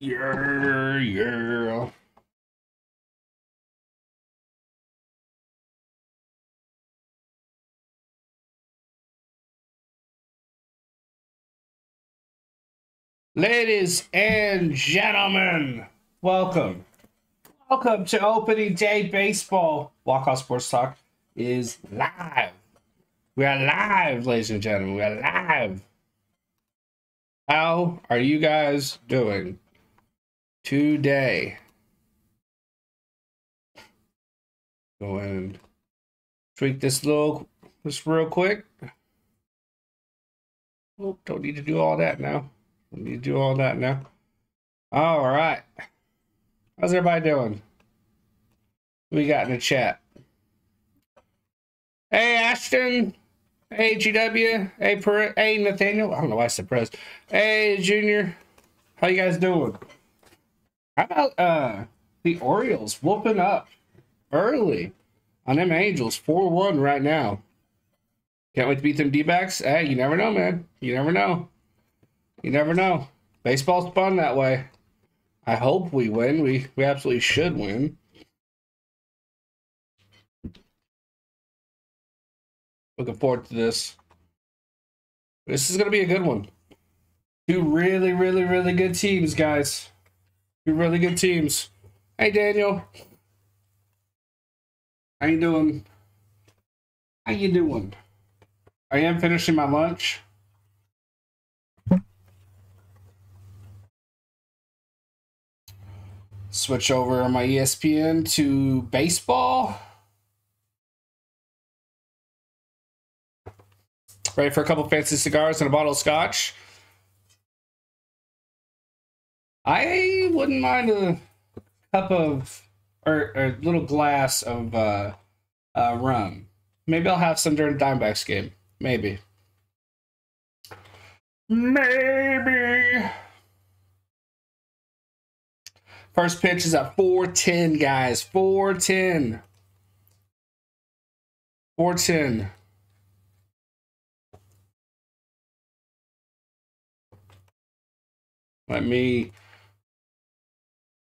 Yeah, yeah. Ladies and gentlemen, welcome. Welcome to opening day baseball. Walk-Off Sports Talk is live. We are live, ladies and gentlemen. We are live. How are you guys doing today? Go ahead and tweak this little, this real quick. Oh, don't need to do all that now. Don't need to do all that now. All right. How's everybody doing? We got in the chat? Hey, Ashton. Hey, GW. Hey, per- hey, Nathaniel. I don't know why I said Perez. Hey, Junior. How you guys doing? How about uh the Orioles whooping up early on them Angels 4-1 right now. Can't wait to beat them D-backs. Hey, you never know, man. You never know. You never know. Baseball's fun that way. I hope we win. We we absolutely should win. Looking forward to this. This is going to be a good one. Two really, really, really good teams, guys. Two really good teams. Hey, Daniel. How you doing? How you doing? I am finishing my lunch. Switch over my ESPN to baseball. Ready for a couple fancy cigars and a bottle of scotch? I wouldn't mind a cup of or a little glass of uh, uh, rum. Maybe I'll have some during the Diamondbacks game. Maybe. Maybe. First pitch is at 410, guys. 410. 410. Let me.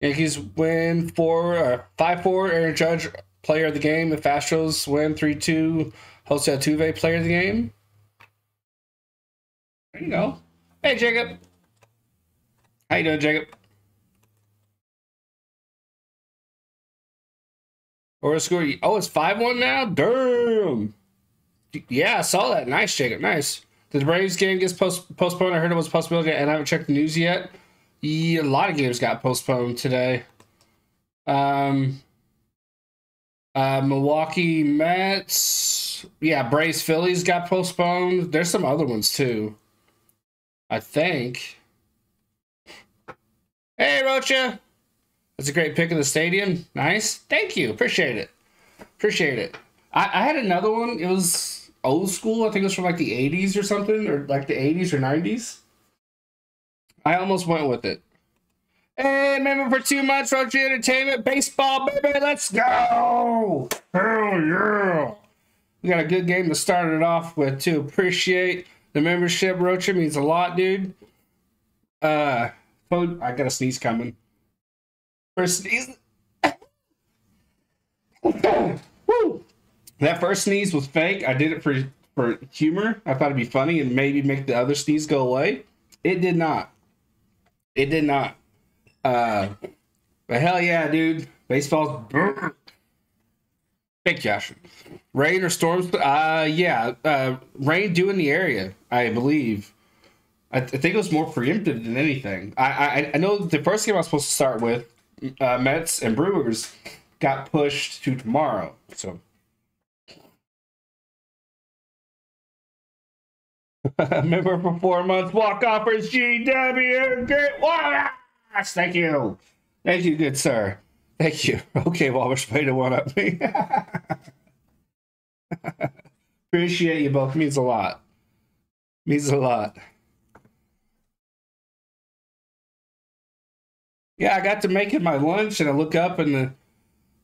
Yankees win four, uh, five four. Aaron Judge, player of the game. The Astros win three two. Jose Altuve, player of the game. There you go. Hey, Jacob. How you doing, Jacob? Or a score? Oh, it's five one now. Damn. Yeah, I saw that. Nice, Jacob. Nice. The Braves game gets post- postponed. I heard it was a possibility, and I haven't checked the news yet. Yeah, a lot of games got postponed today. Um, uh, Milwaukee Mets. Yeah, Braves Phillies got postponed. There's some other ones too. I think. Hey, Rocha. That's a great pick of the stadium. Nice. Thank you. Appreciate it. Appreciate it. I, I had another one. It was old school. I think it was from like the 80s or something, or like the 80s or 90s. I almost went with it. Hey, member for two months, Roger Entertainment, baseball, baby, let's go! Hell yeah! We got a good game to start it off with, too. Appreciate the membership, Rocha means a lot, dude. Uh, I got a sneeze coming. First sneeze. Woo! That first sneeze was fake. I did it for for humor. I thought it'd be funny and maybe make the other sneeze go away. It did not. It did not. Uh, but hell yeah, dude. Baseball's Fake Josh. Rain or storms? Uh, yeah. Uh, rain due in the area, I believe. I, th- I think it was more preemptive than anything. I, I I know the first game I was supposed to start with, uh, Mets and Brewers, got pushed to tomorrow. So Member for four months. Walk offers GW. Great. Yes, thank you. Thank you, good sir. Thank you. Okay, Walrus, way to one up me. Appreciate you both. Means a lot. Means a lot. Yeah, I got to making my lunch and I look up and the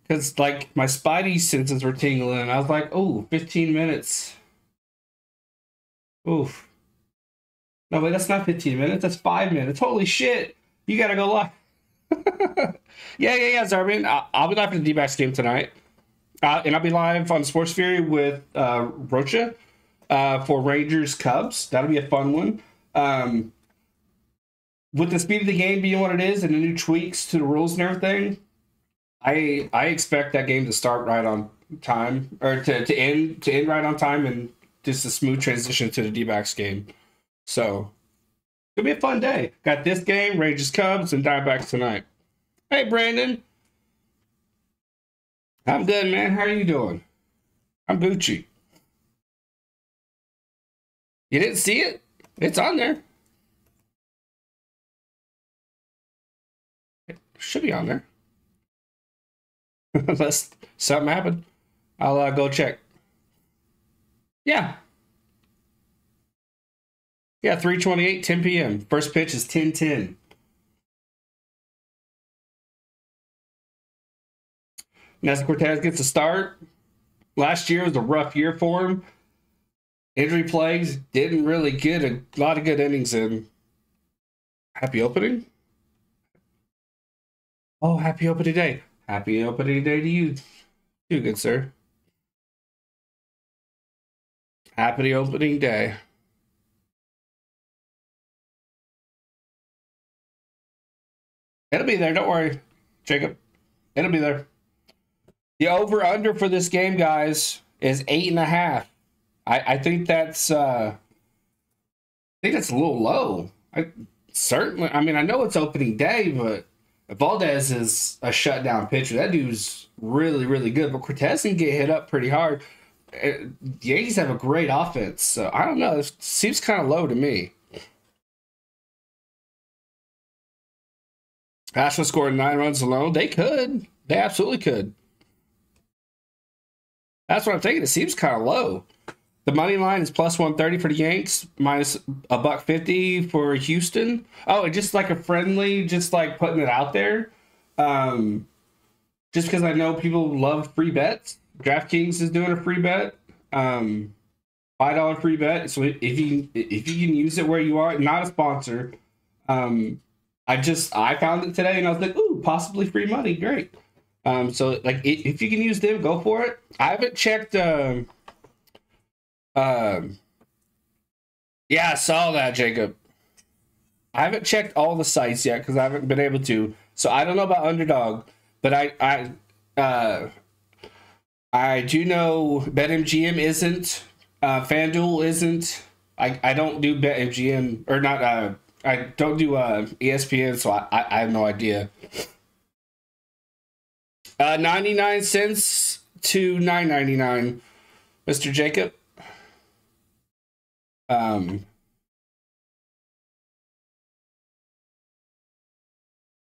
because like my spidey senses were tingling I was like, oh, 15 minutes. Oof. No, but that's not 15 minutes. That's five minutes. Holy shit. You got to go live. yeah, yeah, yeah, Zarbin. I'll, I'll be live for the D-backs game tonight. Uh, and I'll be live on Sports Fury with uh, Rocha uh, for Rangers Cubs. That'll be a fun one. Um, with the speed of the game being what it is and the new tweaks to the rules and everything, I I expect that game to start right on time or to, to end to end right on time and just a smooth transition to the D-backs game. So it'll be a fun day. Got this game, Rangers Cubs, and Diamondbacks tonight. Hey Brandon. I'm good, man. How are you doing? I'm Gucci. You didn't see it? It's on there. It should be on there. Unless something happened. I'll uh, go check. Yeah. Yeah, 328, 10 p.m. First pitch is 1010. Nestor Cortes gets a start. Last year was a rough year for him. Injury plagues didn't really get a lot of good innings in. Happy opening. Oh, happy opening day. Happy opening day to you, too, good sir. Happy opening day. It'll be there. Don't worry, Jacob. It'll be there. The over under for this game, guys, is eight and a half. I, I think that's uh I think that's a little low. I certainly I mean I know it's opening day, but Valdez is a shutdown pitcher. That dude's really, really good. But Cortes can get hit up pretty hard. Yankees have a great offense, so I don't know. It seems kind of low to me. Astros scored nine runs alone. They could. They absolutely could. That's what I'm thinking. It seems kind of low. The money line is plus 130 for the Yanks, minus a buck 50 for Houston. Oh, just like a friendly, just like putting it out there. Um, just because I know people love free bets. DraftKings is doing a free bet. Um, five dollar free bet. So if you if you can use it where you are, not a sponsor. Um, I just I found it today and I was like, ooh, possibly free money, great. Um, so like if you can use them, go for it. I haven't checked. Um, um, yeah, I saw that, Jacob. I haven't checked all the sites yet because I haven't been able to. So I don't know about Underdog, but I I uh, I do know BetMGM isn't. Uh, FanDuel isn't. I, I don't do BetMGM or not. Uh, I don't do uh, ESPN, so I, I, I have no idea. Uh, 99 cents to 9.99, Mr. Jacob. Um,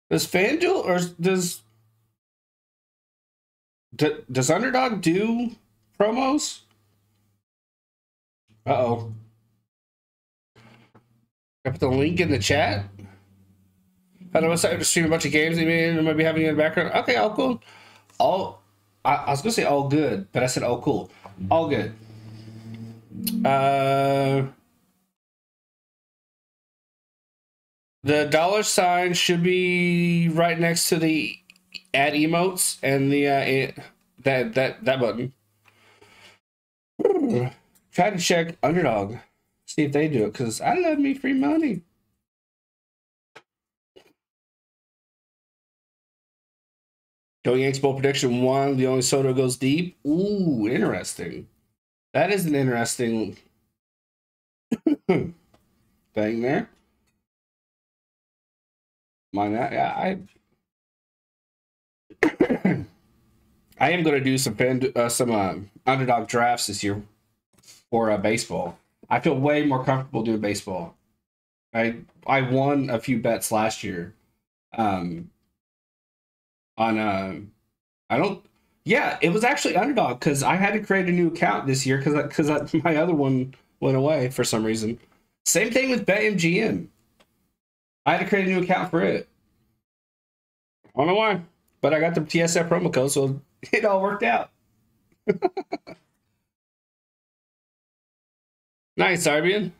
does FanDuel or does does Underdog do promos? Uh oh. I put the link in the chat. I don't know. I to stream a bunch of games. I mean, I might be having in the background. Okay, all cool. All I, I was gonna say all good, but I said all cool. All good. Uh, the dollar sign should be right next to the add emotes and the uh, that that that button. Try to check underdog, see if they do it because I love me free money. Going Yanks bowl prediction one. The only Soto goes deep. Ooh, interesting. That is an interesting thing there. Mind that? Yeah, I. I am going to do some uh, some uh, underdog drafts this year for uh, baseball. I feel way more comfortable doing baseball. I I won a few bets last year. Um, on uh, I don't yeah, it was actually underdog because I had to create a new account this year because because my other one went away for some reason. Same thing with BetMGM. I had to create a new account for it. I don't know why, but I got the TSF promo code, so it all worked out. Nice, Arbian.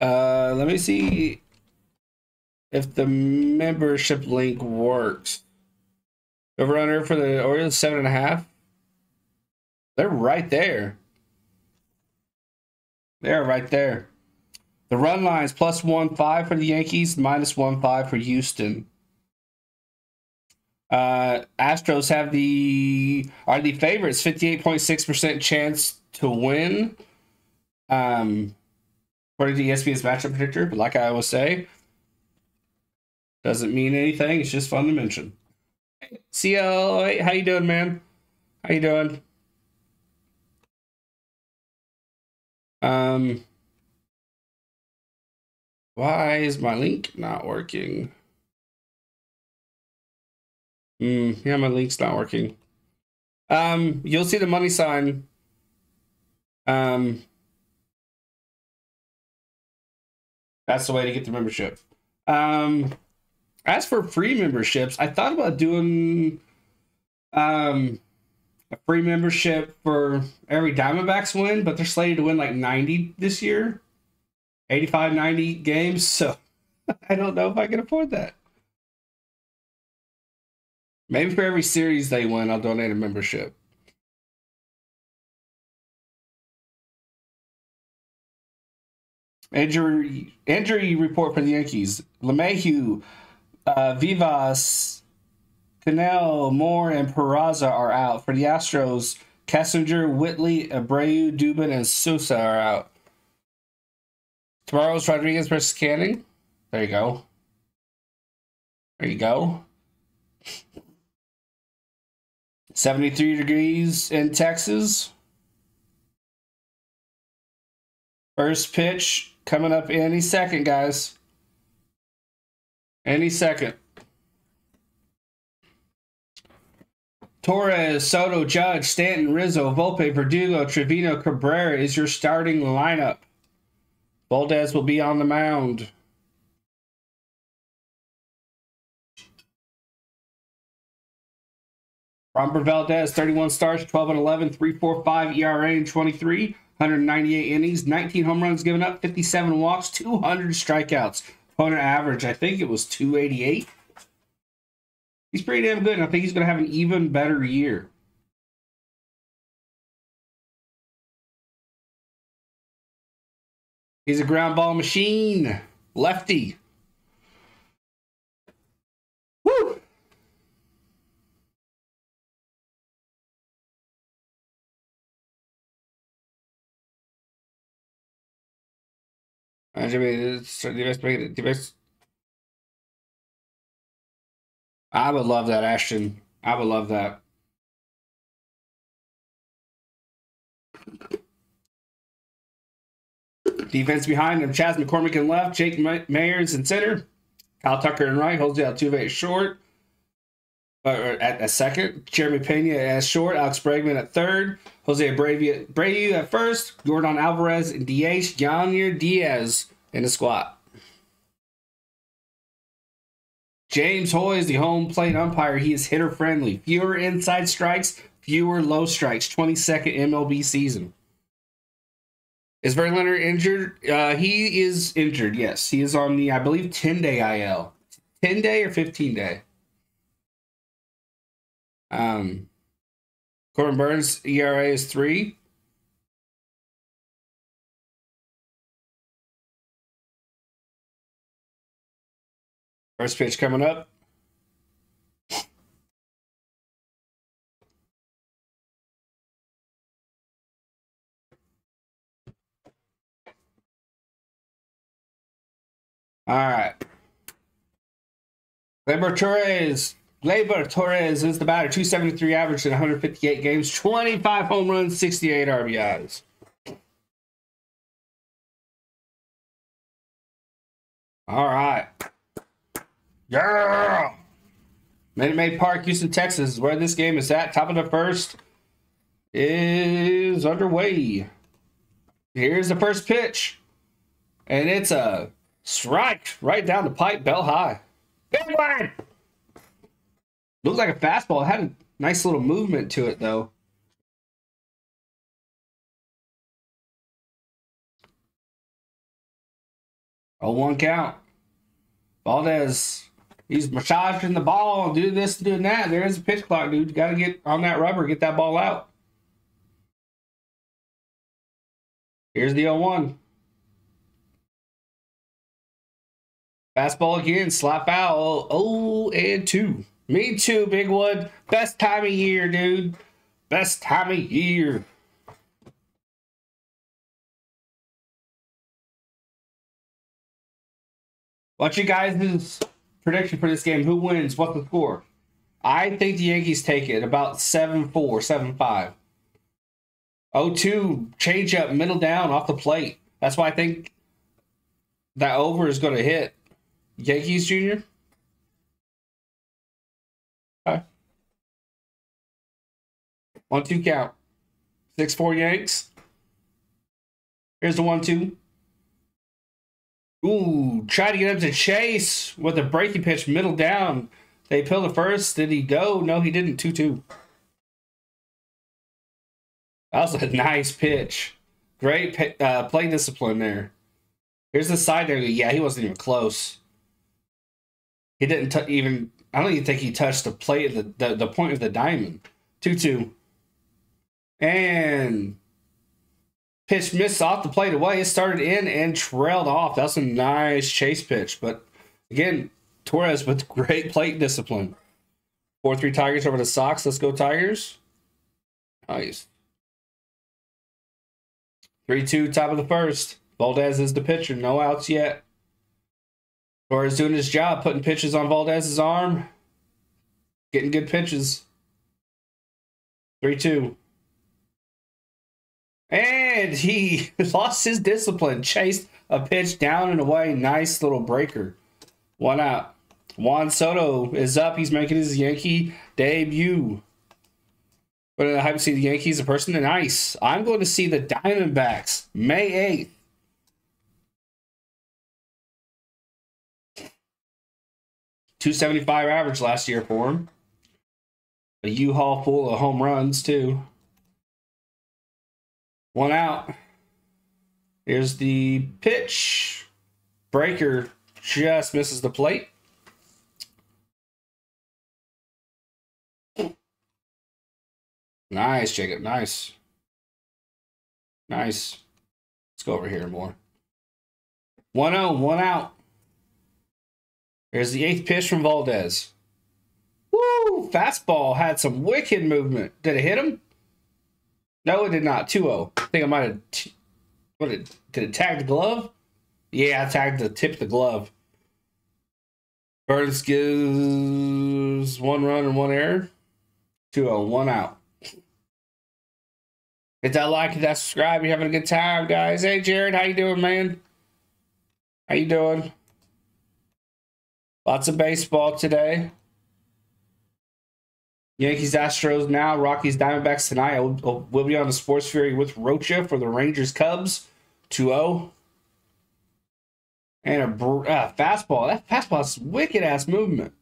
Uh, let me see if the membership link works. Over under for the Orioles seven and a half. They're right there. They're right there. The run line is plus one five for the Yankees, minus one five for Houston. Uh, Astros have the are the favorites, fifty eight point six percent chance to win. Um, according to ESPN's matchup predictor, but like I always say, doesn't mean anything. It's just fun to mention. CL, how you doing, man? How you doing? Um, why is my link not working? Mm, yeah, my link's not working. Um, you'll see the money sign. Um, that's the way to get the membership. Um, as for free memberships, I thought about doing um a free membership for every Diamondbacks win, but they're slated to win like 90 this year. 85, 90 games, so I don't know if I can afford that. Maybe for every series they win, I'll donate a membership. Injury injury report for the Yankees. LeMahieu, uh, Vivas, Cano, Moore, and Peraza are out. For the Astros, Kessinger, Whitley, Abreu, Dubin, and Souza are out. Tomorrow's Rodriguez versus Canning. There you go. There you go. 73 degrees in Texas. First pitch coming up any second, guys. Any second. Torres, Soto, Judge, Stanton, Rizzo, Volpe, Verdugo, Trevino, Cabrera is your starting lineup. Valdez will be on the mound. Robert Valdez, 31 starts, 12 and 11, 3.45 ERA in 23, 198 innings, 19 home runs given up, 57 walks, 200 strikeouts. Opponent average, I think it was 288. He's pretty damn good, and I think he's going to have an even better year. He's a ground ball machine. Lefty. Woo! I would love that, Ashton. I would love that. Defense behind him, Chas McCormick in left, Jake Meyers in center, Kyle Tucker in right, Jose Altuve short, uh, at a second, Jeremy Pena at short, Alex Bregman at third, Jose Abreu at first, Yordan Alvarez in DH, Yainer Diaz in the squat. James Hoye is the home plate umpire. He is hitter friendly. Fewer inside strikes, fewer low strikes. 22nd MLB season. Is Verlander injured? Uh, he is injured, yes. He is on the, I believe, 10 day IL. 10 day or 15 day? Um, Corbin Burnes' ERA is three. First pitch coming up. All right. Gleyber Torres. Gleyber Torres is the batter. 273 average in 158 games, 25 home runs, 68 RBIs. All right. Yeah. Minute Maid Park, Houston, Texas, is where this game is at. Top of the first is underway. Here's the first pitch. And it's a strike right down the pipe, bell high. Big one! Looks like a fastball. It had a Nice little movement to it, though. Oh, one count. Valdez, he's massaging the ball, and do this, doing that. There is a pitch clock, dude. You got to get on that rubber, get that ball out. Here's the 0 1. Fastball again, slap foul. Oh, and two. Me too, Big Wood. Best time of year, dude. Best time of year. What's you guys' prediction for this game? Who wins? What's the score? I think the Yankees take it about 7 4, 7 5. 0 2, change up, middle down, off the plate. That's why I think that over is going to hit. Yankees Junior? Okay. One, two count. Six, four Yanks. Here's the one, two. Ooh, try to get him to chase with a breaking pitch, middle down. They pill the first. Did he go? No, he didn't. 2 2. That was a nice pitch. Great uh, play discipline there. Here's the side there. Yeah, he wasn't even close. He didn't t- even. I don't even think he touched the plate, the, the the point of the diamond. Two two. And pitch missed off the plate away. It started in and trailed off. That's a nice chase pitch. But again, Torres with great plate discipline. Four three Tigers over the Sox. Let's go Tigers. Nice. Three two top of the first. Valdez is the pitcher. No outs yet. Torres doing his job, putting pitches on Valdez's arm, getting good pitches. 3 2. And he lost his discipline, chased a pitch down and away. Nice little breaker. One out. Juan Soto is up. He's making his Yankee debut. But uh, I haven't seen the Yankees in person. in ice. I'm going to see the Diamondbacks May 8th. 275 average last year for him. A U-Haul full of home runs, too. One out. Here's the pitch. Breaker just misses the plate. Nice, Jacob. Nice. Nice. Let's go over here more. 1 0, 1 out. Here's the eighth pitch from Valdez. Woo! Fastball had some wicked movement. Did it hit him? No, it did not. 2 0. I think I might have. What did, did it tag the glove? Yeah, I tagged the tip of the glove. Burnes gives one run and one error. 2 0, one out. Hit that like, hit that subscribe. You're having a good time, guys. Hey, Jared, how you doing, man? How you doing? Lots of baseball today. Yankees, Astros now. Rockies, Diamondbacks tonight. We'll, we'll be on the Sports Fury with Rocha for the Rangers, Cubs, 2 0. And a uh, fastball. That fastball's wicked ass movement.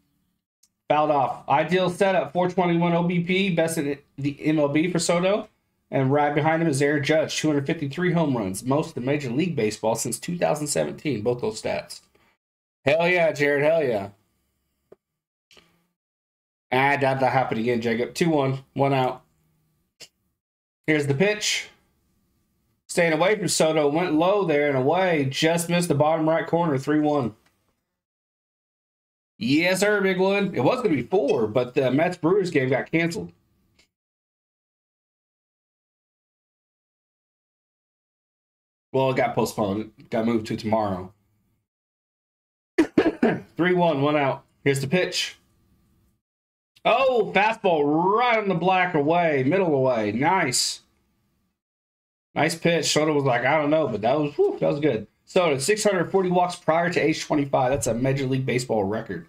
Fouled off. Ideal setup 421 OBP, best in the MLB for Soto. And right behind him is Aaron Judge, 253 home runs, most of the Major League Baseball since 2017, both those stats. Hell yeah, Jared. Hell yeah. Ah, that that happened again, Jacob. 2 1, one out. Here's the pitch. Staying away from Soto. Went low there and away. Just missed the bottom right corner. 3 1. Yes, sir, Big One. It was going to be four, but the Mets Brewers game got canceled. Well, it got postponed. Got moved to tomorrow. 3 1, one out. Here's the pitch. Oh, fastball right on the black away, middle away. Nice. Nice pitch. Soto was like, I don't know, but that was whew, that was good. So 640 walks prior to age 25. That's a Major League Baseball record.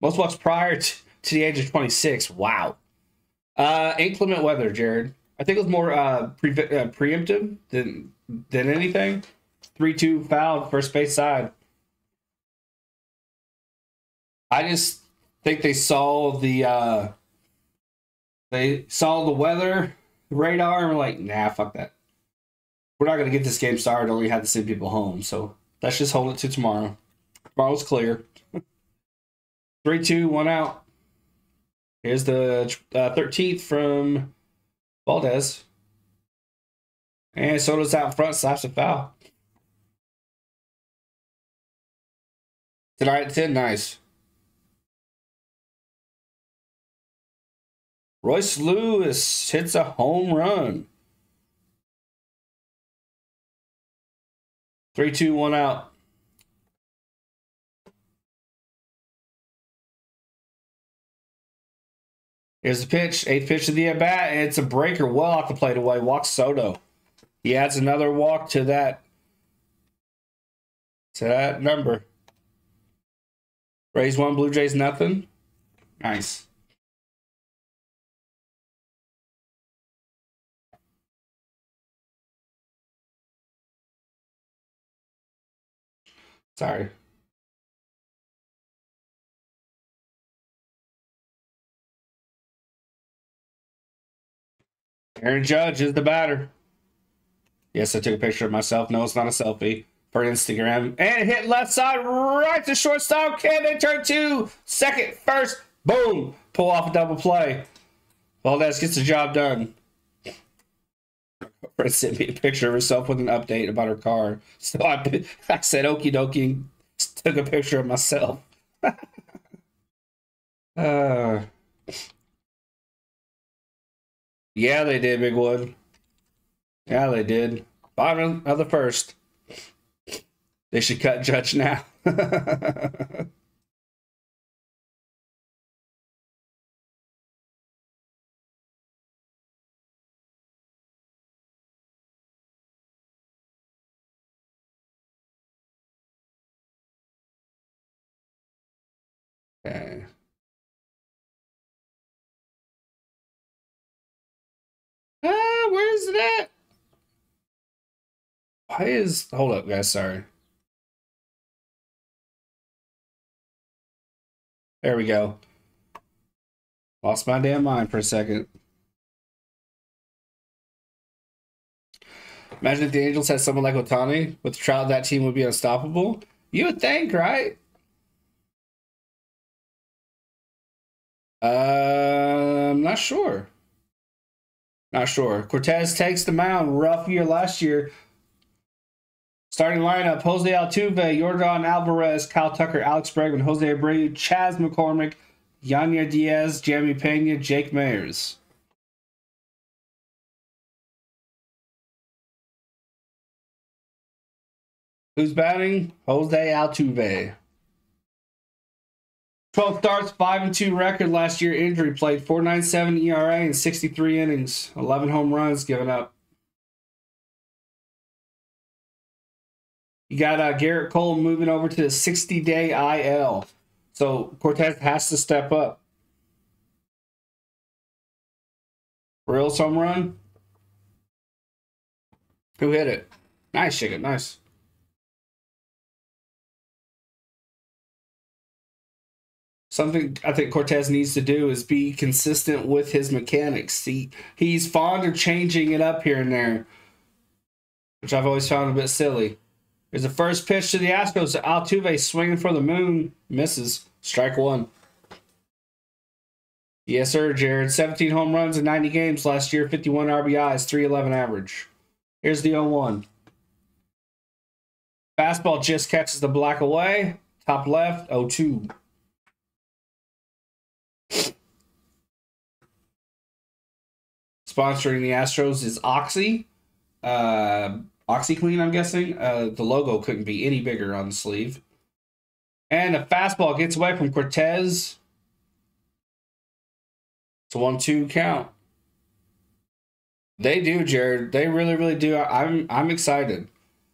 Most walks prior to, to the age of 26. Wow. Uh, inclement weather, Jared. I think it was more uh, pre- uh, preemptive than than anything. Three two foul first base side. I just think they saw the uh, They saw the weather radar and were like, nah, fuck that. We're not going to get this game started until we have to send people home. So let's just hold it to tomorrow. Tomorrow's clear. Three, two, one out. Here's the uh, 13th from Valdez. And Soto's out front, slaps a foul. Tonight 10, nice. Royce Lewis hits a home run. Three, two, one out. Here's the pitch, eighth pitch of the at bat, it's a breaker well off the plate away. Walks Soto. He adds another walk to that to that number. Rays one, Blue Jays nothing. Nice. Sorry. Aaron Judge is the batter. Yes, I took a picture of myself. No, it's not a selfie for Instagram. And hit left side, right to shortstop. Can they turn two? Second, first, boom. Pull off a double play. Valdez gets the job done. Friend sent me a picture of herself with an update about her car. So I, I said okie dokie took a picture of myself. uh, yeah, they did, Big Wood. Yeah, they did. Bottom of the first. They should cut Judge now. Why is hold up, guys? Sorry. There we go. Lost my damn mind for a second. Imagine if the Angels had someone like Ohtani. with Trout, that team would be unstoppable. You would think, right? Uh, I'm not sure. Not sure. Cortes takes the mound. Rough year last year. Starting lineup: Jose Altuve, Yordan Alvarez, Kyle Tucker, Alex Bregman, Jose Abreu, Chas McCormick, Yainer Diaz, Jeremy Pena, Jake Meyers. Who's batting? Jose Altuve. 12 starts, 5 and 2 record last year. Injury played 497 ERA and 63 innings, 11 home runs given up. You got uh, Gerrit Cole moving over to the 60 day IL. So Cortes has to step up. Real home run. Who hit it? Nice, Chicken. Nice. something I think Cortes needs to do is be consistent with his mechanics. He he's fond of changing it up here and there, which I've always found a bit silly. There's the first pitch to the Astros. Altuve swinging for the moon, misses. Strike one. Yes, sir, Jared. 17 home runs in 90 games last year, 51 RBIs, 311 average. Here's the 0 1. Fastball just catches the black away. Top left, 0 2. Sponsoring the Astros is Oxy. Uh, OxiClean, I'm guessing. Uh, the logo couldn't be any bigger on the sleeve. And a fastball gets away from Cortes. It's a one-two count. They do, Jared. They really, really do. I'm I'm excited.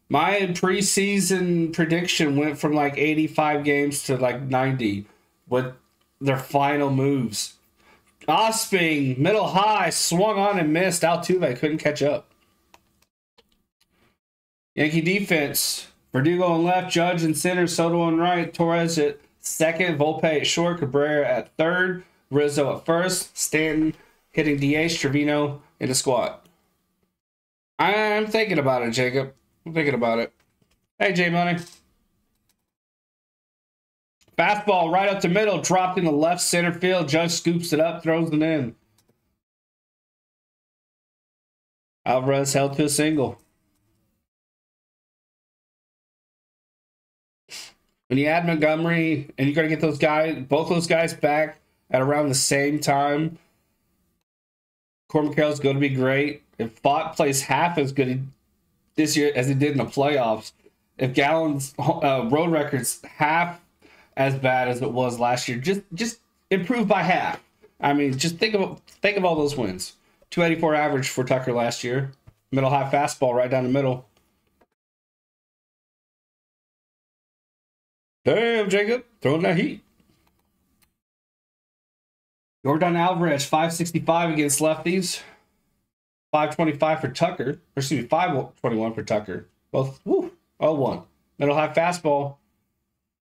My preseason prediction went from like 85 games to like 90 with their final moves. Osping, middle high, swung on and missed. Altuve couldn't catch up. Yankee defense. Verdugo on left, Judge in center, Soto on right, Torres at second, Volpe at short, Cabrera at third, Rizzo at first, Stanton hitting DH Trevino in the squat. I'm thinking about it, Jacob. I'm thinking about it. Hey, J Money. Fastball right up the middle, dropped in the left center field. Judge scoops it up, throws it in. Alvarez held to a single. When you add Montgomery and you're going to get those guys, both those guys back at around the same time, Corbin Carroll's going to be great. If Pfaadt plays half as good this year as he did in the playoffs, if Gallen's uh, road record's half as bad as it was last year, just just improve by half. I mean, just think of think of all those wins. 284 average for Tucker last year. Middle high fastball right down the middle. Damn, Jacob, throwing that heat. Yordan Alvarez, 565 against lefties. 525 for Tucker. Excuse me, 521 for Tucker. Both, woo, 0 1. Middle high fastball,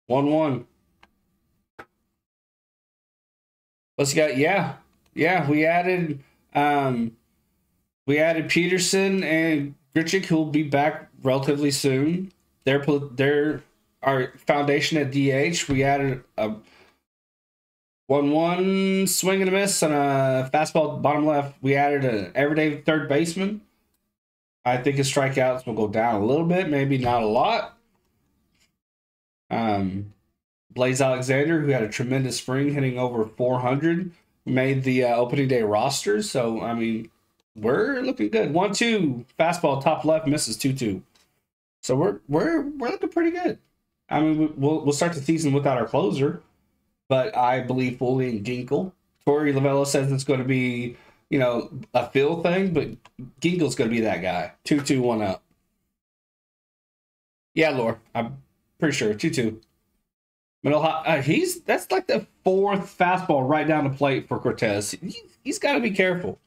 1 1. Let's go. Yeah. Yeah. We added um we added Peterson and Grichuk who will be back relatively soon. They're they're our foundation at DH. We added a one one swing and a miss on a fastball bottom left. We added an everyday third baseman. I think his strikeouts will go down a little bit, maybe not a lot. Um, Blaze Alexander, who had a tremendous spring, hitting over 400, made the uh, opening day roster. So I mean, we're looking good. One two fastball top left misses two two. So we're we're we're looking pretty good. I mean, we'll we'll start the season without our closer, but I believe fully in Ginkel. Torey Lovullo says it's going to be you know a feel thing, but Ginkel's going to be that guy. Two two one up. Yeah, Lore, I'm pretty sure two two. Middle high, uh, he's that's like the fourth fastball right down the plate for Cortes. He, he's got to be careful.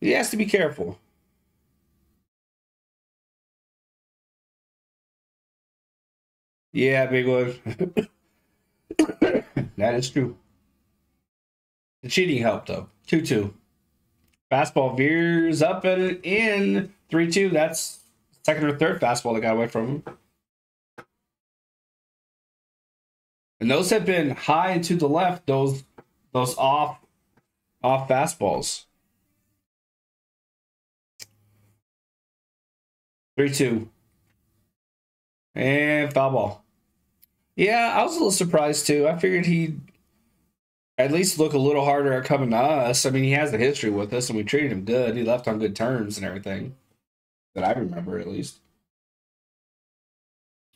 He has to be careful. Yeah, big one. that is true. The cheating helped though. 2 2. Fastball veers up and in 3 2. That's second or third fastball that got away from him. And those have been high and to the left, those those off off fastballs. Three two. And foul ball. Yeah, I was a little surprised too. I figured he'd at least look a little harder at coming to us. I mean, he has a history with us, and we treated him good. He left on good terms and everything that I remember, at least.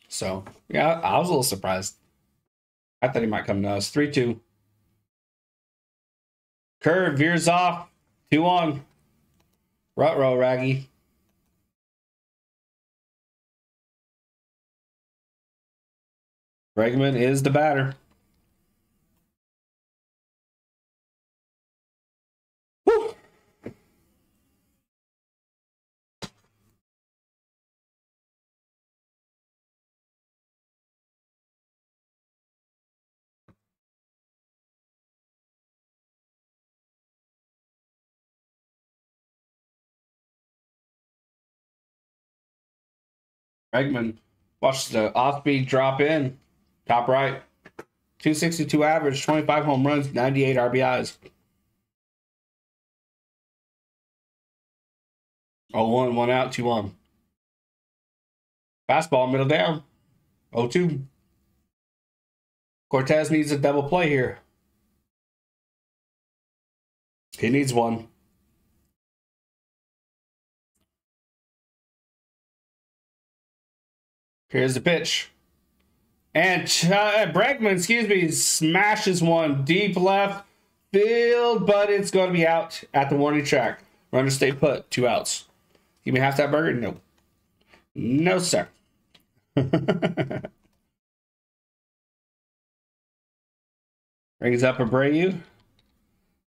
So yeah, I was a little surprised. I thought he might come to us. Three two. Curve veers off. Two on. Rut row, Raggy. Bregman is the batter. Bregman, watch the off speed drop in. Top right. 262 average, 25 home runs, 98 RBIs. Oh, one, one out, two on. Fastball, middle down. Oh, two. Cortes needs a double play here. He needs one. Here's the pitch. And Ch- uh, Bregman, excuse me, smashes one deep left field, but it's going to be out at the warning track. Runner stay put, two outs. Give me half that burger? No. No, sir. Rings up a Abreu.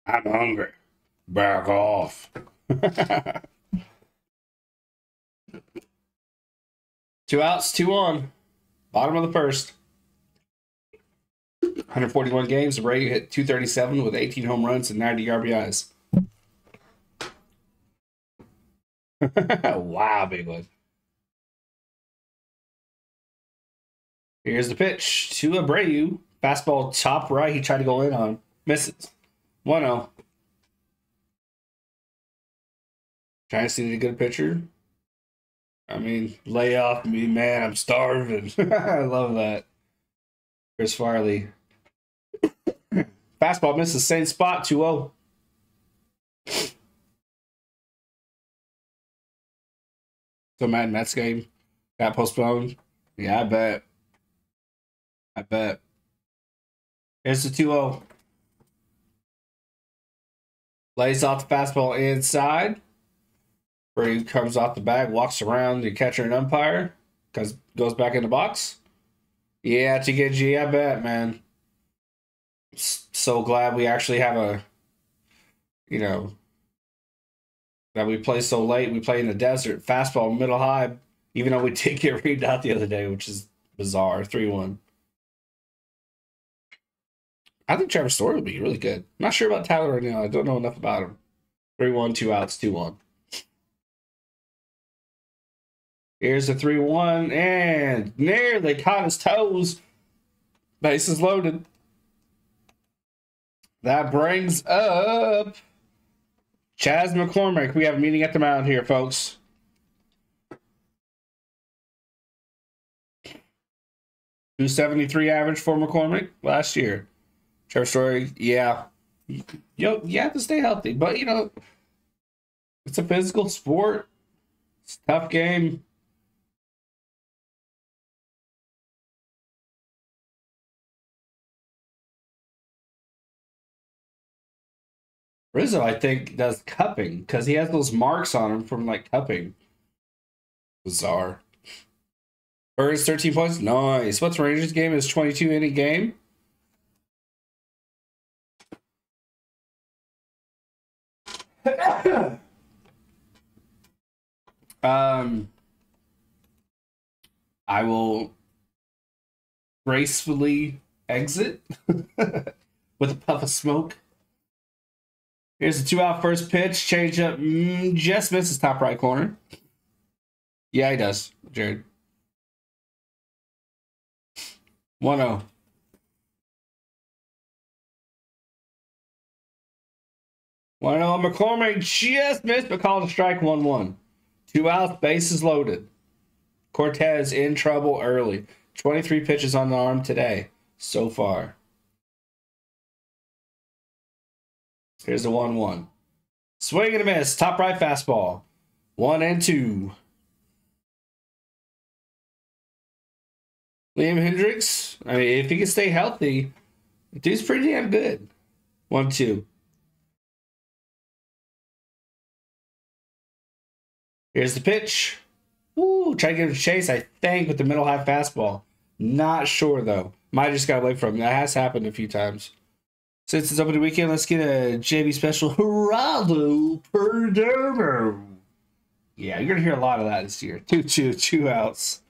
I'm hungry. Back off. two outs, two on. Bottom of the first. 141 games. Abreu hit 237 with 18 home runs and 90 RBIs. wow, big one. Here's the pitch to Abreu. Fastball top right. He tried to go in on. Misses. 1 0. Trying to see the good pitcher. I mean, lay off me, man. I'm starving. I love that. Chris Farley. Fastball misses the same spot, 2 0. So Mad Mets game got postponed. Yeah, I bet. I bet. Here's the 2 0. Lays off the fastball inside. Brady comes off the bag, walks around the catcher and umpire, because goes back in the box. Yeah, TKG, I bet, man. So glad we actually have a, you know, that we play so late. We play in the desert, fastball, middle high, even though we did get reamed out the other day, which is bizarre. 3 1. I think Trevor Story would be really good. Not sure about Tyler right now. I don't know enough about him. 3 1, two outs, 2 1. Here's the 3 1, and nearly caught his toes. Bases loaded. That brings up Chas McCormick. We have a meeting at the mound here, folks. Two seventy three average for McCormick last year. Trevor Story, yeah, you you have to stay healthy, but you know, it's a physical sport. It's a tough game. Rizzo, I think, does cupping because he has those marks on him from like cupping. Bizarre. Birds 13 points. Nice. What's Rangers game? Is 22 any game? um, I will gracefully exit with a puff of smoke. Here's the two out first pitch. Change up. Mm, just misses top right corner. Yeah, he does, Jared. 1 0. One zero. McCormick just missed, but called a strike. One one. Two outs. Bases loaded. Cortes in trouble early. Twenty three pitches on the arm today so far. Here's the 1 1. Swing and a miss. Top right fastball. One and two. Liam Hendriks, I mean, if he can stay healthy, dude's pretty damn good. One, two. Here's the pitch. Ooh, try to get him chase, I think, with the middle high fastball. Not sure, though. Might just got away from him. That has happened a few times. Since it's opening weekend, let's get a JV special Geraldo Perdomo. Yeah, you're gonna hear a lot of that this year. Two, two, two outs.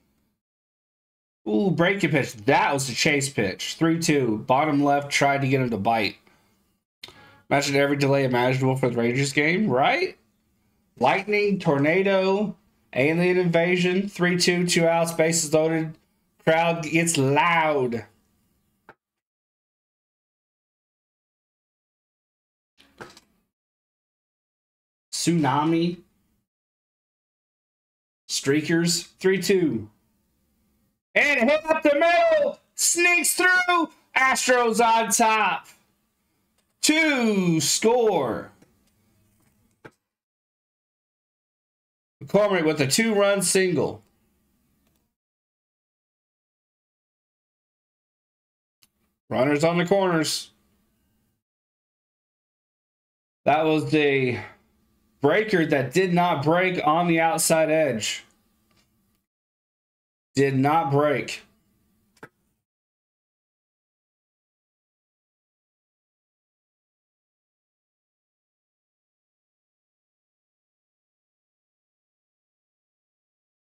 Ooh, breaking pitch. That was the chase pitch. 3 2. Bottom left, tried to get him to bite. Imagine every delay imaginable for the Rangers game, right? Lightning, tornado, alien invasion. 3 2, two outs, bases loaded. Crowd gets loud. Tsunami. Streakers. 3 2. And hit up the middle. Sneaks through. Astros on top. Two score. McCormick with a two run single. Runners on the corners. That was the breaker that did not break on the outside edge. Did not break.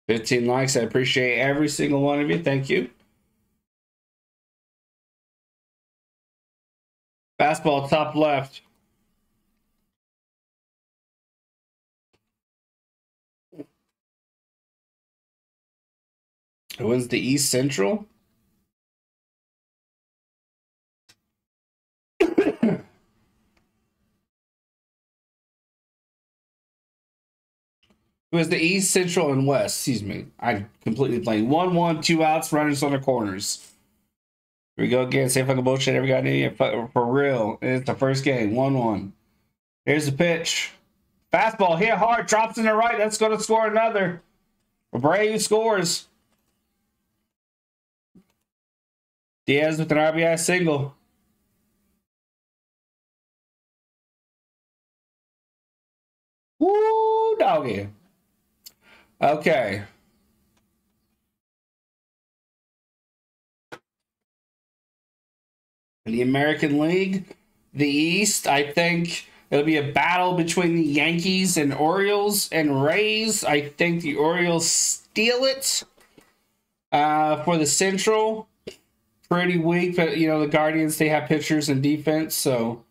Fifteen likes. I appreciate every single one of you. Thank you. Fastball top left. Who wins the East Central? It was the East, Central, and West. Excuse me. I completely blanked. 1 1, outs, runners on the corners. Here we go again. Same fucking bullshit every goddamn for, for real. It's the first game. 1 1. Here's the pitch. Fastball hit hard, drops in the right. That's going to score another. Abreu scores. Diaz with an RBI single. Woo, doggy. Okay. The American League, the East, I think it'll be a battle between the Yankees and Orioles and Rays. I think the Orioles steal it. Uh, for the Central, pretty weak, but you know the Guardians they have pitchers and defense, so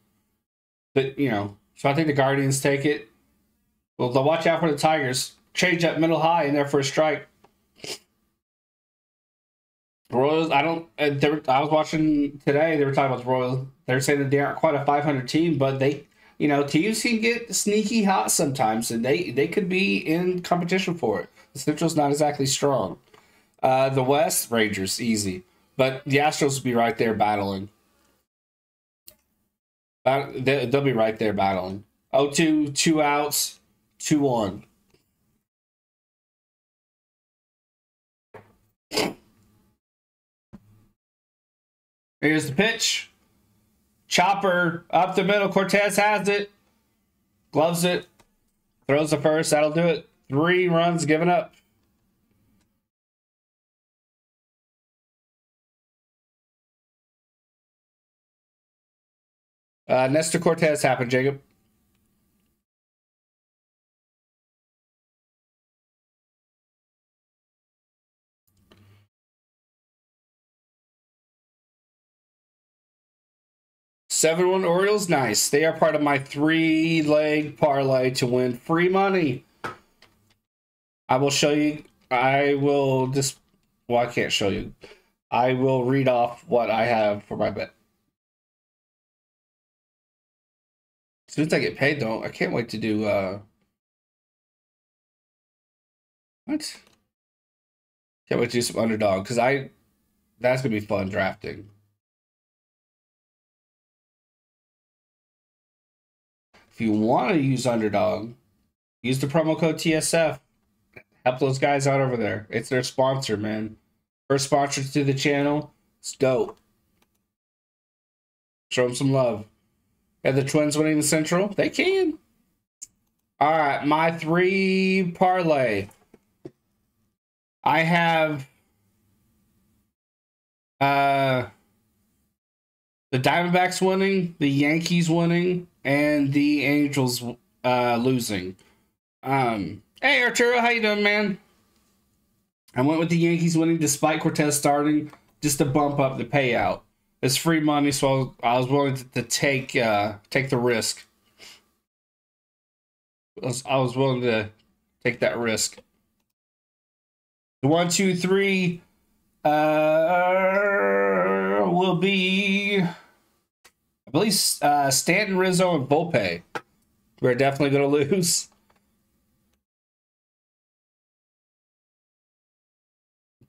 but you know, so I think the Guardians take it. Well, they'll watch out for the Tigers change up middle high in there for a strike. Royals, I don't. Uh, were, I was watching today. They were talking about the Royals. They're saying that they aren't quite a 500 team, but they, you know, teams can get sneaky hot sometimes, and they they could be in competition for it. The Central's not exactly strong. Uh, the West Rangers easy, but the Astros will be right there battling. They'll be right there battling. 0-2, two outs, 2-1. Here's the pitch. Chopper up the middle. Cortes has it. Gloves it. Throws the first. That'll do it. Three runs given up. Uh, Nestor Cortes happened, Jacob. Seven one Orioles, nice. They are part of my three leg parlay to win free money. I will show you. I will just. Well, I can't show you. I will read off what I have for my bet. Soon as I get paid, though, I can't wait to do. uh What? Can't wait to do some underdog because I. That's gonna be fun drafting. If you want to use Underdog, use the promo code TSF. Help those guys out over there. It's their sponsor, man. First sponsor to the channel. It's dope. Show them some love. And the Twins winning the Central? They can. All right, my three parlay. I have uh the Diamondbacks winning, the Yankees winning, and the Angels uh, losing. Um, hey Arturo, how you doing, man? I went with the Yankees winning despite Cortes starting, just to bump up the payout. It's free money, so I was willing to, to take uh, take the risk. I was, I was willing to take that risk. One, two, three uh, will be I believe uh, Stanton, Rizzo, and Volpe. We're definitely going to lose.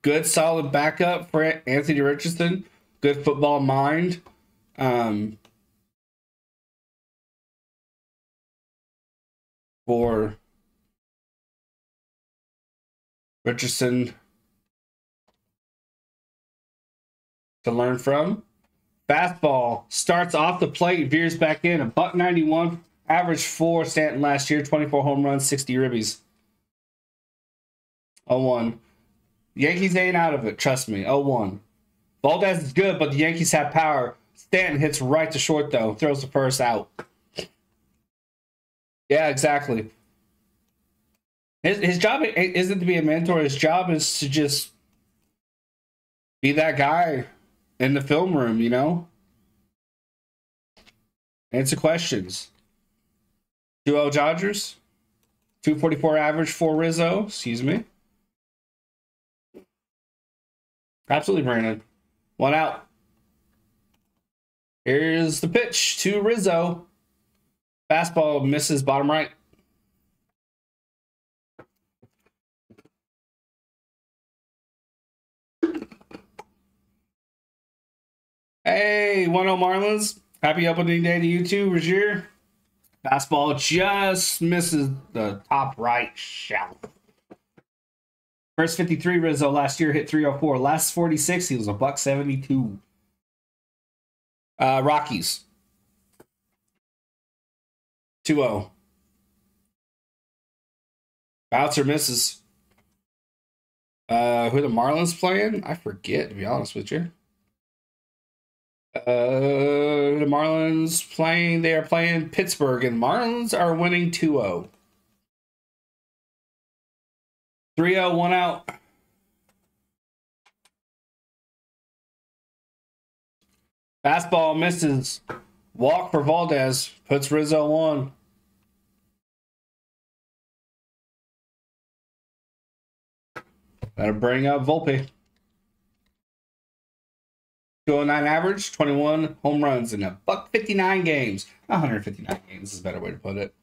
Good, solid backup for Anthony Richardson. Good football mind. Um, for Richardson to learn from. Fastball starts off the plate, veers back in. A buck 91, average four Stanton last year, 24 home runs, 60 ribbies. 0 1. Yankees ain't out of it, trust me. 0 1. Valdez is good, but the Yankees have power. Stanton hits right to short, though, throws the first out. Yeah, exactly. His, his job isn't to be a mentor, his job is to just be that guy in the film room, you know? Answer questions. 2 0 Dodgers. 244 average for Rizzo. Excuse me. Absolutely, Brandon. One out. Here's the pitch to Rizzo. Fastball misses bottom right. Hey, 1 0 Marlins. Happy opening day to you too, Rozier. Fastball just misses the top right shelf. First 53 Rizzo last year hit 304. Last 46, he was a buck 72. Uh, Rockies. 2 0. Bouncer misses. Uh, who the Marlins playing? I forget, to be honest with you. Uh, the Marlins playing, they are playing Pittsburgh, and Marlins are winning 2 0. 3 0, one out. Fastball misses. Walk for Valdez. Puts Rizzo on. That'll bring up Volpe. 209 average, 21 home runs in a buck 59 games. 159 games is a better way to put it.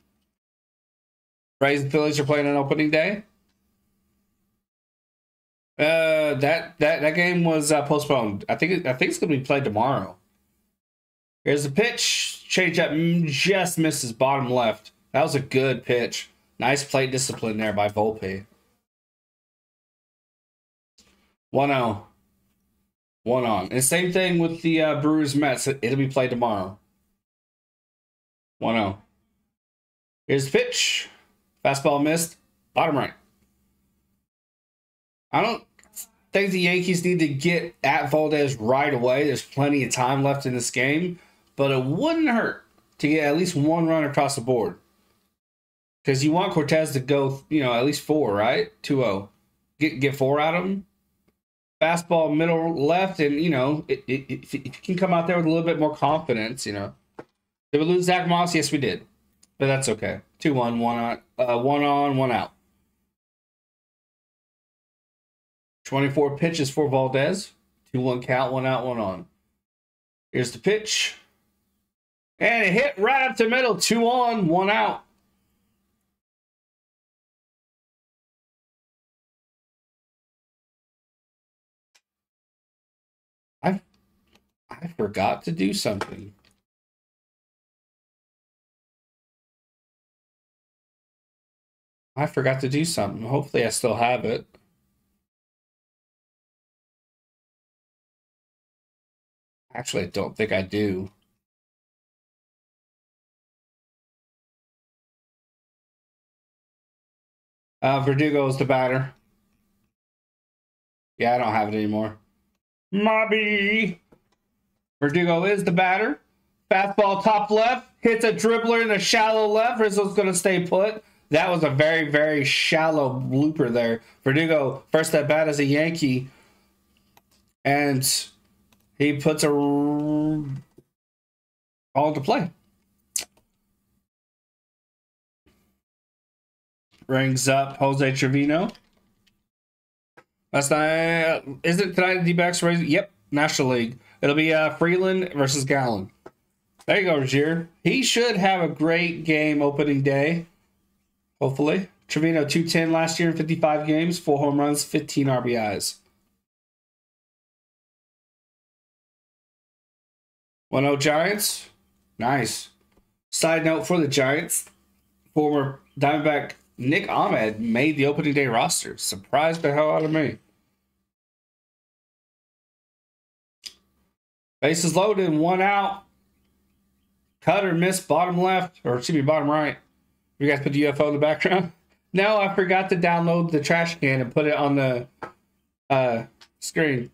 Rays and Phillies are playing on opening day. Uh, that that that game was uh, postponed. I think I think it's gonna be played tomorrow. Here's the pitch. Change up mm, just misses bottom left. That was a good pitch. Nice plate discipline there by Volpe. 1 0. One on. And same thing with the uh, Brewers Mets. It'll be played tomorrow. 1 0. Here's the pitch. Fastball missed. Bottom right. I don't think the Yankees need to get at Valdez right away. There's plenty of time left in this game, but it wouldn't hurt to get at least one run across the board. Because you want Cortes to go, you know, at least four, right? 2 0. Get, get four out of him fastball middle left, and you know, it, it, if, if you can come out there with a little bit more confidence, you know. Did we lose Zack Moss? Yes, we did, but that's okay. Two one, one on, uh, one on, one out. Twenty-four pitches for Valdez. Two one count, one out, one on. Here's the pitch, and it hit right up the middle. Two on, one out. I I forgot to do something. I forgot to do something. Hopefully I still have it. Actually, I don't think I do. Uh, Verdugo is the batter. Yeah, I don't have it anymore. Mobby. Verdugo is the batter. Fastball top left. Hits a dribbler in the shallow left. Rizzo's going to stay put. That was a very, very shallow blooper there. Verdugo, first at bat as a Yankee. And he puts a all into play. Rings up Jose Trevino. Last night, is it tonight? The D-backs raising? Yep, National League. It'll be uh, Freeland versus Gallen. There you go, Rozier. He should have a great game opening day. Hopefully. Trevino 210 last year in 55 games, four home runs, 15 RBIs. 1 0 Giants. Nice. Side note for the Giants former Diamondback Nick Ahmed made the opening day roster. Surprised the hell out of me. Bases loaded, one out. Cutter missed bottom left, or excuse me, bottom right. You guys put the UFO in the background? No, I forgot to download the trash can and put it on the uh, screen.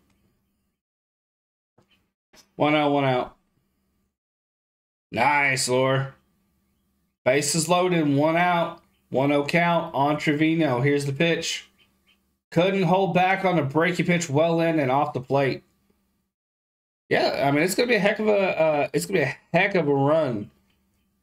One out, one out. Nice, Lore. Bases loaded, one out. 1 0 count on Trevino. Here's the pitch. Couldn't hold back on the breaky pitch well in and off the plate. Yeah, I mean it's gonna be a heck of a uh, it's gonna be a heck of a run.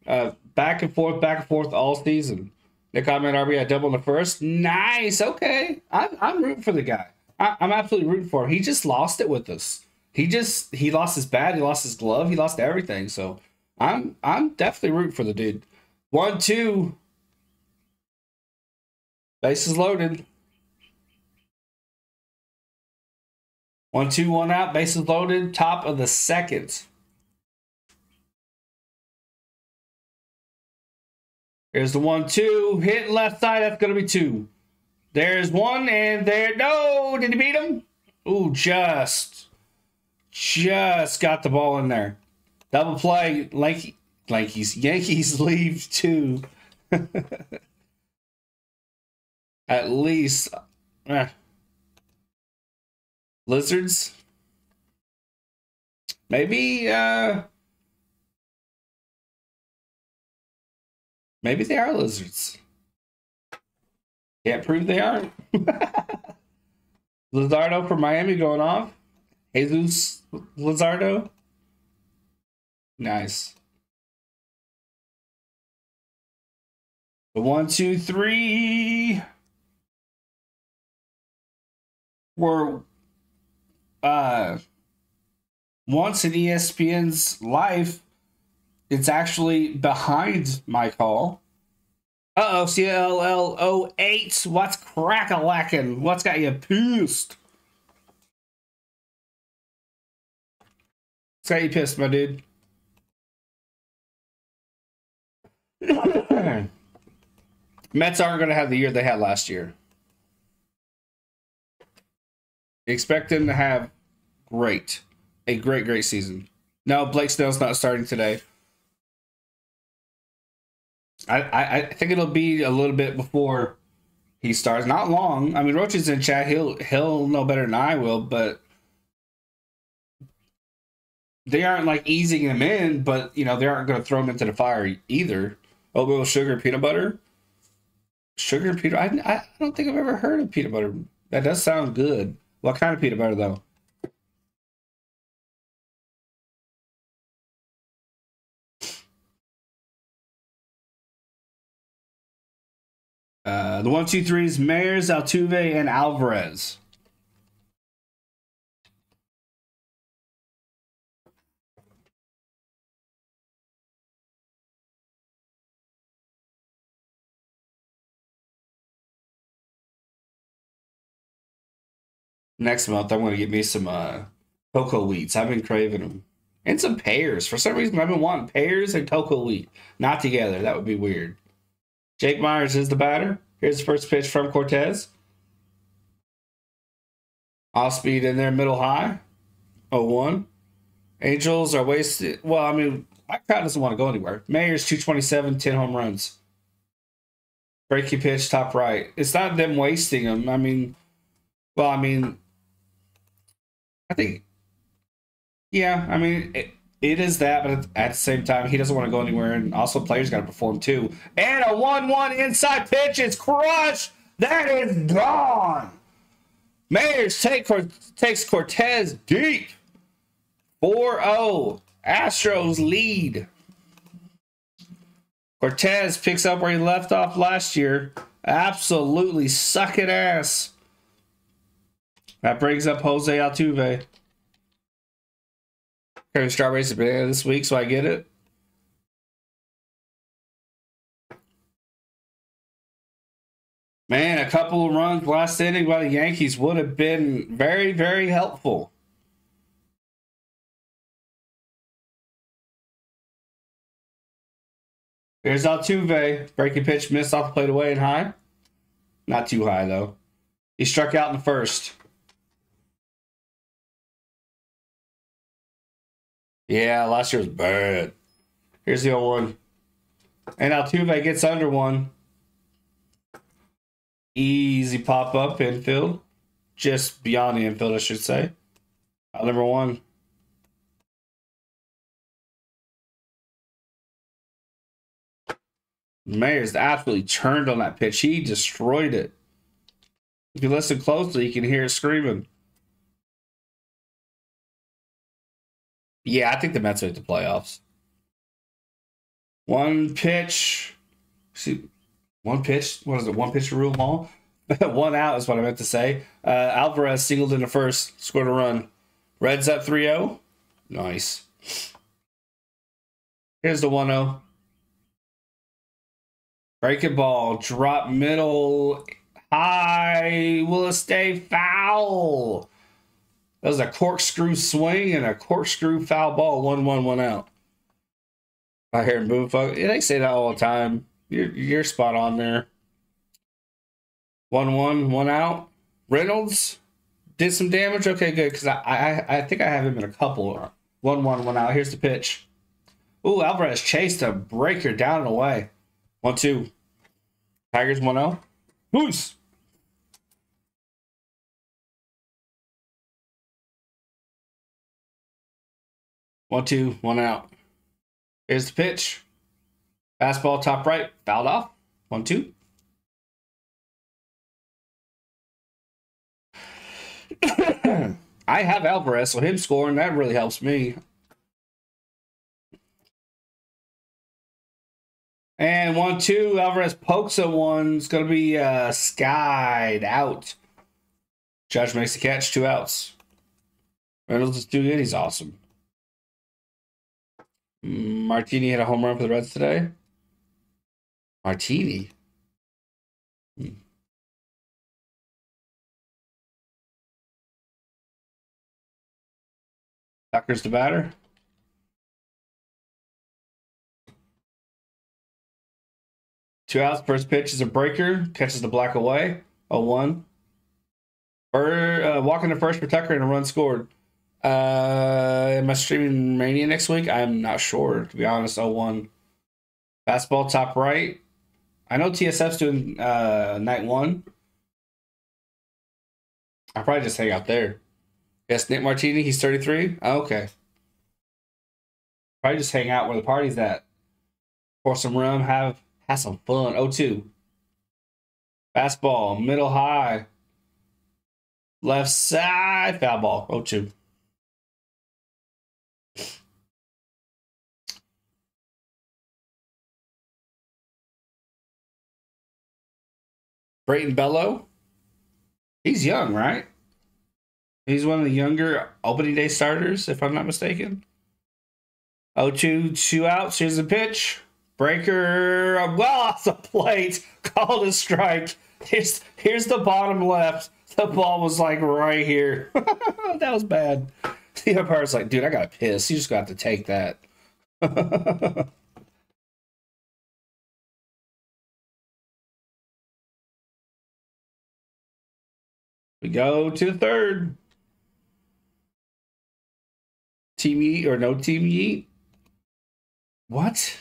Uh, back and forth, back and forth all season. Nick Ahmed RBI double in the first. Nice. Okay, I'm I'm rooting for the guy. I, I'm absolutely rooting for him. He just lost it with us. He just he lost his bat, he lost his glove, he lost everything. So I'm I'm definitely rooting for the dude. One, two. Bases loaded. One, two, one out. Bases loaded. Top of the second. Here's the one, two. Hit left side. That's going to be two. There's one, and there. No! Did he beat him? Ooh, just. Just got the ball in there. Double play. Lanky, Yankees. Yankees leave two. At least. Eh. Lizards. Maybe uh Maybe they are lizards. Can't prove they aren't. Lizardo from Miami going off. Jesus Luzardo. Nice. One, two, three. Were uh once in ESPN's life, it's actually behind my call. Uh oh, CLL 08. What's crack a lacking? What's got you pissed? What's got you pissed, my dude? Mets aren't going to have the year they had last year. Expect them to have great, a great, great season. No, Blake Snell's not starting today. I, I, I think it'll be a little bit before he starts. Not long. I mean, Roach is in chat. He'll he'll know better than I will, but they aren't like easing him in. But you know, they aren't going to throw him into the fire either. Oatmeal, sugar, peanut butter. Sugar and peanut. I, I don't think I've ever heard of peanut butter. That does sound good. What kind of peanut butter though? Uh, the one, two, threes: Meyers, Altuve, and Alvarez. Next month, I'm to get me some uh, cocoa wheats. I've been craving them. And some pears. For some reason, I've been wanting pears and cocoa wheat. Not together. That would be weird. Jake Meyers is the batter. Here's the first pitch from Cortes. Off speed in there, middle high. 0 1. Angels are wasted. Well, I mean, my crowd doesn't want to go anywhere. Meyers 227, 10 home runs. Breaking pitch, top right. It's not them wasting them. I mean, well, I mean, think, yeah, I mean, it, it is that, but at the same time, he doesn't want to go anywhere, and also players got to perform too. And a one-one inside pitch is crushed. That is gone. Meyers take, takes Cortes deep. 4-0. Astros lead. Cortes picks up where he left off last year. Absolutely sucking ass. That brings up Jose Altuve. Carrying strawberries and banana this week, so I get it. Man, a couple of runs last inning by the Yankees would have been very, very helpful. Here's Altuve. Breaking pitch missed off the plate away and high. Not too high, though. He struck out in the first. Yeah, last year was bad. Here's the old one. And Altuve gets under one. Easy pop up infield. Just beyond the infield, I should say. Out number one. Meyers absolutely turned on that pitch. He destroyed it. If you listen closely, you can hear it screaming. Yeah, I think the Mets are at the playoffs. One pitch. See, one pitch. What is it? One pitch rule them all. one out is what I meant to say. Uh, Alvarez singled in the first, scored a run. Reds up 3 0. Nice. Here's the 1 0. Breaking ball, drop middle, high. Will it stay foul? That was a corkscrew swing and a corkscrew foul ball. 1 1 1 out. I hear move. They say that all the time. You're, you're spot on there. 1 1, 1 out. Reynolds did some damage. Okay, good. Because I, I, I think I have him in a couple. 1 1, 1 out. Here's the pitch. Ooh, Alvarez chased a breaker down and away. 1 2. Tigers 1 0. Moose. One, two, one out. Here's the pitch. Fastball top right, fouled off. One, two. I have Alvarez, so him scoring, that really helps me. And one, two, Alvarez pokes at one. It's going to be uh, skied out. Judge makes the catch, two outs. Reynolds is too good. He's awesome. Martini hit a home run for the Reds today. Martini. Hmm. Tucker's the batter. Two outs. First pitch is a breaker. Catches the black away. 0 1. Or uh, walking to first for Tucker and a run scored. Uh, am I streaming Mania next week? I'm not sure, to be honest. 0 1. Fastball top right. I know TSF's doing uh, night one. I'll probably just hang out there. Yes, Nick Martini, he's 33. Oh, okay. Probably just hang out where the party's at. Pour some rum, have have some fun. 0-2. Fastball, middle high. Left side, foul ball. 0-2. Brayan Bello. He's young, right? He's one of the younger opening day starters, if I'm not mistaken. 0 2, two outs. Here's the pitch. Breaker, well off the plate. Called a strike. Here's, here's the bottom left. The ball was like right here. that was bad. The umpire's like, dude, I got to piss. You just got to take that. We go to the third. Team Yeet or no Team Yeet? What?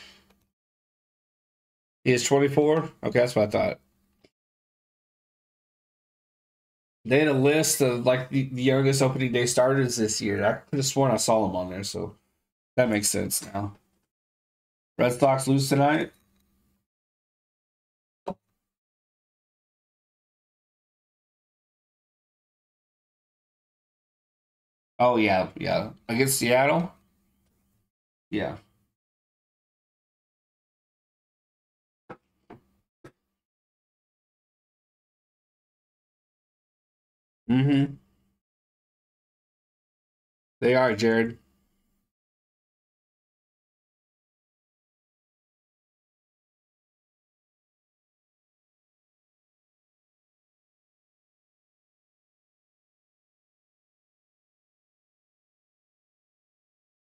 He is 24? Okay, that's what I thought. They had a list of like the, youngest opening day starters this year. I could have sworn I saw them on there, so that makes sense now. Red Sox lose tonight. Oh yeah, yeah. Against Seattle? Yeah. Mm-hmm. They are, Jared.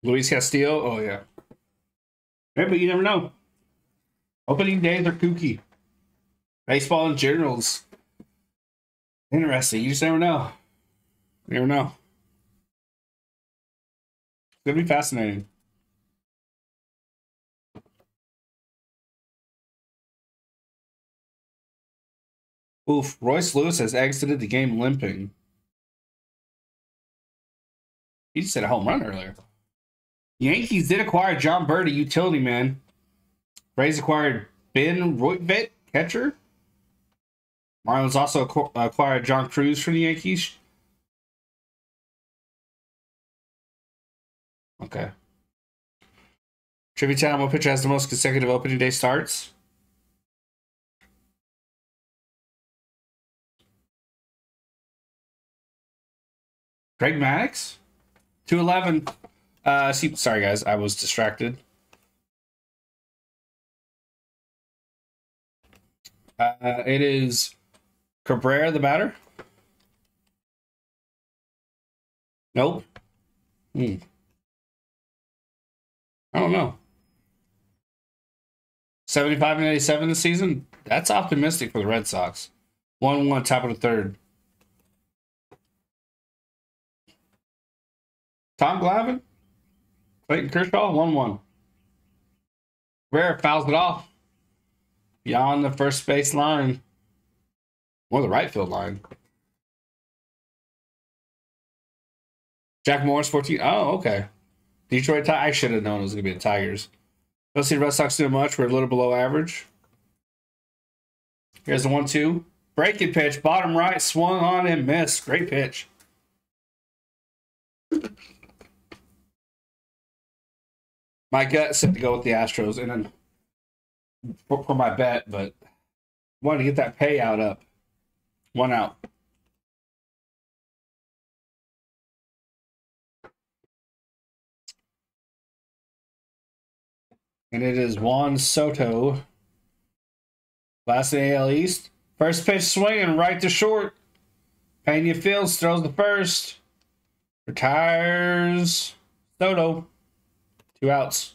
Luis Castillo. Oh yeah. Hey, but you never know. Opening days are kooky. Baseball in general's interesting. You just never know. You never know. It's gonna be fascinating. Oof, Royce Lewis has exited the game limping. He just hit a home run earlier. Yankees did acquire Jon Berti, a utility man. Rays acquired Ben Rortvedt, catcher. Marlins also acquired John Cruz from the Yankees. Okay. Tribute Town, what pitcher has the most consecutive opening day starts? Greg Maddux? 211. Uh, see, sorry guys, I was distracted. Uh, it is Cabrera the batter. Nope. Hmm. I don't know. 75 and 87 this season? That's optimistic for the Red Sox. 1 1, top of the third. Tom Glavine? Clayton Kershaw? 1 1. Rare fouls it off. Beyond the first base line. Or the right field line. Jack Morris, 14. Oh, okay. Detroit, I should have known it was going to be the Tigers. Don't see the Red Sox doing much. We're a little below average. Here's the one two. Breaking pitch, bottom right, swung on and missed. Great pitch. My gut said to go with the Astros and then for, for my bet, but wanted to get that payout up. One out. and it is Juan Soto. Last AL East. First pitch swinging right to short. Pena Fields throws the first. Retires Soto. Two outs.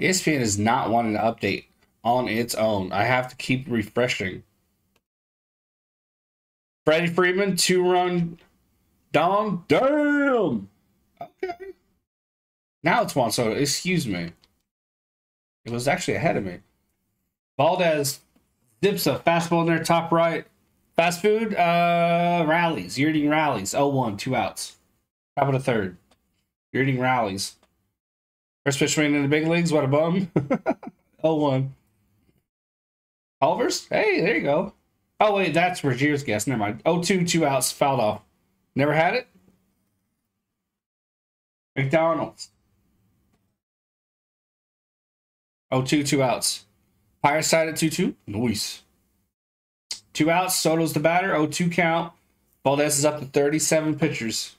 ESPN is not wanting to update on its own. I have to keep refreshing. Freddie Freeman, two run Dom, damn. Okay. Now it's Juan Soto. Excuse me. It was actually ahead of me. Valdez dips a fastball in there, top right. Fast food, uh, rallies. You're eating rallies. 0 1, two outs. Top of the third. You're eating rallies. First pitch swing in the big leagues. What a bum. 0 1. Culvers? Hey, there you go. Oh, wait, that's Rogier's guess. Never mind. 0 2, two outs. Fouled off. Never had it? McDonald's. Oh, two, two outs. Higher side at 2 2. Nice. Two outs. Soto's the batter. Oh, two count. Valdez is up to 37 pitchers.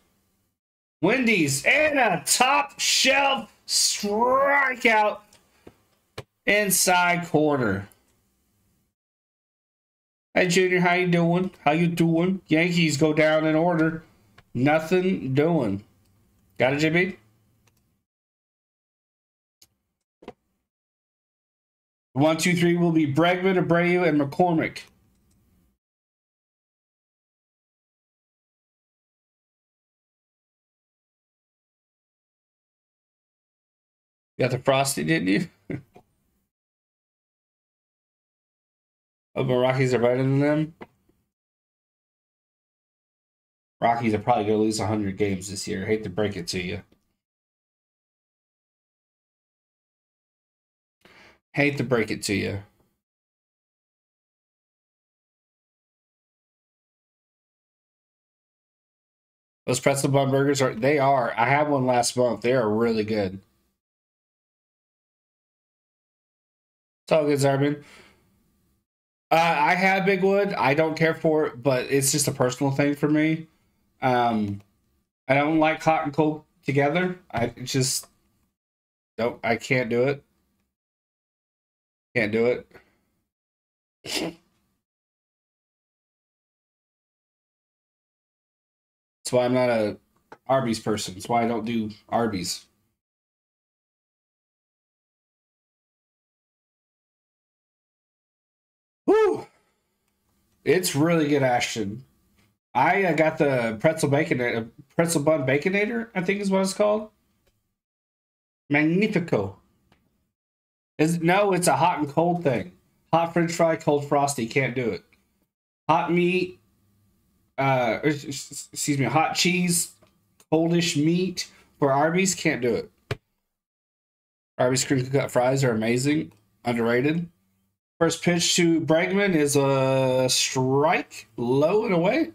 Wendy's and a top shelf strikeout inside corner. Hey Junior, how you doing? How you doing? Yankees go down in order. Nothing doing. Got it, JB? One, two, three will be Bregman, Abreu, and McCormick. Got the frosty, didn't you? Oh, but Rockies are better than them. Rockies are probably going to lose 100 games this year. Hate to break it to you. Hate to break it to you. Those pretzel bun burgers are they are. I had one last month. They are really good. It's all good, Zarbin. Uh, I have Big Wood. I don't care for it, but it's just a personal thing for me. Um, I don't like hot and cold together. I just don't. I can't do it. Can't do it. That's why I'm not a Arby's person. That's why I don't do Arby's. Whew. It's really good Ashton. I uh, got the pretzel bacon, uh, pretzel bun baconator. I think is what it's called. Magnifico. Is no, it's a hot and cold thing. Hot French fry, cold frosty. Can't do it. Hot meat. Uh, excuse me. Hot cheese, coldish meat for Arby's. Can't do it. Arby's crinkle cut fries are amazing. Underrated. First pitch to Bregman is a strike, low and away.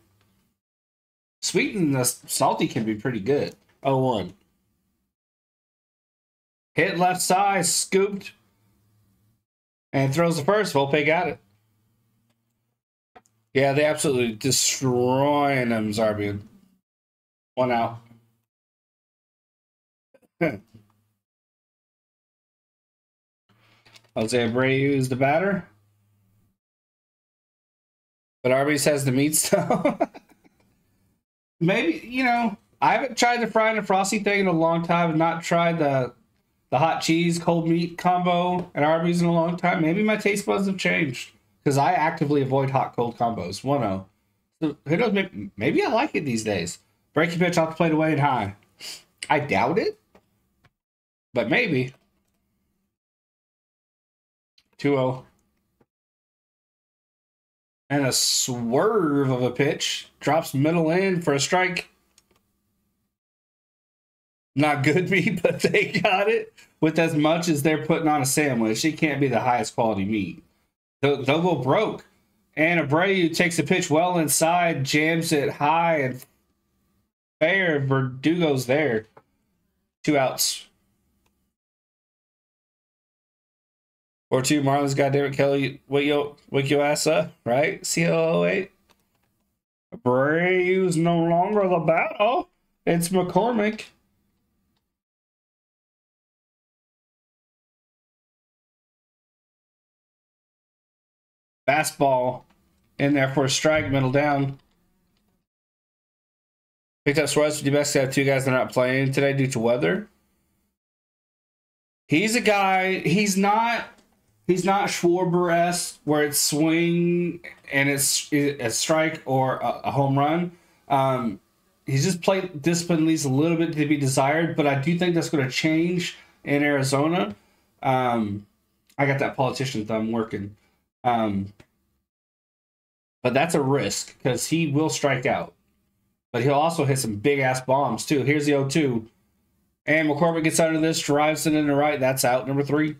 Sweet and the salty can be pretty good. 0 1. Hit left side, scooped, and throws the first. Volpe got it. Yeah, they absolutely destroying them, Zarbian. One out. Jose Abreu is the batter. But Arby's has the meat still. Maybe, you know, I haven't tried the fried and frosty thing in a long time. I've not tried the the hot cheese cold meat combo at Arby's in a long time. Maybe my taste buds have changed because I actively avoid hot cold combos. 1 0. So who knows? Maybe, I like it these days. Break Breaking pitch off the plate away and high. I doubt it, but maybe. 2 0. And a swerve of a pitch. Drops middle in for a strike. Not good meat, but they got it with as much as they're putting on a sandwich. It can't be the highest quality meat. They'll, go broke. And Abreu takes a pitch well inside, jams it high and fair. Verdugo's there. Two outs. Or two, Marlins got Derek Kelly. Wake your, wake your ass up, right? CLO8. Braves no longer the battle. It's McCormick. Fastball in there for a strike, middle down. Picked up Suarez. Do best to have two guys that are not playing today due to weather. He's a guy. He's not. He's not Schwarber esque where it's swing and it's a strike or a, home run. Um, he's just played discipline leaves a little bit to be desired, but I do think that's going to change in Arizona. Um, I got that politician thumb working. Um, but that's a risk because he will strike out. But he'll also hit some big ass bombs too. Here's the 0 2. And McCormick gets under this, drives it in the right. That's out. Number three.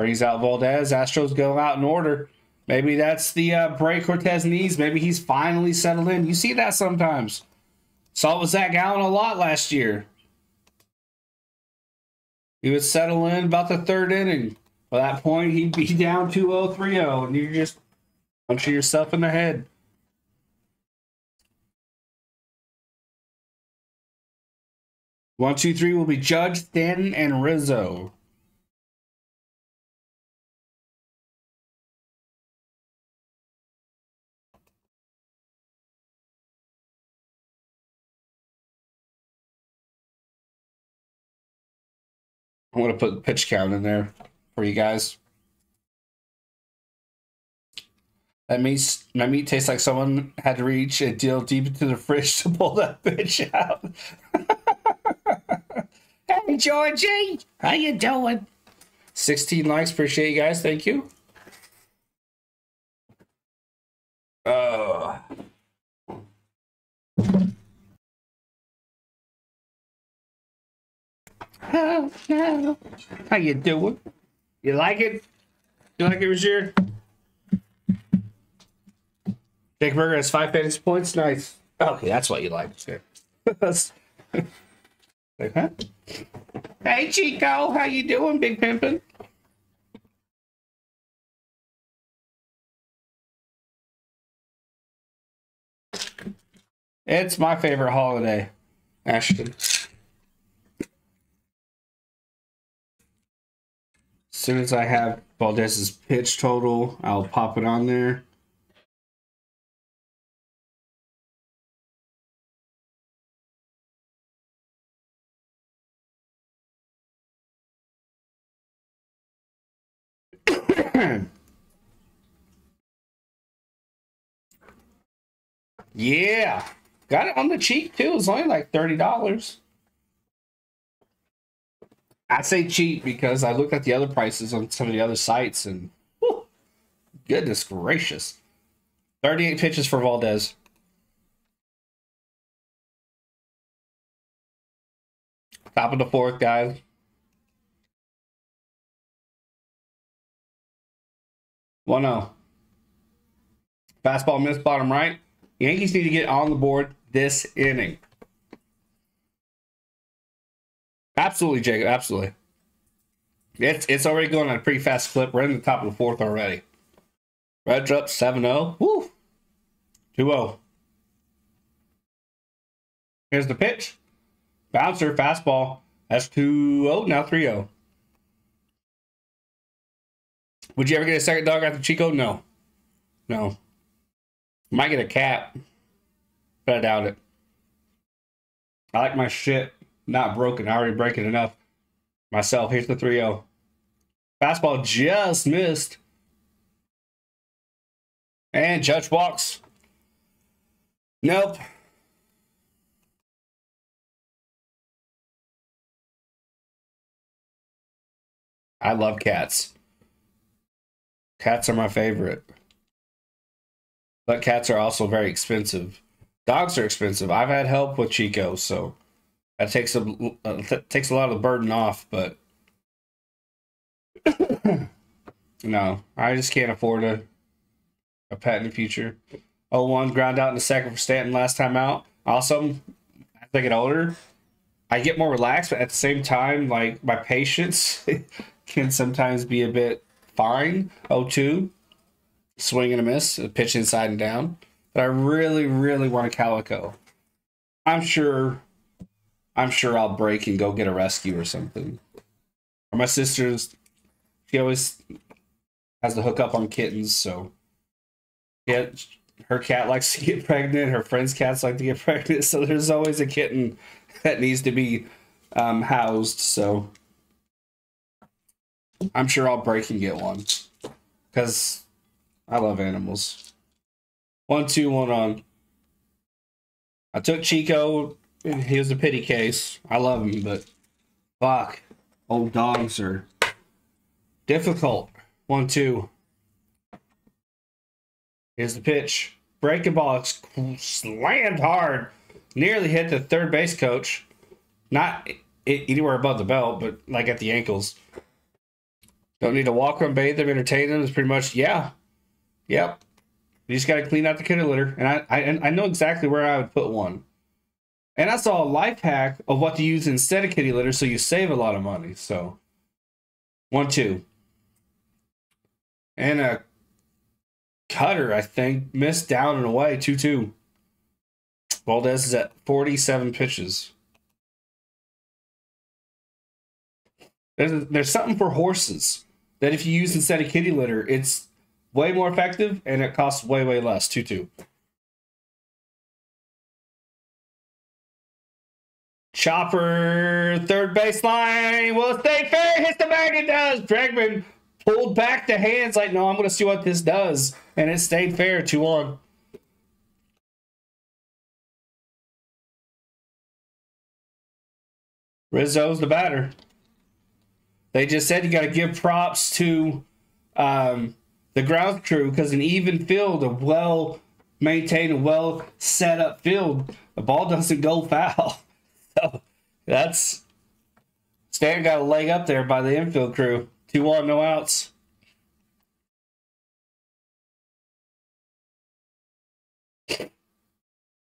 Brings out Valdez. Astros go out in order. Maybe that's the uh, break Cortes needs. Maybe he's finally settled in. You see that sometimes. Saw it with Zac Gallen a lot last year. He would settle in about the third inning. By that point, he'd be down 2 0 3 0, and you're just punching yourself in the head. One, two, three will be Judge, Stanton, and Rizzo. I'm gonna put pitch count in there for you guys. That meat, my meat tastes like someone had to reach a deal deep into the fridge to pull that bitch out. hey Georgie, how you doing? 16 likes, appreciate you guys, thank you. Uh Oh, no. How you doing? You like it? You like it, Rozier? Jake Burger has five fantasy points. Nice. Okay, that's what you like. like, huh? Hey, Chico, how you doing, Big Pimpin'? It's my favorite holiday, Ashton. Soon as I have Valdez's pitch total, I'll pop it on there. yeah. Got it on the cheap too. It's only like $30. I say cheap because I looked at the other prices on some of the other sites and whew, goodness gracious. 38 pitches for Valdez. Top of the fourth, guys. One zero. Fastball missed bottom right. Yankees need to get on the board this inning. Absolutely, Jacob. Absolutely. It's it's already going at a pretty fast clip. We're in the top of the fourth already. Reds up 7 0. Woo! 2 0. Here's the pitch. Bouncer, fastball. That's 2 0. Now 3 0. Would you ever get a second dog after Chico? No. No. Might get a cat, but I doubt it. I like my shit not broken. I already break it enough myself. Here's the 3 0. Fastball just missed. And Judge walks. Nope. I love cats. Cats are my favorite. But cats are also very expensive. Dogs are expensive. I've had help with Chico, so that takes a uh, takes a lot of the burden off. But no, I just can't afford a a pet in the future. Oh, one ground out in the second for Stanton last time out. Awesome. As I get older, I get more relaxed, but at the same time, like my patience can sometimes be a bit fine. Oh, two, swing and a miss, a pitch inside and down. But I really, really want a calico. I'm sure, I'm sure I'll break and go get a rescue or something. Or my sister's, she always has the hook up on kittens, so yeah, her cat likes to get pregnant. Her friends' cats like to get pregnant. So there's always a kitten that needs to be um, housed. So I'm sure I'll break and get one because I love animals. One, two, one on. I took Chico. He was a pity case. I love him, but fuck, old dogs are difficult. One, two. Here's the pitch. Breaking ball It's slammed hard. Nearly hit the third base coach. Not anywhere above the belt, but like at the ankles. Don't need to walk them, bathe them, entertain them. It's pretty much, yeah. Yep. You just got to clean out the kitty litter. And I, I, I know exactly where I would put one. And I saw a life hack of what to use instead of kitty litter so you save a lot of money. So, one, two. And a cutter, I think, missed down and away 2 2. Valdez is at 47 pitches. There's, there's something for horses that if you use instead of kitty litter, it's way more effective and it costs way, way less 2 2. Chopper, third baseline. Will stay fair? Hits the bag. It does. Bregman pulled back the hands like, no, I'm going to see what this does. And it stayed fair, 2 on. Rizzo's the batter. They just said you got to give props to um, the ground crew because an even field, a well maintained, a well set up field, the ball doesn't go foul. So that's Stan got a leg up there by the infield crew. Two one, no outs.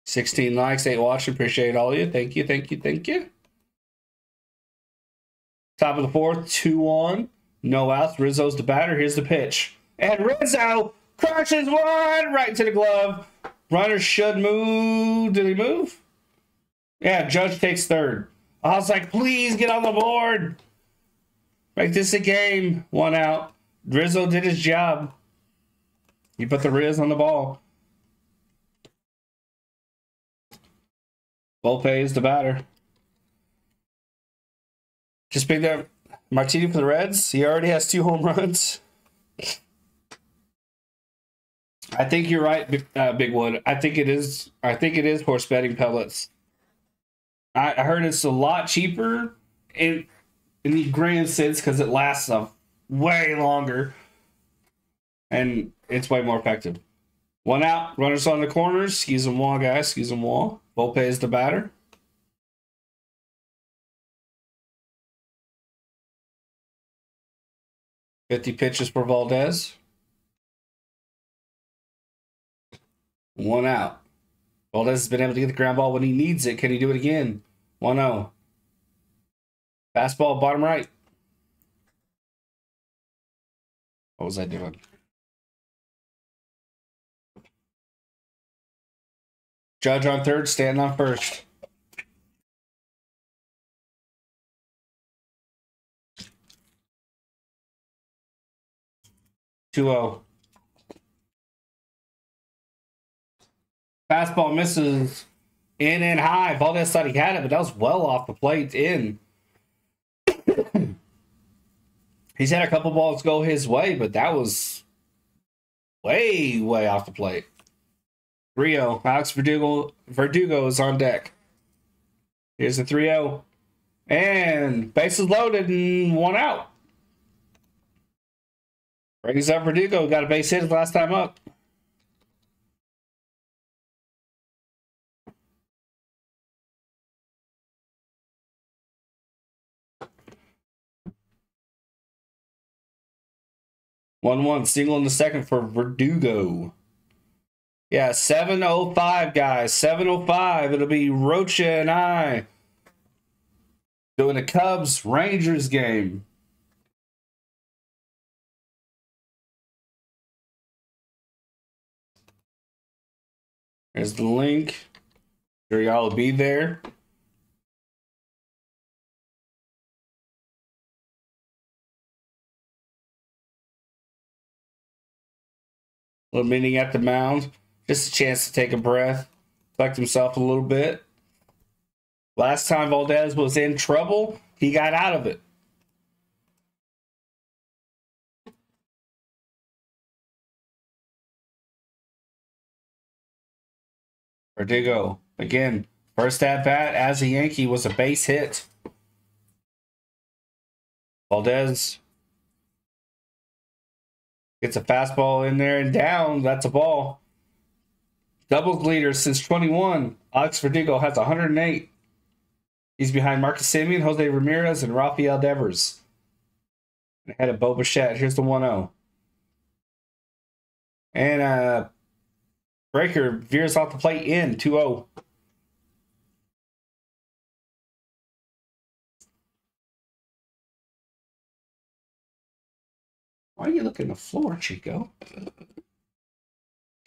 Sixteen likes, eight watching. Appreciate all of you. Thank you, thank you, thank you. Top of the fourth, two on, no outs. Rizzo's the batter. Here's the pitch, and Rizzo crushes one right to the glove. Runner should move. Did he move? Yeah, Judge takes third. I was like, please get on the board. Make this a game. One out. Rizzo did his job. He put the Riz on the ball. Volpe is the batter. Just picked up Martini for the Reds. He already has two home runs. I think you're right, uh, Big Wood. I think it is. I think it is horse betting pellets. I, heard it's a lot cheaper in in the grand sense because it lasts a way longer and it's way more effective. One out, runners on the corners. Excuse them wall, guys. Excuse them wall. Volpe is the batter. Fifty pitches for Valdez. One out. Valdez has been able to get the ground ball when he needs it. Can he do it again? 1 0. Fastball, bottom right. What was I doing? Judge on third, stand on first. Two zero. Fastball misses in and high. Valdez thought he had it, but that was well off the plate in. He's had a couple balls go his way, but that was way, way off the plate. Rio, Alex Verdugo, Verdugo is on deck. Here's the 3 0. And bases loaded and one out. Brings up Verdugo, got a base hit last time up. One one single in the second for Verdugo. Yeah, 705 guys. 705. It'll be Rocha and I doing a Cubs Rangers game. There's the link. Sure y'all will be there. Little meeting at the mound. Just a chance to take a breath, collect himself a little bit. Last time Valdez was in trouble, he got out of it. Verdugo, again, first at bat as a Yankee was a base hit. Valdez Gets a fastball in there and down. That's a ball. Doubles leader since 21. Alex Verdugo has 108. He's behind Marcus Semien, Jose Ramirez, and Rafael Devers. And Ahead of Bo Bichette. Here's the 1 0. And uh, Breaker veers off the plate in 2 0. Why are you looking the floor, Chico?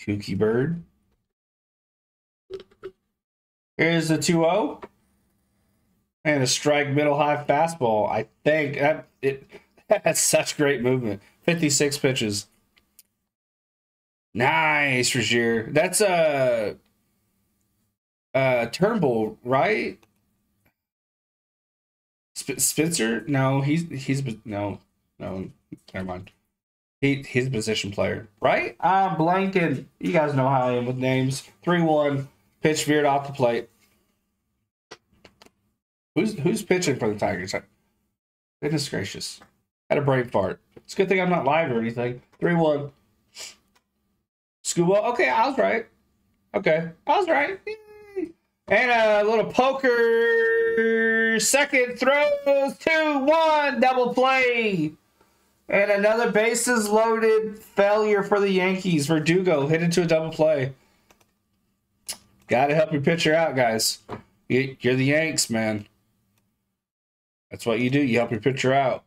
Kooky bird. Here's the 2 0. And a strike middle high fastball. I think that it that's such great movement. 56 pitches. Nice, Rozier. That's a uh, Turnbull, right? Sp- Spencer? No, he's he's no no. Never mind. He, he's a position player, right? I'm blanking. You guys know how I am with names. 3 1. Pitch veered off the plate. Who's who's pitching for the Tigers? Goodness gracious. Had a brain fart. It's a good thing I'm not live or anything. 3 1. Skubal. Okay, I was right. Okay, I was right. And a little poker. Second throws. 2 1. Double play. And another bases loaded failure for the Yankees. Verdugo hit into a double play. Got to help your pitcher out, guys. You're the Yanks, man. That's what you do. You help your pitcher out.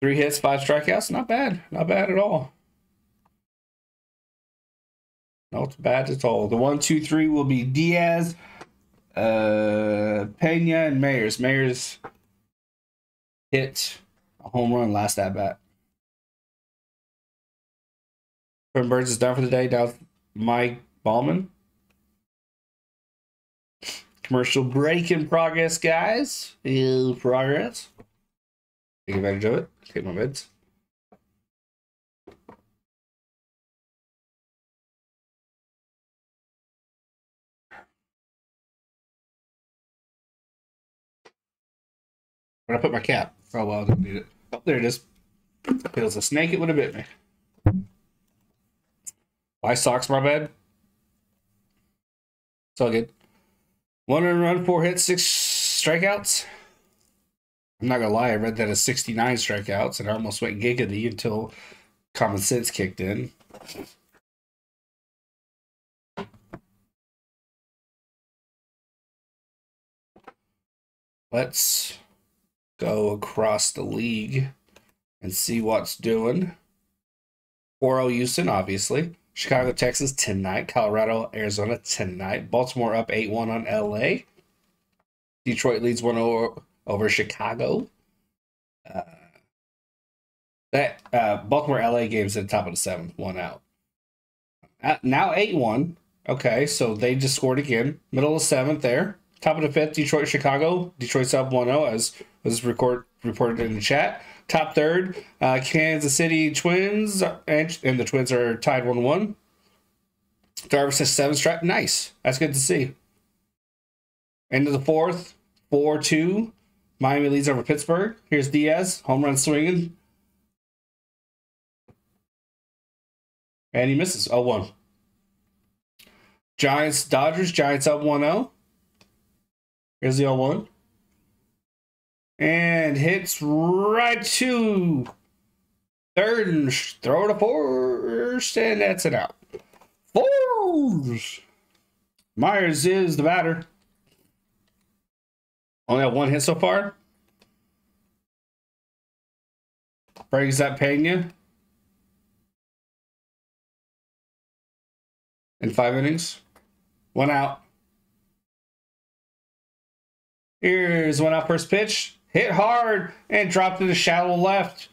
Three hits, five strikeouts. Not bad. Not bad at all. Not bad at all. The one, two, three will be Diaz, uh, Pena and Meyers. Meyers hit a home run last at bat. Twin Birds is done for the day. Down Mike Ballman. Commercial break in progress, guys. In progress. Take advantage of it. Take my meds. Where I put my cap for a while, didn't need it. Oh, there it is. If it was a snake, it would have bit me. Why socks, my bad? It's all good. One and run, four hits, six strikeouts. I'm not gonna lie, I read that as 69 strikeouts, and I almost went giggity until common sense kicked in. Let's go across the league and see what's doing. 4 Houston, obviously. Chicago, Texas tonight. Colorado, Arizona tonight. Baltimore up 8 1 on LA. Detroit leads 1 over, over Chicago. Uh, that uh, Baltimore LA game's at the top of the seventh, one out. Uh, now 8 1. Okay, so they just scored again. Middle of seventh there. Top of the fifth, Detroit, Chicago. Detroit's up 1 0, as was record, reported in the chat. Top third, uh, Kansas City Twins, and, and the Twins are tied 1 1. Darvish has seven strike. Nice. That's good to see. End of the fourth, 4 2. Miami leads over Pittsburgh. Here's Diaz, home run swinging. And he misses 0 1. Giants, Dodgers, Giants up 1 0. Here's the 0 1 and hits right to third and throw to first, and that's it out. Fours. Meyers is the batter. Only have one hit so far. Brings that Pena. In five innings. One out. Here's when I first pitch hit hard, and dropped to the shallow left.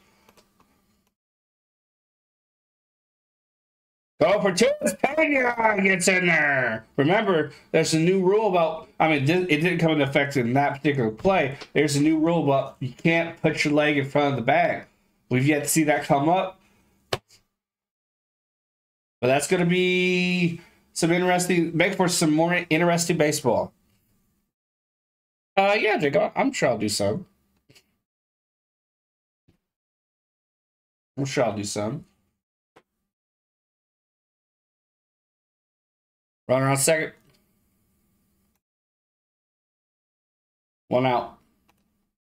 Go for two. Pena gets in there. Remember, there's a new rule about. I mean, it didn't come into effect in that particular play. There's a new rule about you can't put your leg in front of the bag. We've yet to see that come up. But that's going to be some interesting. Make for some more interesting baseball. Uh, yeah, Jake, I'm sure I'll do some. I'm sure I'll do some. Runner on second. One out.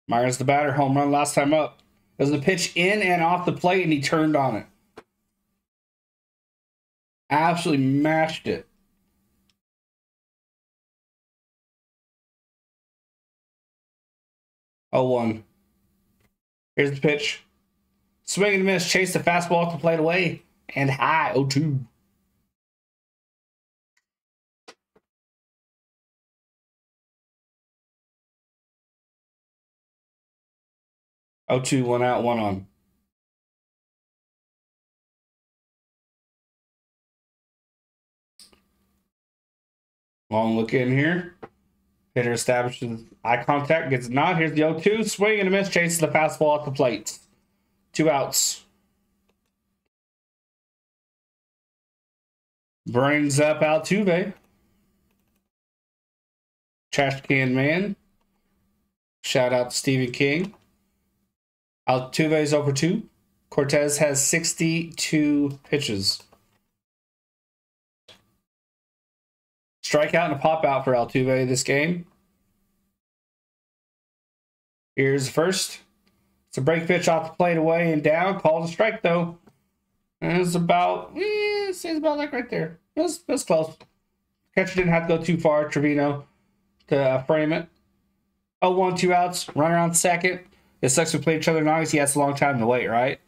Meyers the batter. Home run last time up. There's a pitch in and off the plate, and he turned on it. Absolutely mashed it. Oh one. Here's the pitch. Swing and miss, chase the fastball to play it away, and high 0 2. Oh two, one out, one on. Long look in here. Hitter establishes eye contact, gets a nod. Here's the 0 2. Swing and a miss, chases the fastball at the plate. Two outs. Brings up Altuve. Trash can man. Shout out to Stephen King. Altuve is over two. Cortes has 62 pitches. Strikeout and a pop out for Altuve this game. Here's the first. It's a break pitch off the plate away and down. Called a strike though. And it's about, eh, it's about like right there. It was, it was close. Catcher didn't have to go too far. Trevino to uh, frame it. Oh, one, two outs. Runner on second. It sucks we played each other nice. He has a long time to wait, right?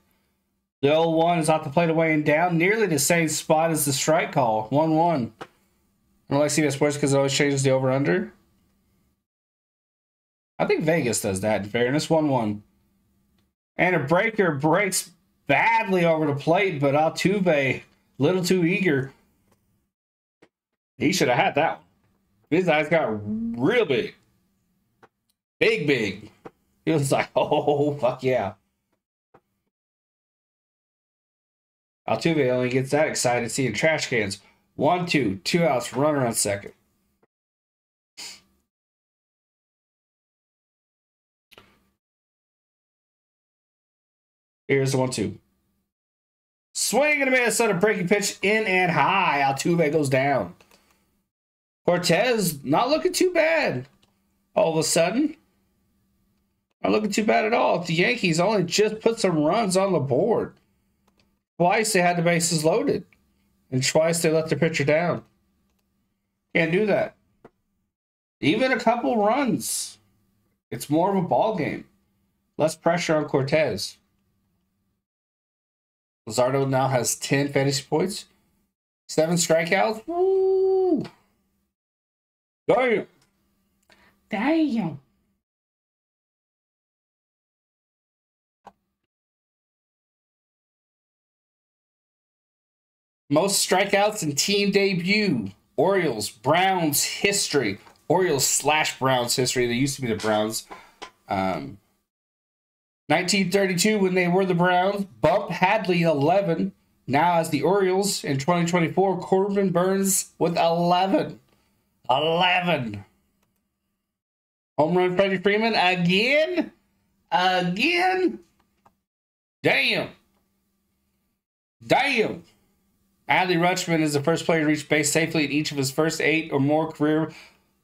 The old one is off the plate away and down, nearly the same spot as the strike call. 1 1. I don't like CBS Sports because it always changes the over under. I think Vegas does that, in fairness. 1 1. And a breaker breaks badly over the plate, but Altuve, little too eager. He should have had that one. His eyes got real big. Big, big. He was like, oh, fuck yeah. Altuve only gets that excited seeing trash cans. One, two, two outs, runner on second. Here's the one two. Swing and a miss on a breaking pitch in and high. Altuve goes down. Cortes not looking too bad. All of a sudden, not looking too bad at all. The Yankees only just put some runs on the board. Twice they had the bases loaded, and twice they let the pitcher down. Can't do that. Even a couple runs It's more of a ball game. Less pressure on Cortes. Luzardo now has 10 fantasy points, seven strikeouts. Woo! Damn. Damn. Most strikeouts in team debut. Orioles, Browns history. Orioles slash Browns history. They used to be the Browns. Um, 1932, when they were the Browns, Bump Hadley 11. Now, as the Orioles in 2024, Corbin Burnes with 11. 11. Home run Freddie Freeman again? Again? Damn. Damn. Adley Rutschman is the first player to reach base safely in each of his first eight or more career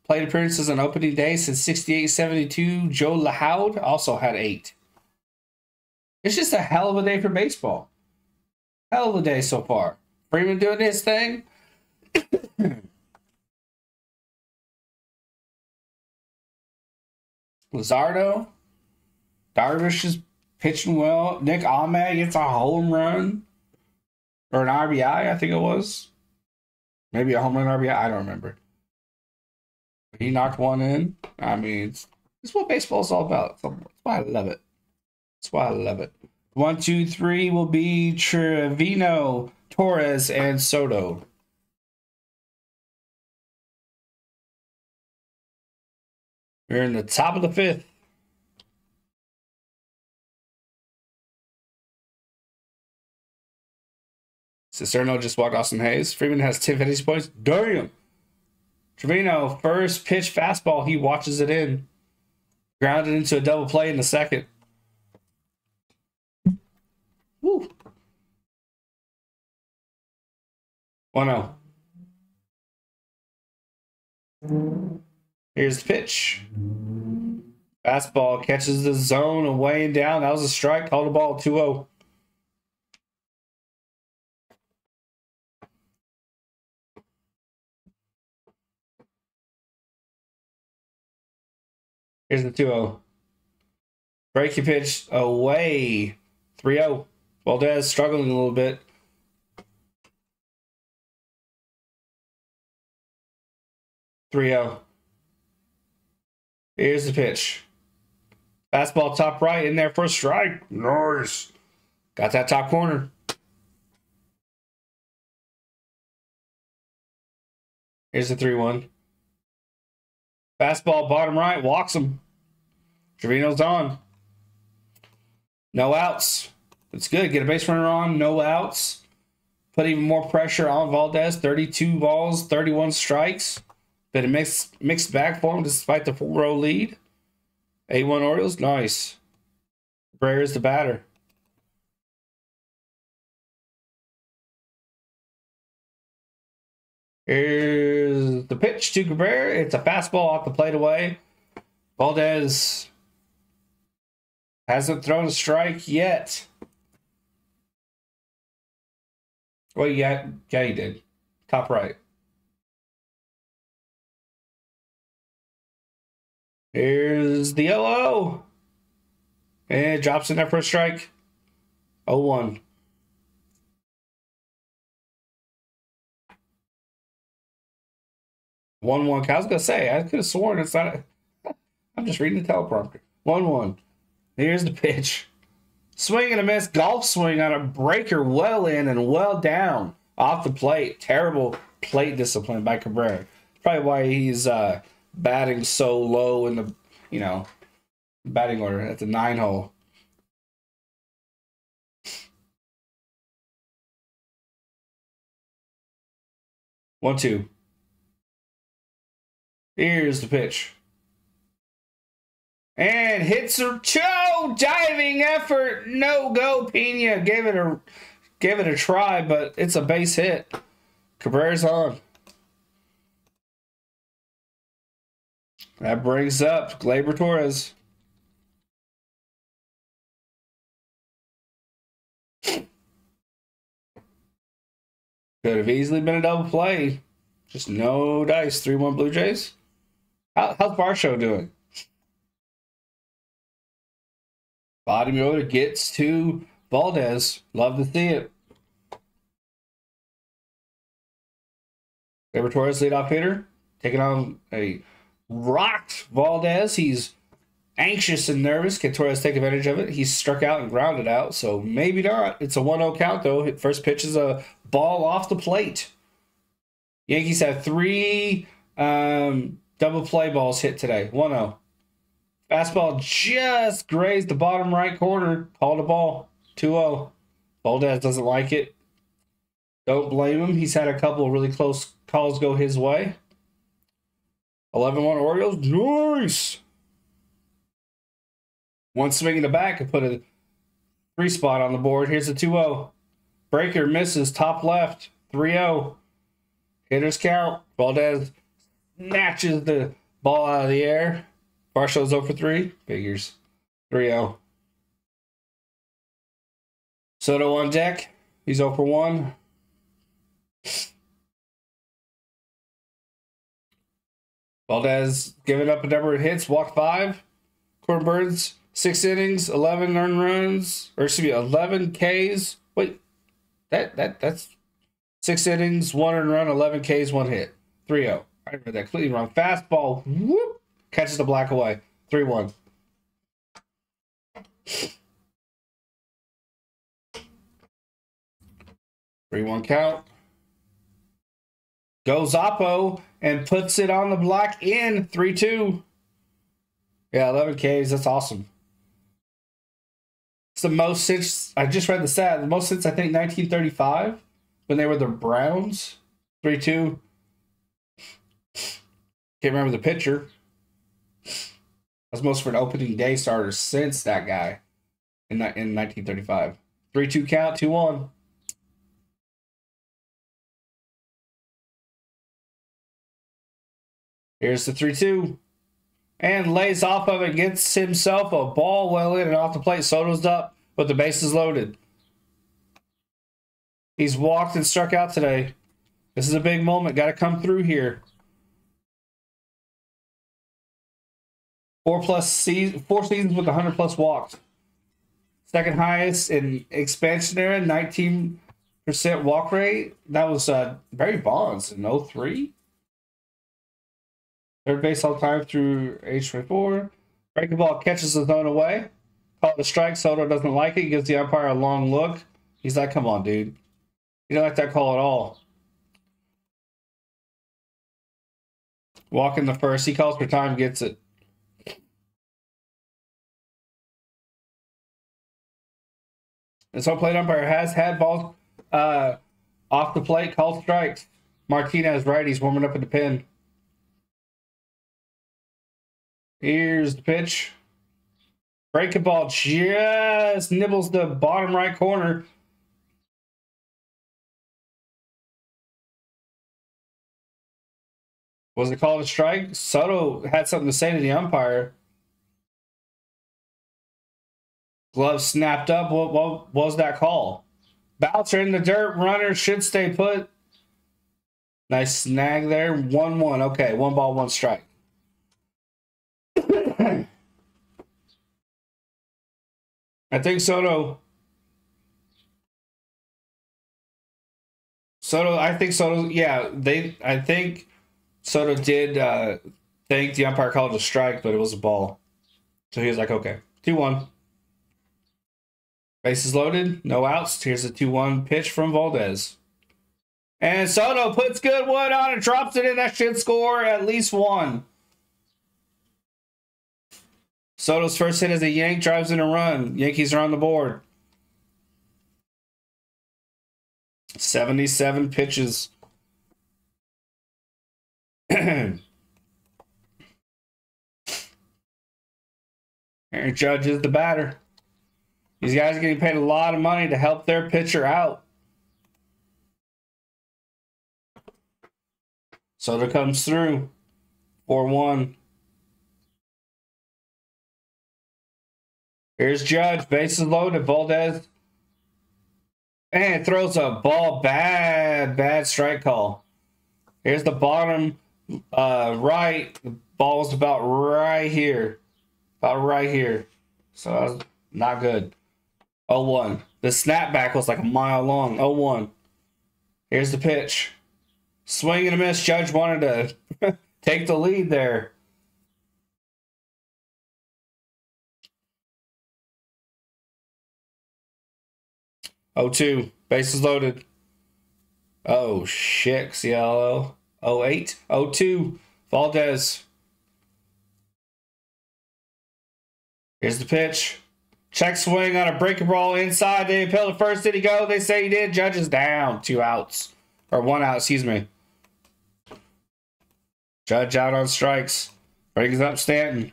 plate appearances on opening day since 68 72. Joe LaHoud also had eight. It's just a hell of a day for baseball. Hell of a day so far. Freeman doing his thing. Luzardo. Darvish is pitching well. Nick Ahmed gets a home run. Or an RBI, I think it was. Maybe a home run RBI. I don't remember. He knocked one in. I mean, it's, it's what baseball is all about. That's why I love it. That's why I love it. One, two, three will be Trevino, Torres, and Soto. We're in the top of the fifth. Cicerno just walked Austin Hays. Freeman has 10 fantasy points. Damn. Trevino, first pitch fastball, he watches it in. Grounded into a double play in the second. Woo. 1 0. Here's the pitch. Fastball catches the zone away and down. That was a strike. Call the ball 2 0. Here's the 2 0. Breaking pitch away. 3 0. Valdez struggling a little bit. Three zero. Here's the pitch. Fastball top right in there for a strike. Nice. Got that top corner. Here's the 3 1. Fastball bottom right, walks him. Trevino's on. No outs. It's good. Get a base runner on, no outs. Put even more pressure on Valdez. 32 balls, 31 strikes. Been a mixed, mixed bag for him despite the 4 row lead. A1 Orioles, nice. is the batter. Here's the pitch to Cabrera. It's a fastball off the plate away. Valdez hasn't thrown a strike yet. Well, yeah, yeah, he did. Top right. Here's the 0 And it drops in there for a strike. 0 1. One one. I was gonna say I could have sworn it's not. I'm just reading the teleprompter. One one. Here's the pitch. Swing and a miss. Golf swing on a breaker, well in and well down off the plate. Terrible plate discipline by Cabrera. Probably why he's uh, batting so low in the you know batting order at the nine hole. One two. Here's the pitch. And hits a Cho diving effort. No go. Pena gave it a gave it a try, but it's a base hit. Cabrera's on. That brings up Gleyber Torres. Could have easily been a double play. Just no dice. 3 1 Blue Jays. How, how's Varsho doing? Bottom order gets to Valdez. Love to see it. Gleyber Torres, leadoff hitter, taking on a rocked Valdez. He's anxious and nervous. Can Torres take advantage of it? He's struck out and grounded out, so maybe not. It's a 1 0 count, though. First pitch is a ball off the plate. Yankees have three um, double play balls hit today 1 0. Fastball just grazed the bottom right corner. Called a ball 2 0. Valdez doesn't like it. Don't blame him. He's had a couple of really close calls go his way. 11 1 Orioles. Nice. One swing in the back and put a three spot on the board. Here's a 2 0. Breaker misses top left. 3 0. Hitters count. Valdez snatches the ball out of the air. Varsho's 0 for 3. Figures. 3 0. Soto on deck. He's 0 for 1. Valdez giving up a number of hits, walked five. Corbin Burnes, six innings, 11 earned runs, or excuse me, 11 Ks. Wait, that that that's six innings, one earned run, 11 Ks, one hit. 3 0. I read that completely wrong. Fastball, whoop, catches the black away. 3 1. Three one count. Goes Oppo and puts it on the block in 3 2. Yeah, 11 Ks. That's awesome. It's the most since I just read the stat, the most since I think 1935 when they were the Browns. 3 2. Can't remember the pitcher. That's most for an opening day starter since that guy in, in 1935. 3 2 count, 2 1. Here's the 3 2. And lays off of it, gets himself a ball well in and off the plate. Soto's up, but the base is loaded. He's walked and struck out today. This is a big moment. Got to come through here. Four plus season, four seasons with 100 plus walks. Second highest in expansion era, 19% walk rate. That was uh, Barry Bonds in 03. Third base all time through age 24. Breaking ball catches the zone away. Call the strike. Soto doesn't like it. Gives the umpire a long look. He's like, come on, dude. You don't like that call at all. Walking the first. He calls for time, gets it. And so plate umpire has had balls uh, off the plate, called strikes. Martinez righties warming up in the pin. Here's the pitch. Breaking ball just nibbles the bottom right corner. Was it called a strike? Soto had something to say to the umpire. Glove snapped up. What, what, what was that call? Bouncer in the dirt. Runner should stay put. Nice snag there. 1 1. Okay, one ball, one strike. I think Soto. Soto, I think Soto. Yeah, they. I think Soto did uh, think the umpire called a strike, but it was a ball. So he was like, "Okay, two one." Bases loaded, no outs. Here's a two one pitch from Valdez. And Soto puts Goodwood on and drops it in. That should score at least one. Soto's first hit as a Yank drives in a run. Yankees are on the board. 77 pitches. Aaron Judge is the batter. These guys are getting paid a lot of money to help their pitcher out. Soto comes through. 4 1. Here's Judge, bases loaded. Valdez. And throws a ball. Bad, bad strike call. Here's the bottom uh, right. The ball's about right here. About right here. So Not good. 0-1. The snapback was like a mile long. 0-1. Here's the pitch. Swing and a miss. Judge wanted to take the lead there. Oh two, bases loaded. Oh shit, CLO. Oh eight, oh two, Valdez. Here's the pitch. Check swing on a breaking ball inside. They appeal to first. Did he go? They say he did. Judges down. Two outs. Or one out, excuse me. Judge out on strikes. Brings up Stanton.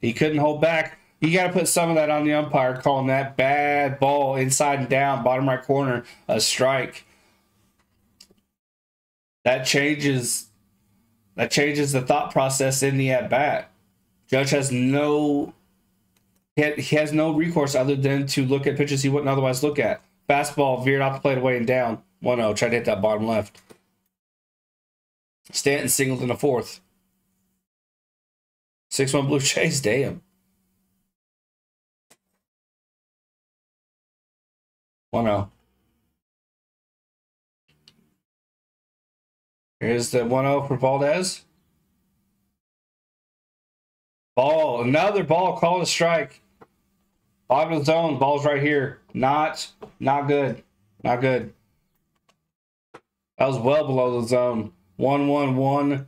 He couldn't hold back. You got to put some of that on the umpire, calling that bad ball inside and down, bottom right corner, a strike. That changes. That changes the thought process in the at bat. Judge has no he has no recourse other than to look at pitches he wouldn't otherwise look at. Fastball veered off the plate away and down. 1 0. Tried to hit that bottom left. Stanton singled in the fourth. 6 1 Blue Jays. Damn. 1 0. Here's the 1 0 for Valdez. Ball. Another ball called a strike. Bottom of the zone. Ball's right here. Not, not good. Not good. That was well below the zone. One, one, one.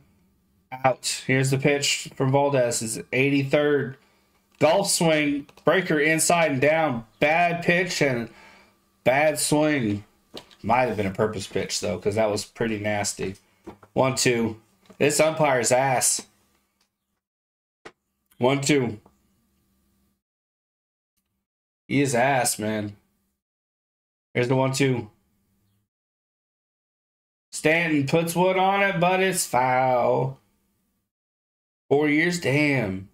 Out. Here's the pitch from Valdez. Is 83rd. Golf swing. Breaker inside and down. Bad pitch and bad swing. Might have been a purpose pitch, though, because that was pretty nasty. One, two. This umpire's ass. One, two. He is ass, man. Here's the one two. Stanton puts wood on it, but it's foul. Four years, damn.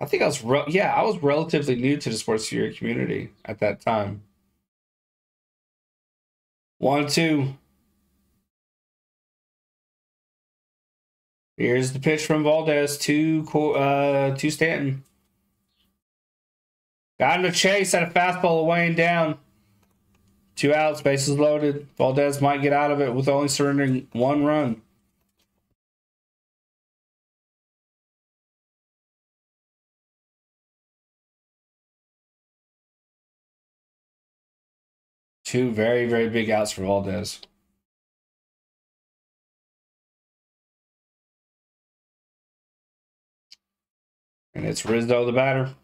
I think I was, yeah, I was relatively new to the sports theory community at that time. One, two. Here's the pitch from Valdez to uh to Stanton. Got in a chase at a fastball weighing down. Two outs, bases loaded. Valdez might get out of it with only surrendering one run. Two very, very big outs for Valdez. And it's Rizzo the batter.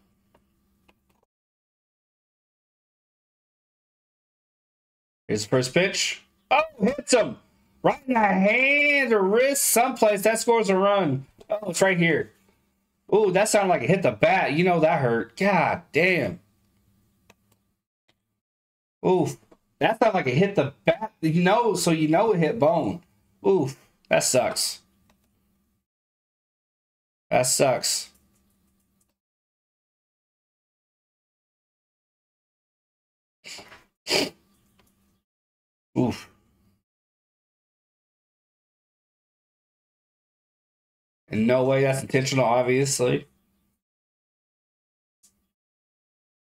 Here's the first pitch. Oh, hits him right in the hand or wrist, someplace. That scores a run. Oh, it's right here. Oh, that sounded like it hit the bat. You know that hurt. God damn. Oof. That sounded like it hit the bat. You know, so you know it hit bone. Oof. That sucks. That sucks. Oof. In no way that's intentional, obviously.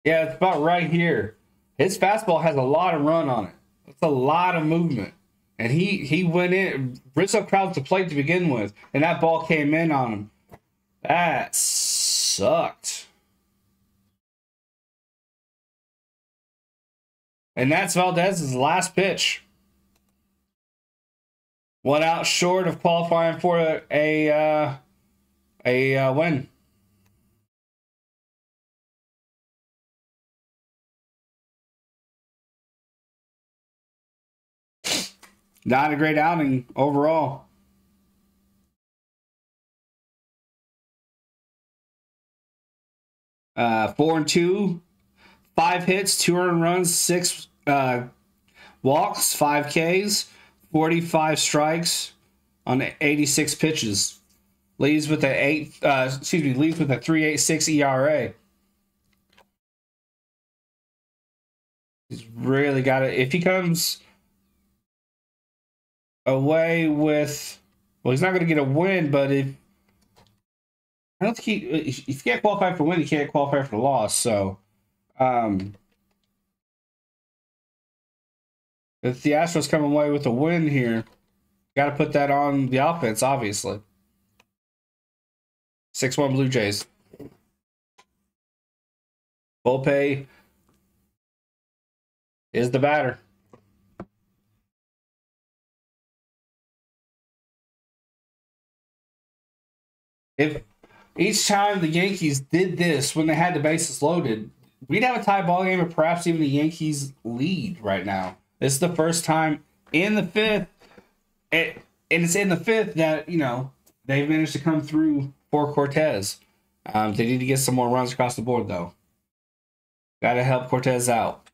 Yeah, it's about right here. His fastball has a lot of run on it. It's a lot of movement. And he he went in Rizzo crowds the plate to begin with, and that ball came in on him. That sucked. And that's Valdez's last pitch. One out short of qualifying for a a, uh, a uh, win. Not a great outing overall. Uh, four and two five hits, two earned runs, six uh, walks, five Ks, 45 strikes on 86 pitches. Leads with a eight, uh, excuse me, leads with a 3.86 ERA. He's really got it. If he comes away with, well, he's not going to get a win, but if I don't think he. If you can't qualify for win, you can't qualify for loss. So, um, if the Astros come away with a win here, got to put that on the offense, obviously. Six one Blue Jays. Volpe is the batter. If each time the Yankees did this when they had the bases loaded, we'd have a tie ball game or perhaps even the Yankees lead right now. This is the first time in the fifth, it, and it's in the fifth that, you know, they've managed to come through for Cortes. Um, they need to get some more runs across the board, though. Got to help Cortes out.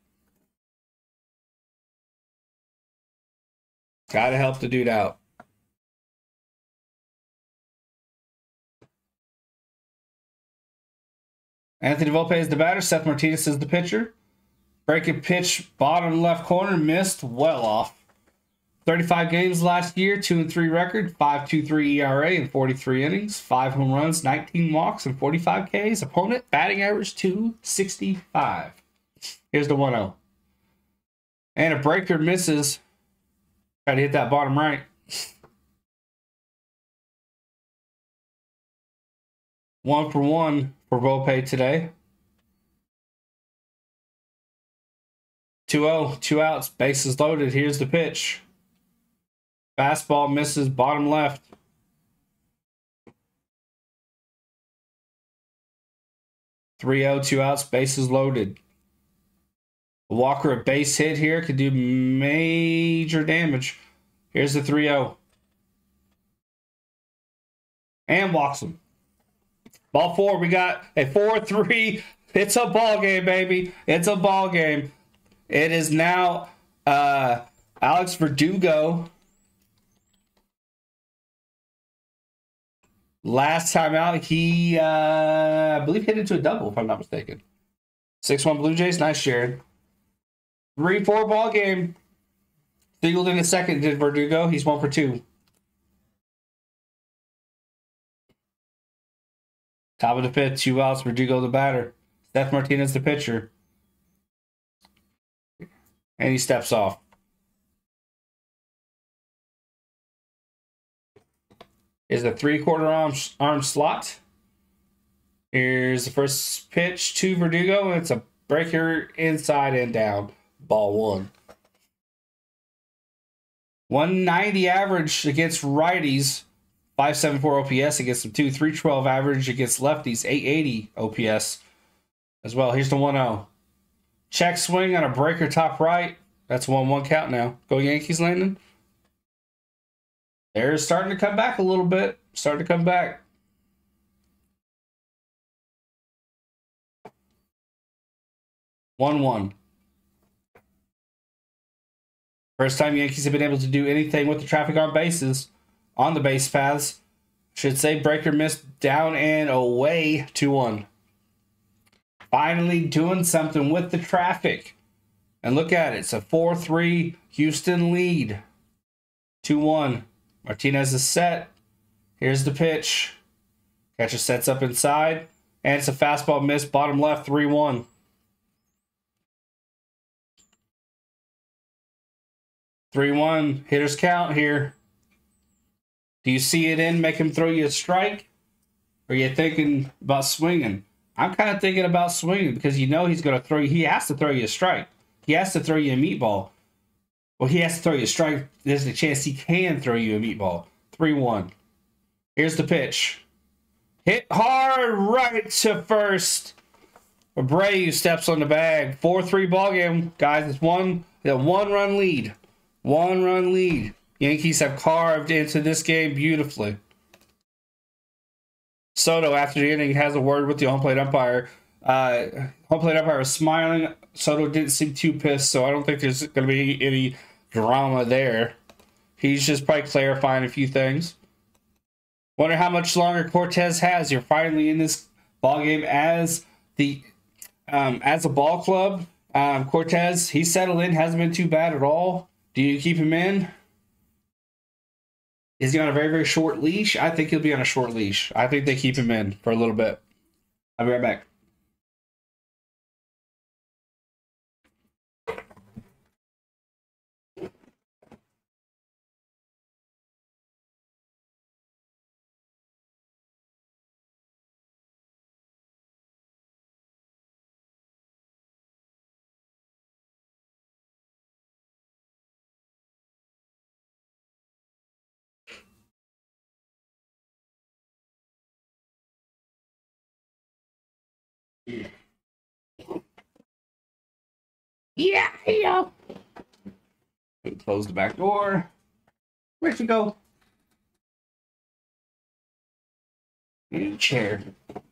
Got to help the dude out. Anthony Volpe is the batter. Seth Martinez is the pitcher. Breaking pitch, bottom left corner, missed, well off. 35 games last year, 2 and 3 record, 5.23 ERA in 43 innings, 5 home runs, 19 walks, and 45 Ks. Opponent batting average 265. Here's the 1 0. And a breaker misses. Try to hit that bottom right. one for one for Volpe today. 2 0, two outs, bases loaded. Here's the pitch. Fastball misses bottom left. Three zero, oh, two outs, bases loaded. Walker, a base hit here, could do major damage. Here's the 3 0. And walks him. Ball four, we got a 4 3. It's a ball game, baby. It's a ball game. It is now uh, Alex Verdugo Last time out, he, uh, I believe, hit into a double, if I'm not mistaken. 6 1 Blue Jays. Nice, Sharon. 3 4 ball game. Singled in the second, did Verdugo. He's 1 for 2. Top of the fifth, two outs. Verdugo the batter. Seth Martinez the pitcher. And he steps off. is a three quarter arm, arm slot. Here's the first pitch to Verdugo. It's a breaker inside and down. Ball one. 190 average against righties. 574 OPS against them too. 312 average against lefties. 880 OPS as well. Here's the 1 0. Check swing on a breaker top right. That's 1 1 count now. Go Yankees, Landon they're starting to come back a little bit. Starting to come back. One one. First time Yankees have been able to do anything with the traffic on bases, on the base paths. Should say breaker missed down and away 2 1. Finally doing something with the traffic. And look at it. It's a 4 3 Houston lead. 2 1. Martinez is set. Here's the pitch. Catcher sets up inside. And it's a fastball miss, bottom left, 3 1. Three one hitters count here. Do you see it in? Make him throw you a strike, or are you thinking about swinging? I'm kind of thinking about swinging because you know he's going to throw you. He has to throw you a strike. He has to throw you a meatball. Well, he has to throw you a strike. There's a chance he can throw you a meatball. 3 1. Here's the pitch. Hit hard right to first. Abreu steps on the bag. 4 3 ball game. Guys, it's one, a one run lead. One run lead. Yankees have carved into this game beautifully. Soto, after the inning, has a word with the home plate umpire. Uh, home plate umpire was smiling. Soto didn't seem too pissed, so I don't think there's going to be any drama there. He's just probably clarifying a few things. Wonder how much longer Cortes has. You're finally in this ball game as the um, as a ball club. Um, Cortes, he's settled in, hasn't been too bad at all. Do you keep him in? Is he on a very, very short leash? I think he'll be on a short leash. I think they keep him in for a little bit. I'll be right back. Yeah, yeah. Close the back door. Where'd you go? Need a chair.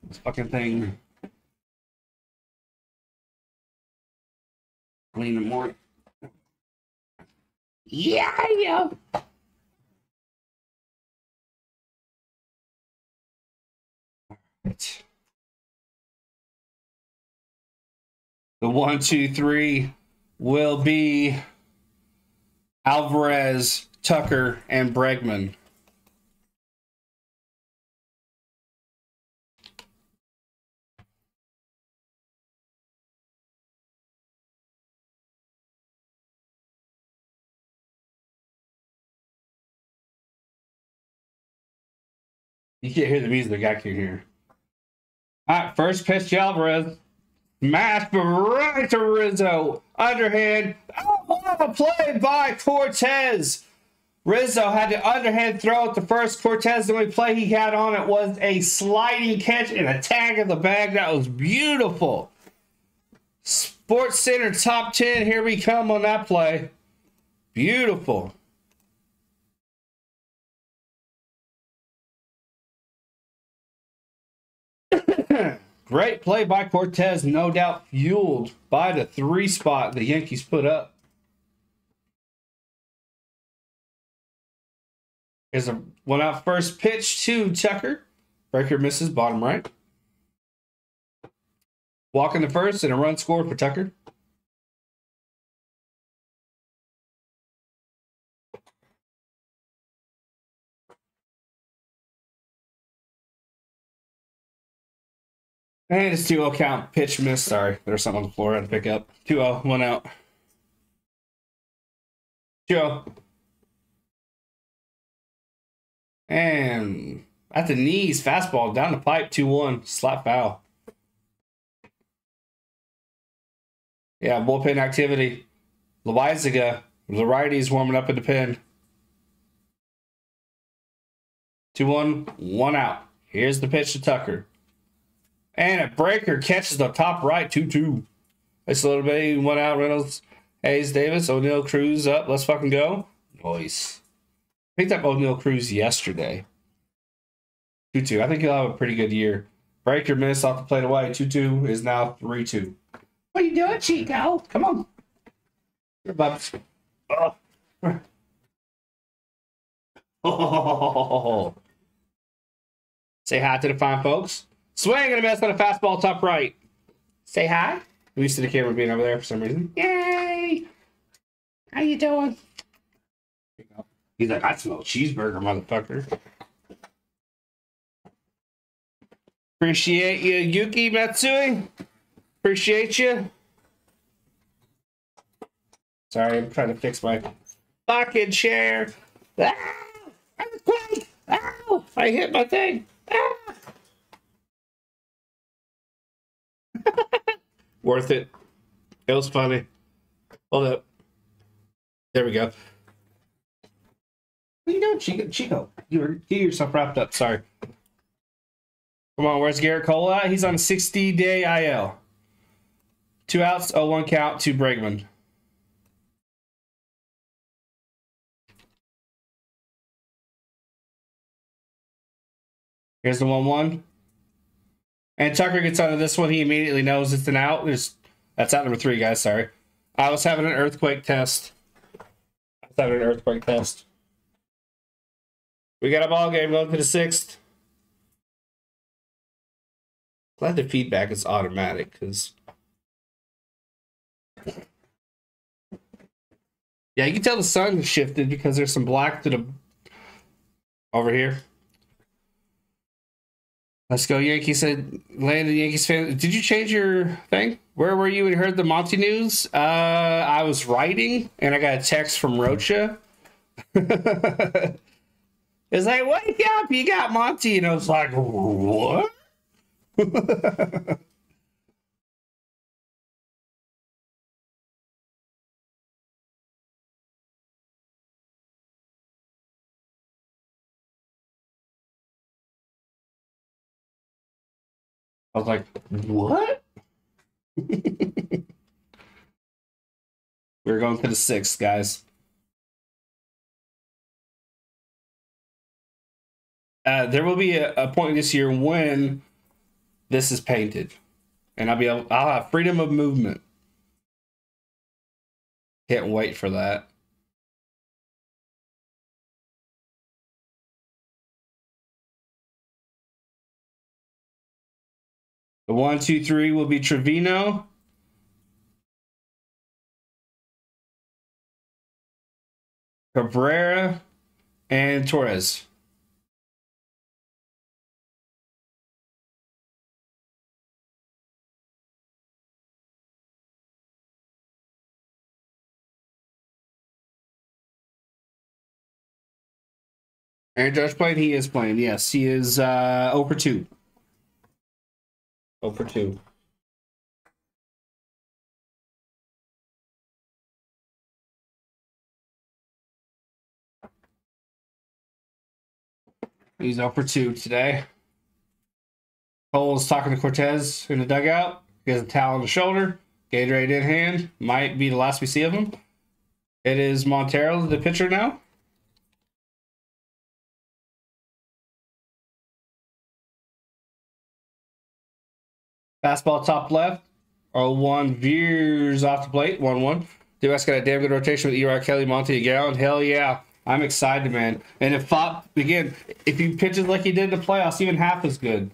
This fucking thing. Clean the more. Yeah, yeah. Right. The one, two, three will be Alvarez, Tucker, and Bregman. You can't hear the music, I can hear. All right, first pitch Alvarez. Smash right to Rizzo. Underhand. Oh, play by Cortes. Rizzo had the underhand throw at the first. Cortes, the only play he had on it was a sliding catch and a tag in the bag. That was beautiful. Sports Center top 10. Here we come on that play. Beautiful. Great play by Cortes, no doubt fueled by the three spot the Yankees put up. Here's a one out first pitch to Tucker. Breaker misses bottom right. Walk in the first and a run scored for Tucker. And it's 2 0 count. Pitch miss. Sorry, there's something on the floor I had to pick up. 2 0, one out. 2 0. And at the knees, fastball down the pipe, 2 1. Slap foul. Yeah, bullpen activity. Loaisiga, the righty's warming up in the pen. 2 1, one out. Here's the pitch to Tucker. And a breaker catches the top right 2 2. It's a little bit. One out. Reynolds, Hayes, Davis, Oneil, Cruz up. Let's fucking go. Nice. Picked up Oneil Cruz yesterday. 2 2. I think he'll have a pretty good year. Breaker missed off the plate away. 2 2 is now 3 2. What are you doing, Chico? Come on. Oh. oh. Say hi to the fine folks. Swing and a miss on a fastball top right. Say hi. I'm used to the camera being over there for some reason. Yay! How you doing? He's like, I smell cheeseburger, motherfucker. Appreciate you, Yuki Matsui. Appreciate you. Sorry, I'm trying to fix my fucking chair. Ah! Ow! I hit my thing. Ah! Worth it. It was funny. Hold up. There we go. What are you doing, Chico? Chico, you were get yourself wrapped up. Sorry. Come on, where's Gerrit Cole at? He's on 60 day IL. Two outs, oh one count to Bregman. Here's the 1 1. And Tucker gets onto this one. He immediately knows it's an out. There's that's out number three, guys. Sorry. I was having an earthquake test. I was having an earthquake test. We got a ball game going to the sixth. Glad the feedback is automatic because. Yeah, you can tell the sun shifted because there's some black to the over here. Let's go, Yankees. Said Landon Yankees fan. Did you change your thing? Where were you when you heard the Monty news? Uh, I was writing and I got a text from Rocha. it's like, wake up, you got Monty. And I was like, what? I was like, what? We're going to the sixth, guys. Uh, there will be a, a, point this year when this is painted, and I'll be able, I'll have freedom of movement. Can't wait for that. The one, two, three will be Trevino. Cabrera and Torres. Aaron Judge played? He is playing. Yes, he is uh, over 2. Oh for 2. He's 0 for 2 today. Cole's talking to Cortes in the dugout. He has a towel on the shoulder. Gatorade in hand. Might be the last we see of him. It is Montero, the pitcher now. Fastball top left. 0-1 veers off the plate. 1-1. D-West got a damn good rotation with Erod Kelly, Monty Gallen. Hell yeah. I'm excited, man. And if Pfaadt, again, if he pitches like he did in the playoffs, even half as good.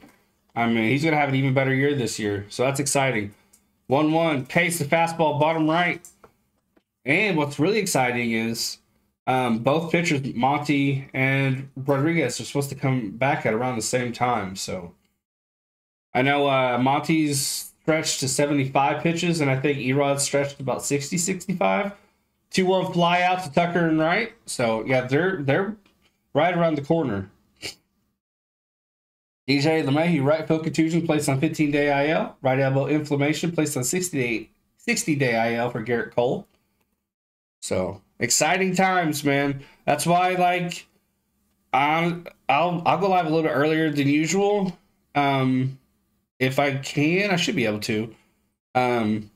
I mean, he's going to have an even better year this year. So that's exciting. 1 1. Pace the fastball, bottom right. And what's really exciting is um, both pitchers, Monty and Rodriguez, are supposed to come back at around the same time. So I know uh, Monty's stretched to 75 pitches, and I think Erod's stretched about 60, 65. 2 1 fly out to Tucker and Wright. So, yeah, they're they're right around the corner. DJ LeMahieu, right foot contusion, placed on 15 day IL. Right elbow inflammation, placed on 60 day, 60 day IL for Gerrit Cole. So, exciting times, man. That's why, like, I'm, I'll, I'll go live a little bit earlier than usual. Um, if I can, I should be able to. Um,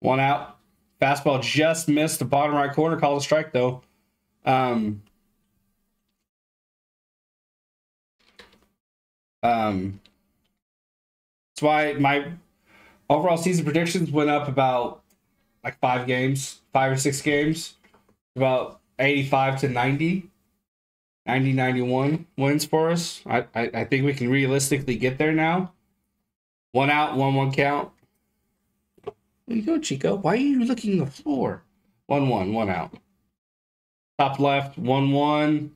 one out. Fastball just missed the bottom right corner. Call a strike though. Um, um, that's why my overall season predictions went up about like five games, five or six games, about 85 to 90. 90 91 wins for us. I, I, I think we can realistically get there now. One out, one one count. There you go, Chico. Why are you looking the floor? One one, one out. Top left, one one.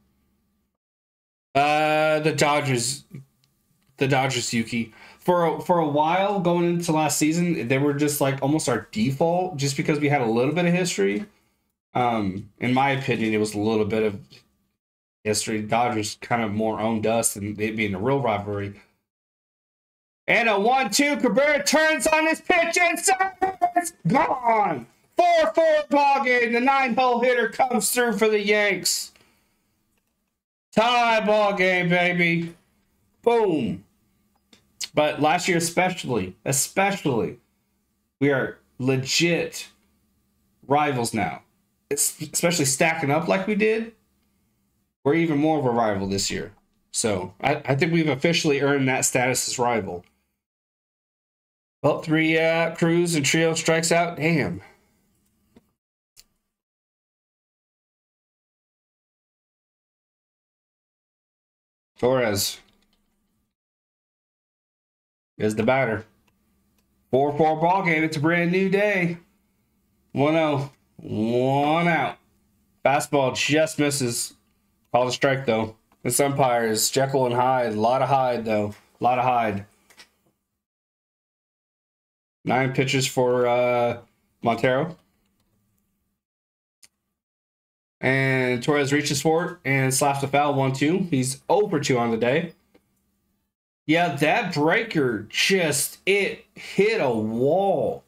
Uh, the Dodgers, the Dodgers, Yuki. For a, for a while going into last season, they were just like almost our default, just because we had a little bit of history. Um, in my opinion, it was a little bit of history. Dodgers kind of more owned us than it being a real rivalry. And a one-two, Cabrera turns on his pitch and serves. Gone. 4-4 ball game. The nine-hole hitter comes through for the Yanks. Tie ball game, baby. Boom. But last year, especially, especially, we are legit rivals now. It's especially stacking up like we did we're even more of a rival this year. So I, I think we've officially earned that status as rival. Well, three uh, Cruz and trio strikes out. Damn. Torres is the batter. 4 4 ball game. It's a brand new day. 1 0. One out. Fastball just misses Call the strike though. This umpire is Jekyll and Hyde. A lot of Hyde though. A lot of Hyde. Nine pitches for uh, Montero. And Torres reaches for it and slaps the foul 1 2. He's over 2 on the day. Yeah, that breaker just, it hit a wall.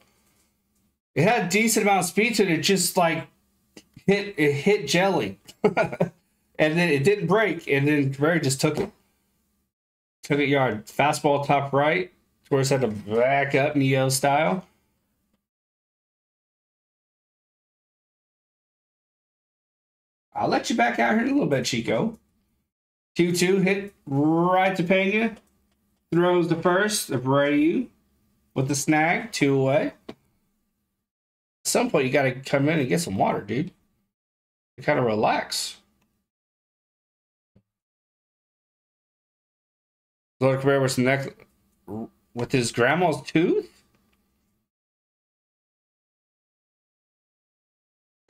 It had decent amount of speed to it. It just like hit, it hit jelly. and then it didn't break. And then Cabrera just took it. Took it yard. Fastball top right. Torres had to back up Neo style. I'll let you back out here in a little bit, Chico. 2 2 hit right to Pena. Throws the first. Abreu with the snag. Two away. At some point, you got to come in and get some water, dude. You kind of relax. Lord Cabrera was next with his grandma's tooth?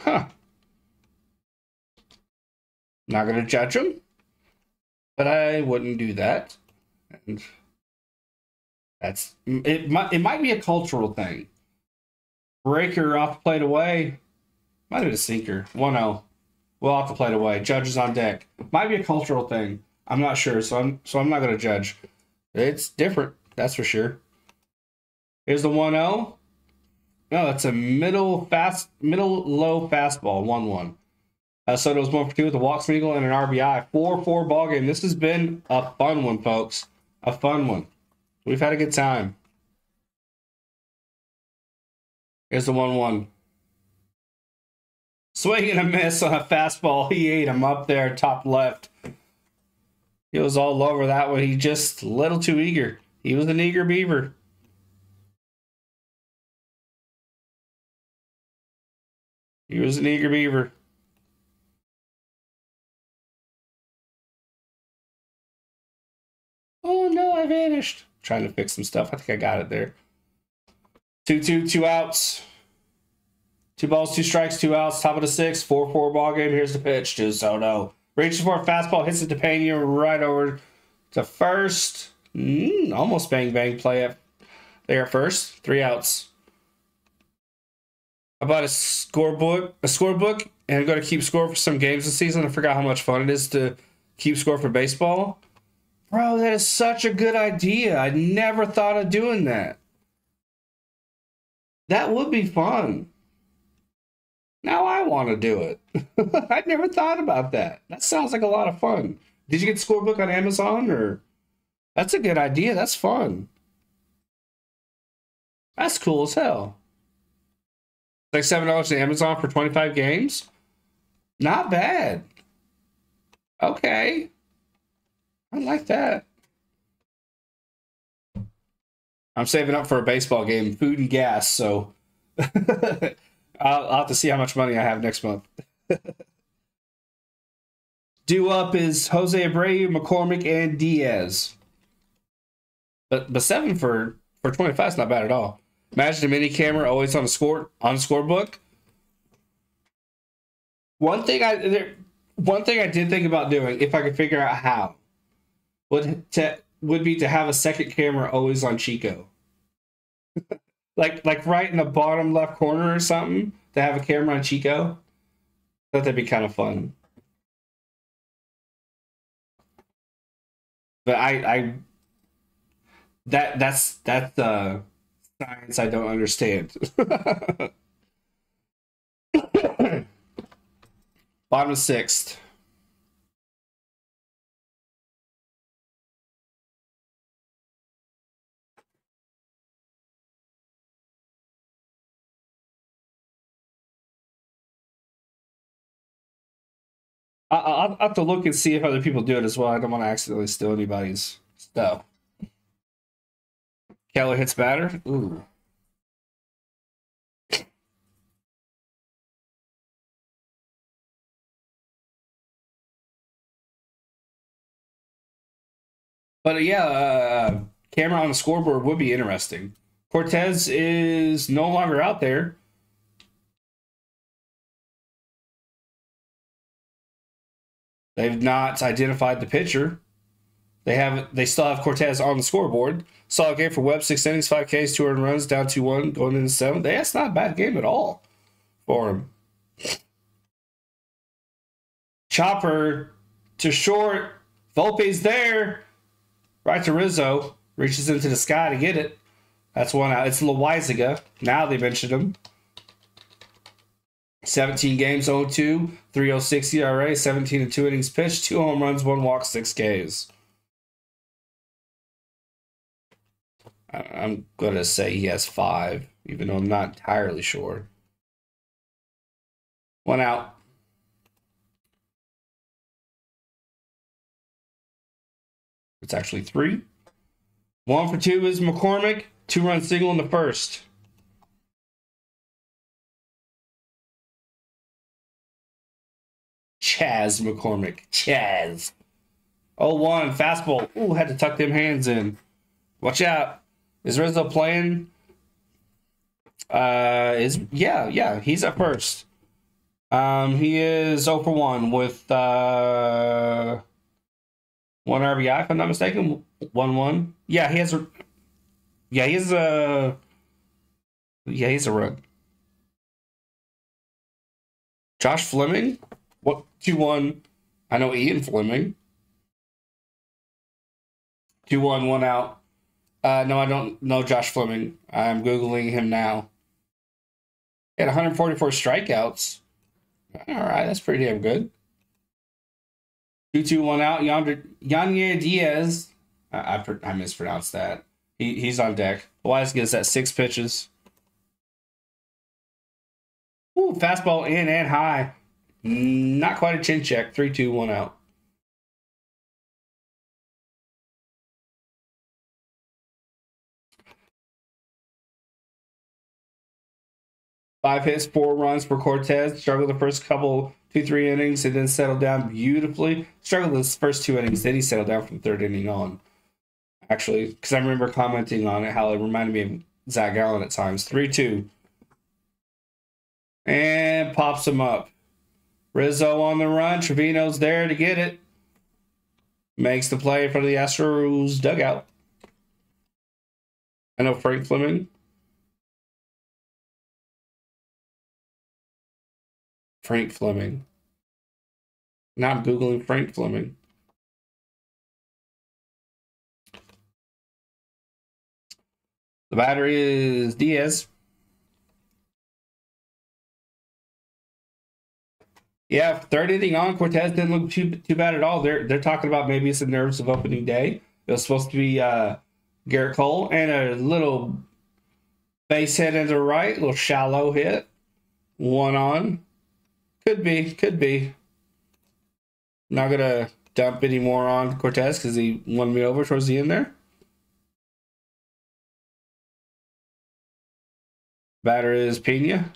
Huh. Not going to judge him, but I wouldn't do that. And that's it. Might it might be a cultural thing. Breaker off the plate away. Might be a sinker. 1 0. Well off the plate away. Judges on deck. Might be a cultural thing. I'm not sure, so I'm so I'm not gonna judge. It's different, that's for sure. Here's the 1 0. No, that's a middle fast middle low fastball, 1 1. Uh, Soto's one for two with a walk single and an RBI. 4 4 ball game. This has been a fun one, folks. A fun one. We've had a good time. Here's the 1 1. Swing and a miss on a fastball. He ate him up there, top left. He was all over that one. He just a little too eager. He was an eager beaver. He was an eager beaver. Oh no, I vanished. trying to fix some stuff. I think I got it there. Two, two, two outs. Two balls, two strikes, two outs. Top of the six. Four, four ball game. Here's the pitch to oh, Soto. Reaches for a fastball, hits it to Pena right over to first. Mm, almost bang bang play it there first. Three outs. I bought a scorebook, a scorebook, and I'm going to keep score for some games this season. I forgot how much fun it is to keep score for baseball. Bro, that is such a good idea. I never thought of doing that. That would be fun. Now I want to do it. I'd never thought about that. That sounds like a lot of fun. Did you get scorebook on Amazon or? That's a good idea. That's fun. That's cool as hell. Like seven dollars to Amazon for twenty five games. Not bad. Okay. I like that. I'm saving up for a baseball game, food and gas, so I'll, I'll, have to see how much money I have next month. Due up is Jose Abreu, McCormick, and Diaz. But but seven for for 25 is not bad at all. Imagine a mini camera always on the score on the scorebook. One thing I there, one thing I did think about doing, if I could figure out how, would to would be to have a second camera always on Chico. like like right in the bottom left corner or something to have a camera on Chico. Thought that'd be kind of fun. But I I that that's that's the science I don't understand. Bottom sixth. I, will have to look and see if other people do it as well. I don't want to accidentally steal anybody's stuff. Keller hits batter. Ooh. But yeah, uh, camera on the scoreboard would be interesting. Cortes is no longer out there. They've not identified the pitcher. They have they still have Cortes on the scoreboard. Solid game for Webb, six innings, five Ks, two earned runs, down two one, going into seventh. That's not a bad game at all for him. Chopper to short. Volpe's there. Right to Rizzo. Reaches into the sky to get it. That's one out. It's Loaisiga. Now they mentioned him. 17 games, 0-2, 306 ERA, 17 and 2 innings pitched, 2 home runs, 1 walk, 6 Ks. I'm going to say he has 5, even though I'm not entirely sure. One out. It's actually 3. One for 2 is McCormick. Two run single in the first. Chas McCormick. Chaz. Oh, one fastball. Ooh, had to tuck them hands in. Watch out. Is Rizzo playing? Uh, is yeah, yeah. He's at first. Um, he is 0 for 1 with uh one RBI, if I'm not mistaken. 1 1. Yeah, he has a. Yeah, he's a. Yeah, he's a run. Josh Fleming? What? 2 1. I know Ian Fleming. 2 1, 1 out. Uh, no, I don't know Josh Fleming. I'm Googling him now. He had 144 strikeouts. All right, that's pretty damn good. 2 2 1 out. Yonder, Yanya Diaz. I, I, I mispronounced that. He, he's on deck. Wise gets that six pitches. Ooh, fastball in and high. Not quite a chin check. Three, two, one out. Five hits, four runs for Cortes. Struggled the first couple, two, three innings, and then settled down beautifully. Struggled the first two innings, then he settled down from third inning on. Actually, because I remember commenting on it, how it reminded me of Zac Gallen at times. 3 2. And pops him up. Rizzo on the run. Trevino's there to get it. Makes the play for the Astros dugout. I know Frank Fleming. Frank Fleming. Now Googling Frank Fleming. The battery is Diaz. Yeah, third inning on, Cortes didn't look too too bad at all. They're they're talking about maybe the nerves of opening day. It was supposed to be uh, Gerrit Cole and a little base hit into the right, a little shallow hit. One on. Could be, could be. not gonna dump any more on Cortes because he won me over towards the end there. Batter is Pena.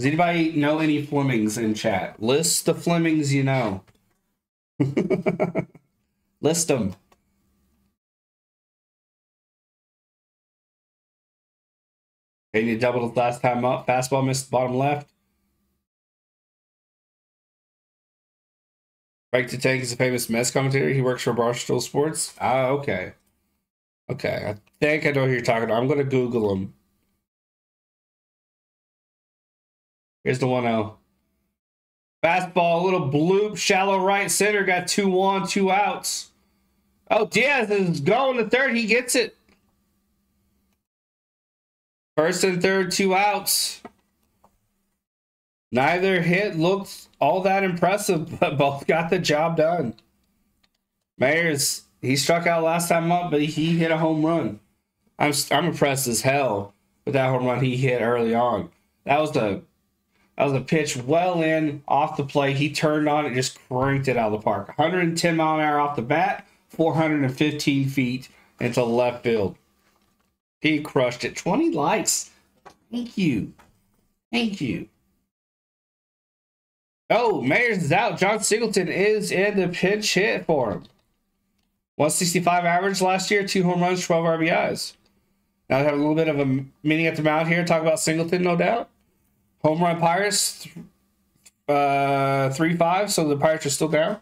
Does anybody know any Flemings in chat? List the Flemings you know. List them. And you doubled the last time up. Fastball missed bottom left. Frank the Tank is a famous Mets commentator. He works for Barstool Sports. Ah, okay. Okay, I think I know who you're talking about. I'm going to Google him. Here's the 1 0. Fastball, a little bloop, shallow right center, got 2 1, two outs. Oh, Diaz is going to third. He gets it. First and third, two outs. Neither hit looked all that impressive, but both got the job done. Meyers, he struck out last time up, but he hit a home run. I'm I'm impressed as hell with that home run he hit early on. That was the that was a pitch well in off the plate. He turned on it, just cranked it out of the park. 110 mile an hour off the bat, 415 feet into left field. He crushed it. 20 likes. Thank you. Thank you. Oh, Meyers is out. Jon Singleton is in the pinch hit for him. 165 average last year, two home runs, 12 RBIs. Now I have a little bit of a meeting at the mound here. Talk about Singleton, no doubt. Home run Pirates, Uh, three five. So the Pirates are still down.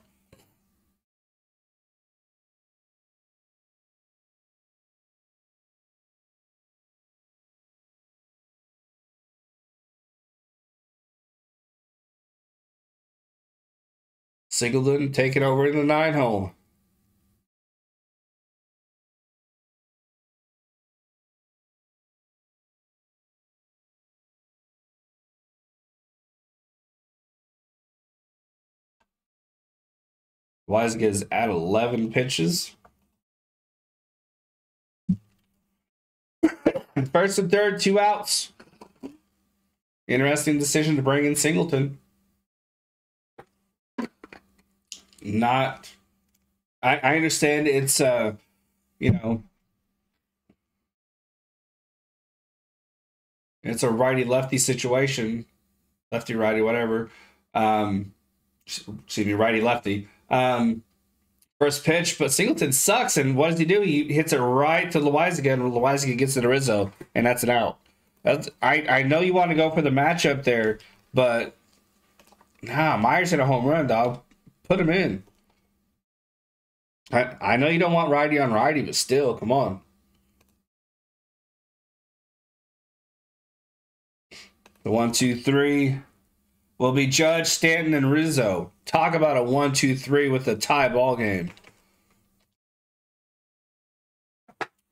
Singleton taking over in the nine hole. Is at 11 pitches. First and third, two outs. Interesting decision to bring in Singleton. Not, I, I understand it's, uh, you know, it's a righty lefty situation, lefty righty, whatever. Um, excuse me, righty lefty. Um, first pitch, but Singleton sucks. And what does he do? He hits it right to Loaisiga, and Loaisiga gets it to Rizzo, and that's an out. That's, I, I know you want to go for the matchup there, but nah, Meyers hit a home run, dog. Put him in. I, I know you don't want righty on righty, but still, come on. The one, two, three will be Judge, Stanton, and Rizzo. Talk about a one, two, three with a tie ball game.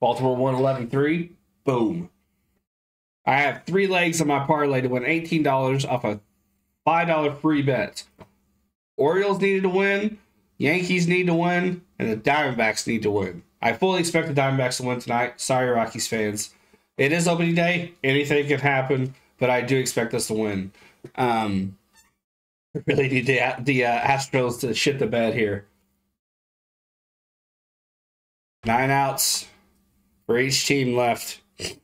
Baltimore won 11 3. Boom. I have three legs on my parlay to win $18 off a $5 free bet. Orioles needed to win, Yankees need to win, and the Diamondbacks need to win. I fully expect the Diamondbacks to win tonight. Sorry, Rockies fans. It is opening day. Anything can happen, but I do expect us to win. Um, really need the the uh, Astros to shit the bed here. Nine outs for each team left. Hit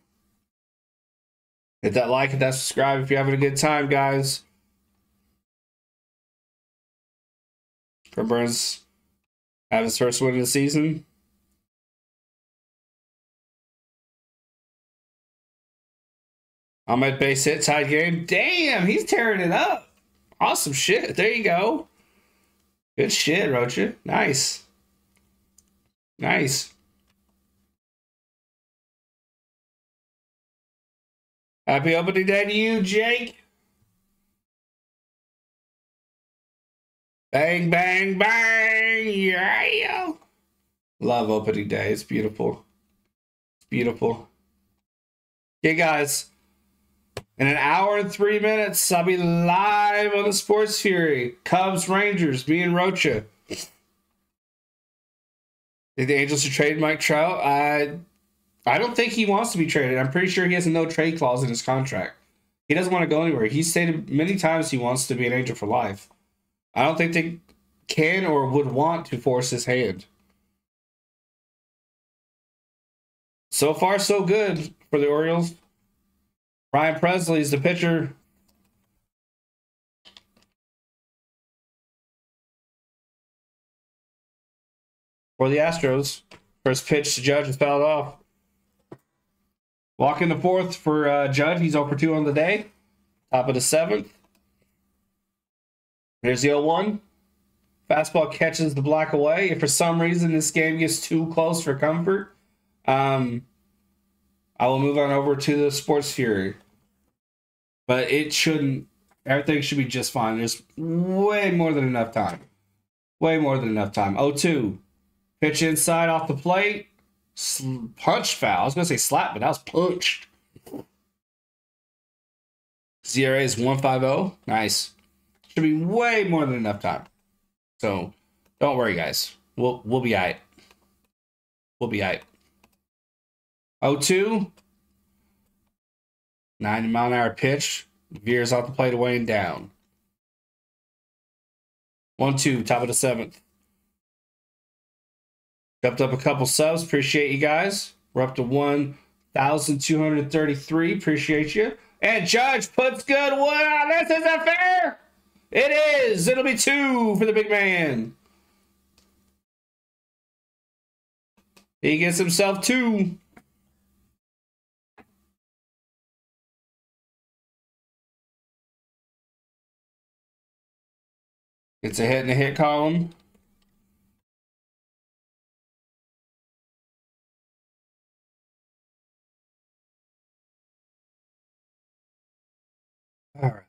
that like, hit that subscribe if you're having a good time, guys. For Burnes have his first win of the season. Ahmed base hit game. Damn, he's tearing it up. Awesome shit. There you go. Good shit, Rocha. Nice. Nice. Happy opening day to you, Jake. Bang, bang, bang. Yeah. Love opening day. It's beautiful. It's beautiful. Okay, guys. In an hour and three minutes, I'll be live on the Sports Fury. Cubs, Rangers, me and Rocha. Did the Angels should trade Mike Trout? I I don't think he wants to be traded. I'm pretty sure he has a no trade clause in his contract. He doesn't want to go anywhere. He's stated many times he wants to be an Angel for life. I don't think they can or would want to force his hand. So far, so good for the Orioles. Ryan is the pitcher. For the Astros. First pitch to Judge is fouled off. Walk in the fourth for uh, Judge. He's over 2 on the day. Top of the seventh. Here's the 0 1. Fastball catches the block away. If for some reason this game gets too close for comfort, um, I will move on over to the Sports Fury. But it shouldn't, everything should be just fine. There's way more than enough time. Way more than enough time. Oh two, Pitch inside off the plate. Punch foul. I was to say slap, but that was punched. ZRA is 150. Nice. Should be way more than enough time. So don't worry, guys. We'll we'll be alright. We'll be alright. 0-2. 90 mile an hour pitch. Veers off the plate away and down. 1-2, top of the seventh. Jumped up a couple subs. Appreciate you guys. We're up to 1,233. Appreciate you. And Judge puts good one on this. Is that fair? It is. It'll be two for the big man. He gets himself two. It's a hit in the hit column. All right.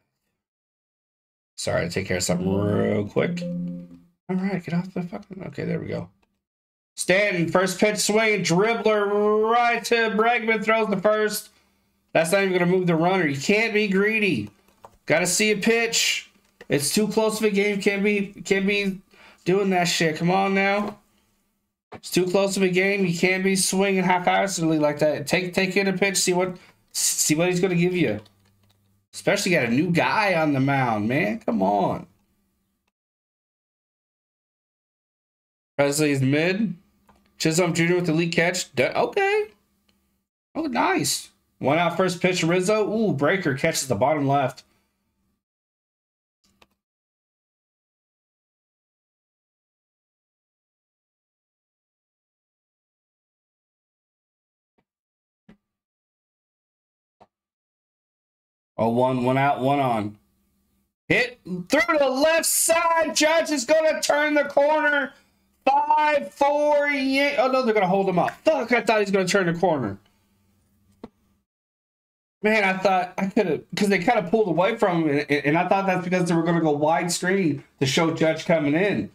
Sorry to take care of something real quick. All right, get off the fucking. Okay, there we go. Stanton, first pitch swing, dribbler right to Bregman, throws the first. That's not even going to move the runner. You can't be greedy. Got to see a pitch. It's too close of a game. Can't be can't be doing that shit. Come on now. It's too close of a game. You can't be swinging haphazardly like that. Take take in a pitch. See what see what he's to give you. Especially got a new guy on the mound, man. Come on. Pressly's mid. Chisholm Jr. with the lead catch. Okay. Oh, nice. One out first pitch, Rizzo. Ooh, breaker catches the bottom left. Oh, one, one out, one on. Hit through the left side. Judge is going to turn the corner. Five, four, yeah. Oh, no, they're going to hold him up. Fuck, I thought he's going to turn the corner. Man, I thought I could have, because they kind of pulled away from him, and, and I thought that's because they were going to go wide screen to show Judge coming in.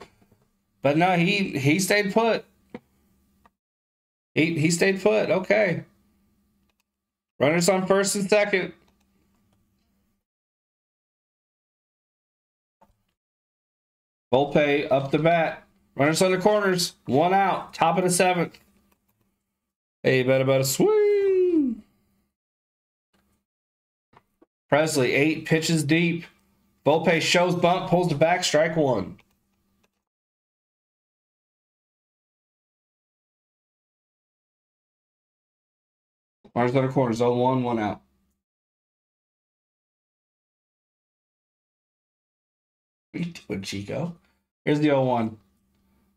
But no, he he stayed put. He, he stayed put. Okay. Runners on first and second. Volpe up the bat. Runners on the corners. One out. Top of the seventh. Hey, better better swing. Pressly, eight pitches deep. Volpe shows bunt, pulls the back, strike one. Runners on the corners. 0 1, one out. What are you doing, Chico? Here's the 0 1.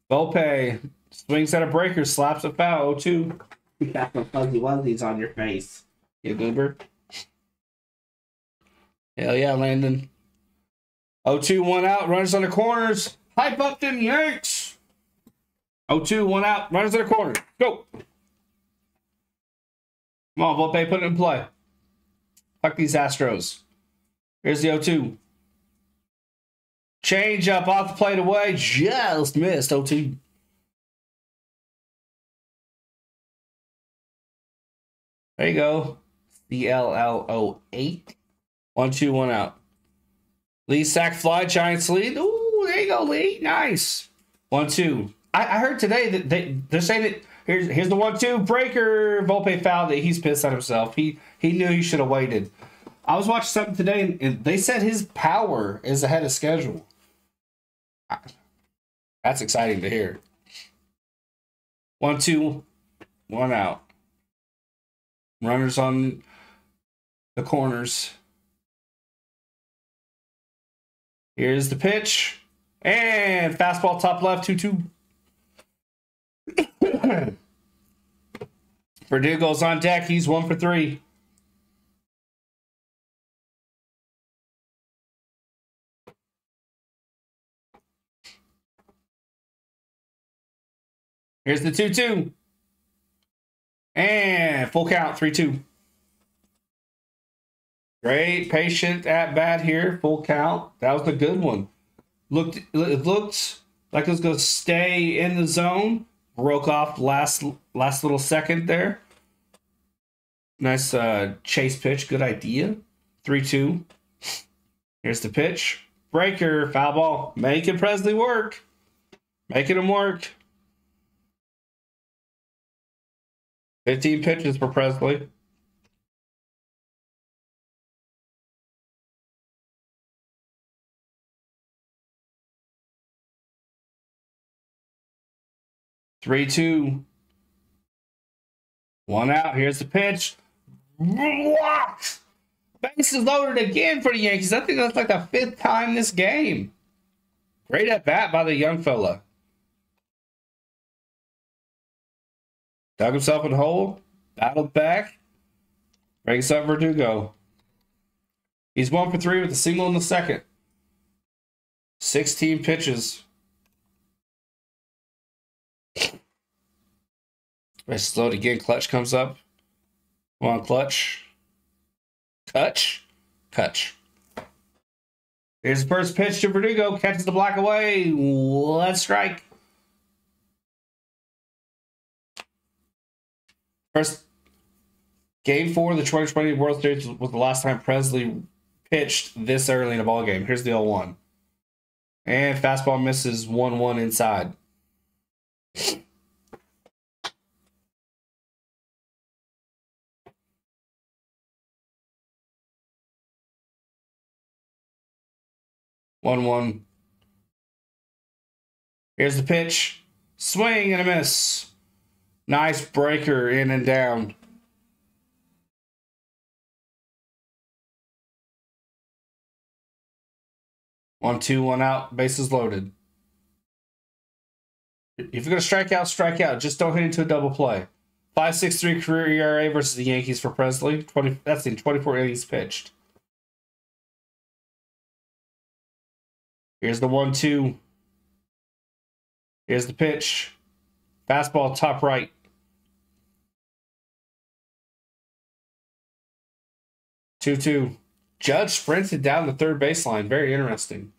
Volpe swings at a breaker, slaps a foul. 0 2. You got some fuzzy onesies on your face. You goober. Hell yeah, Landon. 0 2, 1 out. Runners on the corners. Hype up them Yanks. 0 2, 1 out. Runners on the corner. Go. Come on, Volpe, put it in play. Fuck these Astros. Here's the 0 2. Change up off the plate away. Just missed. OT. There you go. CLL 08. 1 2 1 out. Lee sack fly, Giants lead. Ooh, there you go, Lee. Nice. 1 2. I, I heard today that they, they're saying that here's here's the 1 2 breaker. Volpe fouled it. He's pissed at himself. He, he knew he should have waited. I was watching something today, and they said his power is ahead of schedule. That's exciting to hear. One, two, one out. Runners on the corners. Here's the pitch. And fastball top left, 2 2. Verdugo's on deck. He's one for three. Here's the 2 2. And full count 3 2. Great patient at bat here. Full count. That was a good one. Looked it looked like it was going to stay in the zone. Broke off last last little second there. Nice uh, chase pitch. Good idea. 3 2. Here's the pitch. Breaker. Foul ball. Making Pressly work. Making him work. 15 pitches for Pressly. Three, two, one out. Here's the pitch. What? is loaded again for the Yankees. I think that's like the fifth time this game. Great at bat by the young fella. Dug himself in hole, battled back, breaks up Verdugo. He's one for three with a single in the second. 16 pitches. I slowed again. Clutch comes up. Come on, clutch. Clutch. Clutch. Here's the first pitch to Verdugo. Catches the block away. Let's strike. First game four of the 2020 World Series was the last time Pressly pitched this early in a ball game. Here's the 0 1. And fastball misses 1 1 inside. One one. Here's the pitch. Swing and a miss. Nice breaker in and down. One two, one out, bases loaded. If you're gonna strike out, strike out. Just don't hit into a double play. Five six three career ERA versus the Yankees for Pressly. Twenty that's in twenty four innings pitched. Here's the one two. Here's the pitch. Fastball top right. Two two. Judge sprinted down the third baseline. Very interesting.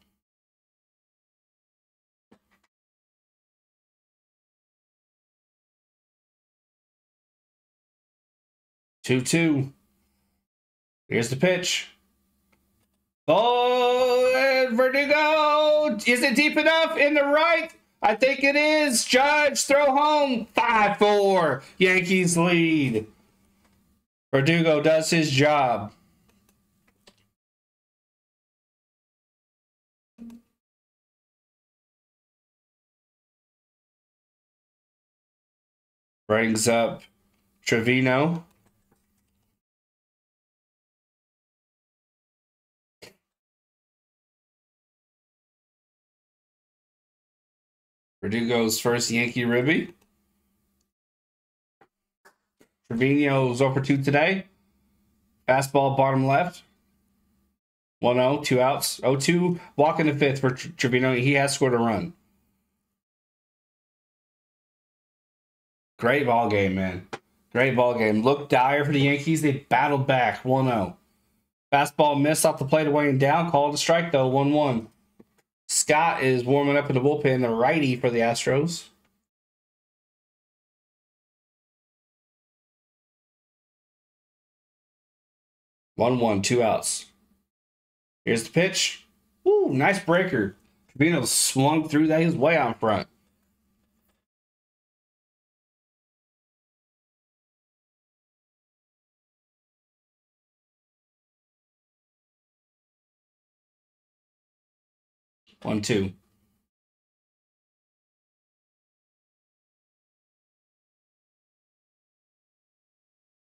Two two. Here's the pitch. Oh, and Verdugo. Is it deep enough in the right? I think it is. Judge, throw home. 5 4. Yankees lead. Verdugo does his job. Brings up Trevino. Verdugo's first Yankee ribby. Trevino's over 2 today. Fastball bottom left. 1 0, two outs. 0 2, walk in the fifth for Trevino. He has scored a run. Great ball game, man. Great ball game. Looked dire for the Yankees. They battled back 1 0. Fastball missed off the plate away and down. Called a strike, though, 1 1. Scott is warming up in the bullpen, the righty for the Astros. One one, two outs. Here's the pitch. Ooh, nice breaker. Trevino swung through that. He's way out front. One, two.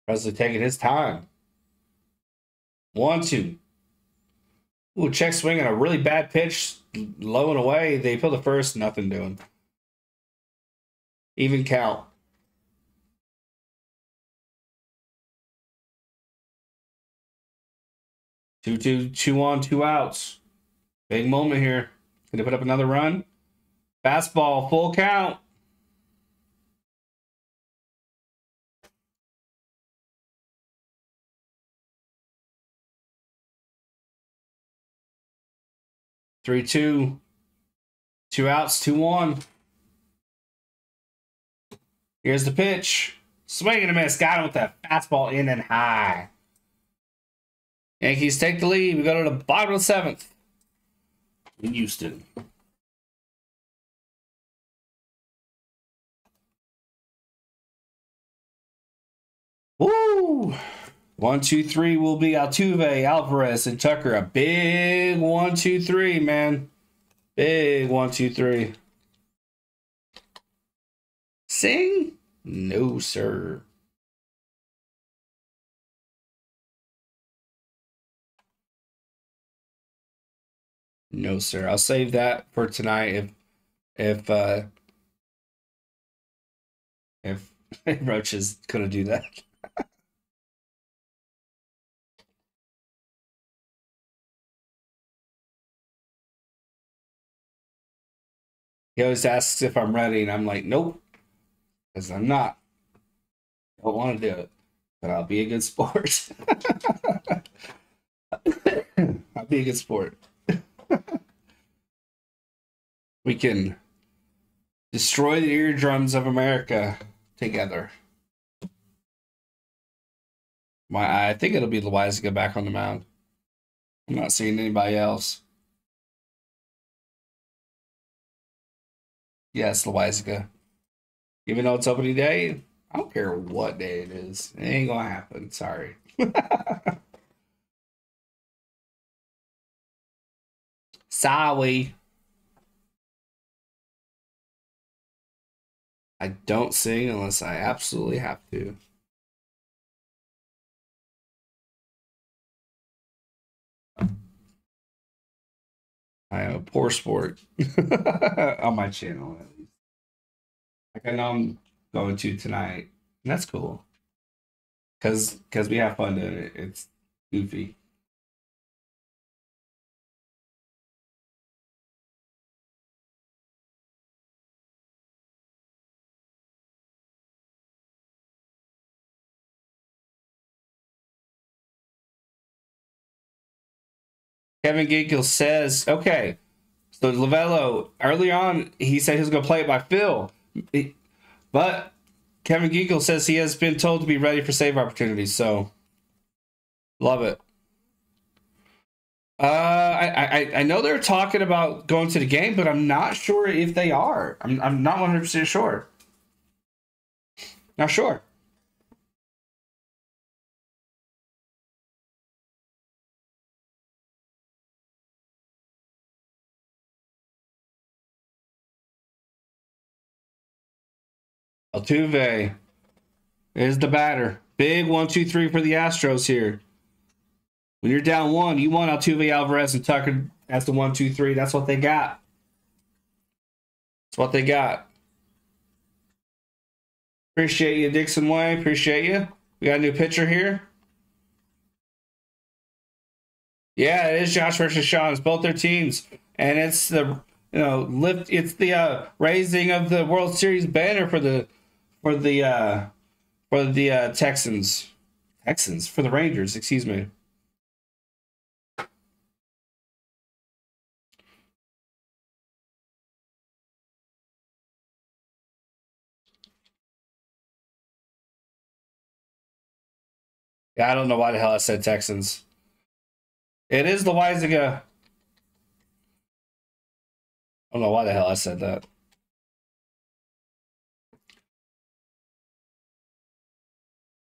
Pressly taking his time. One, two. Ooh, check swinging a really bad pitch, low and away. They put the first, nothing doing. Even count. Two, two, two on, two outs. Big moment here. Gonna put up another run. Fastball, full count. Three, two. Two outs, two one. Here's the pitch. Swing and a miss. Got him with that fastball in and high. Yankees take the lead. We go to the bottom of the seventh in Houston. Woo! One, two, three will be Altuve, Alvarez, and Tucker. A big one, two, three, man. Big one, two, three. Sing? No, sir. No, sir. I'll save that for tonight if if uh if Roach is gonna do that. He always asks if I'm ready, and I'm like, nope, because I'm not. I Don't want to do it, but I'll be a good sport. I'll be a good sport. we can destroy the eardrums of America together. My, I think it'll be Loaisiga back on the mound. I'm not seeing anybody else. Yes, Loaisiga. Even though it's opening day, I don't care what day it is. It ain't gonna happen. Sorry. Sorry. I don't sing unless I absolutely have to. I am a poor sport on my channel at least. Like I know I'm going to tonight, and that's cool. Cause cause we have fun doing it. It's goofy. Kevin Ginkel says, okay, so Lovullo, early on, he said he was going to play it by Phil. But Kevin Ginkel says he has been told to be ready for save opportunities. So, love it. Uh, I, I, I know they're talking about going to the game, but I'm not sure if they are. I'm, I'm not 100% sure. Not sure. Altuve is the batter. Big one, two, three for the Astros here. When you're down one, you want Altuve, Alvarez, and Tucker as the one, two, three. That's what they got. That's what they got. Appreciate you, Dixon Way. Appreciate you. We got a new pitcher here. Yeah, it is Josh versus Sean. It's both their teams, and it's the you know lift. It's the uh, raising of the World Series banner for the for the uh for the uh Texans. Texans for the Rangers, excuse me. Yeah, I don't know why the hell I said Texans. It is the Loaisiga. I don't know why the hell I said that.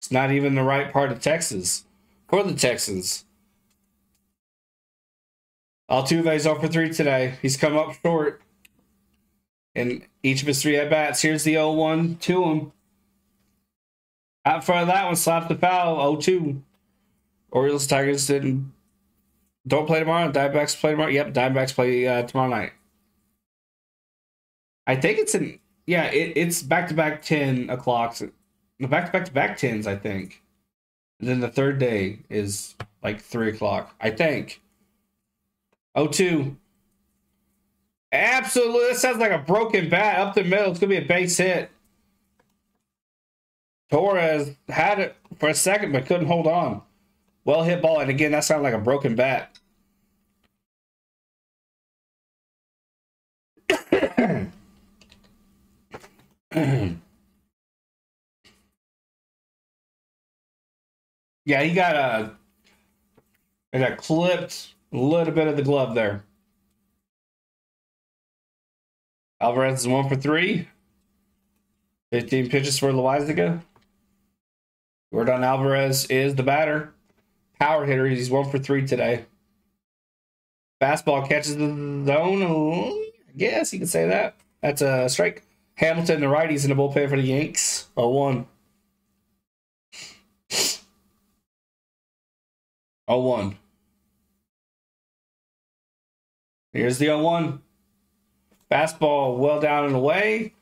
It's not even the right part of Texas for the Texans. Altuve's 0 for 3 today. He's come up short in each of his three at bats. Here's the 0 1 to him. Out front of that one, slapped the foul 0 2. Orioles Tigers didn't. Don't play tomorrow. Diamondbacks play tomorrow. Yep, Diamondbacks play uh, tomorrow night. I think it's in. Yeah, it, it's back to back 10 o'clocks the back to back to back tens, I think. And then the third day is like three o'clock, I think. Oh two. Absolutely, that sounds like a broken bat up the middle. It's gonna be a base hit. Torres had it for a second but couldn't hold on. Well hit ball, and again, that sounded like a broken bat. Yeah, he got a. I got clipped a little bit of the glove there. Alvarez is one for three. 15 pitches for Loaisiga. Yordan Alvarez is the batter. Power hitter. He's one for three today. Fastball catches the zone. I guess you could say that. That's a strike. Hamilton, the righties in the bullpen for the Yanks. 0 1. 01. Here's the 01. Fastball well down and away.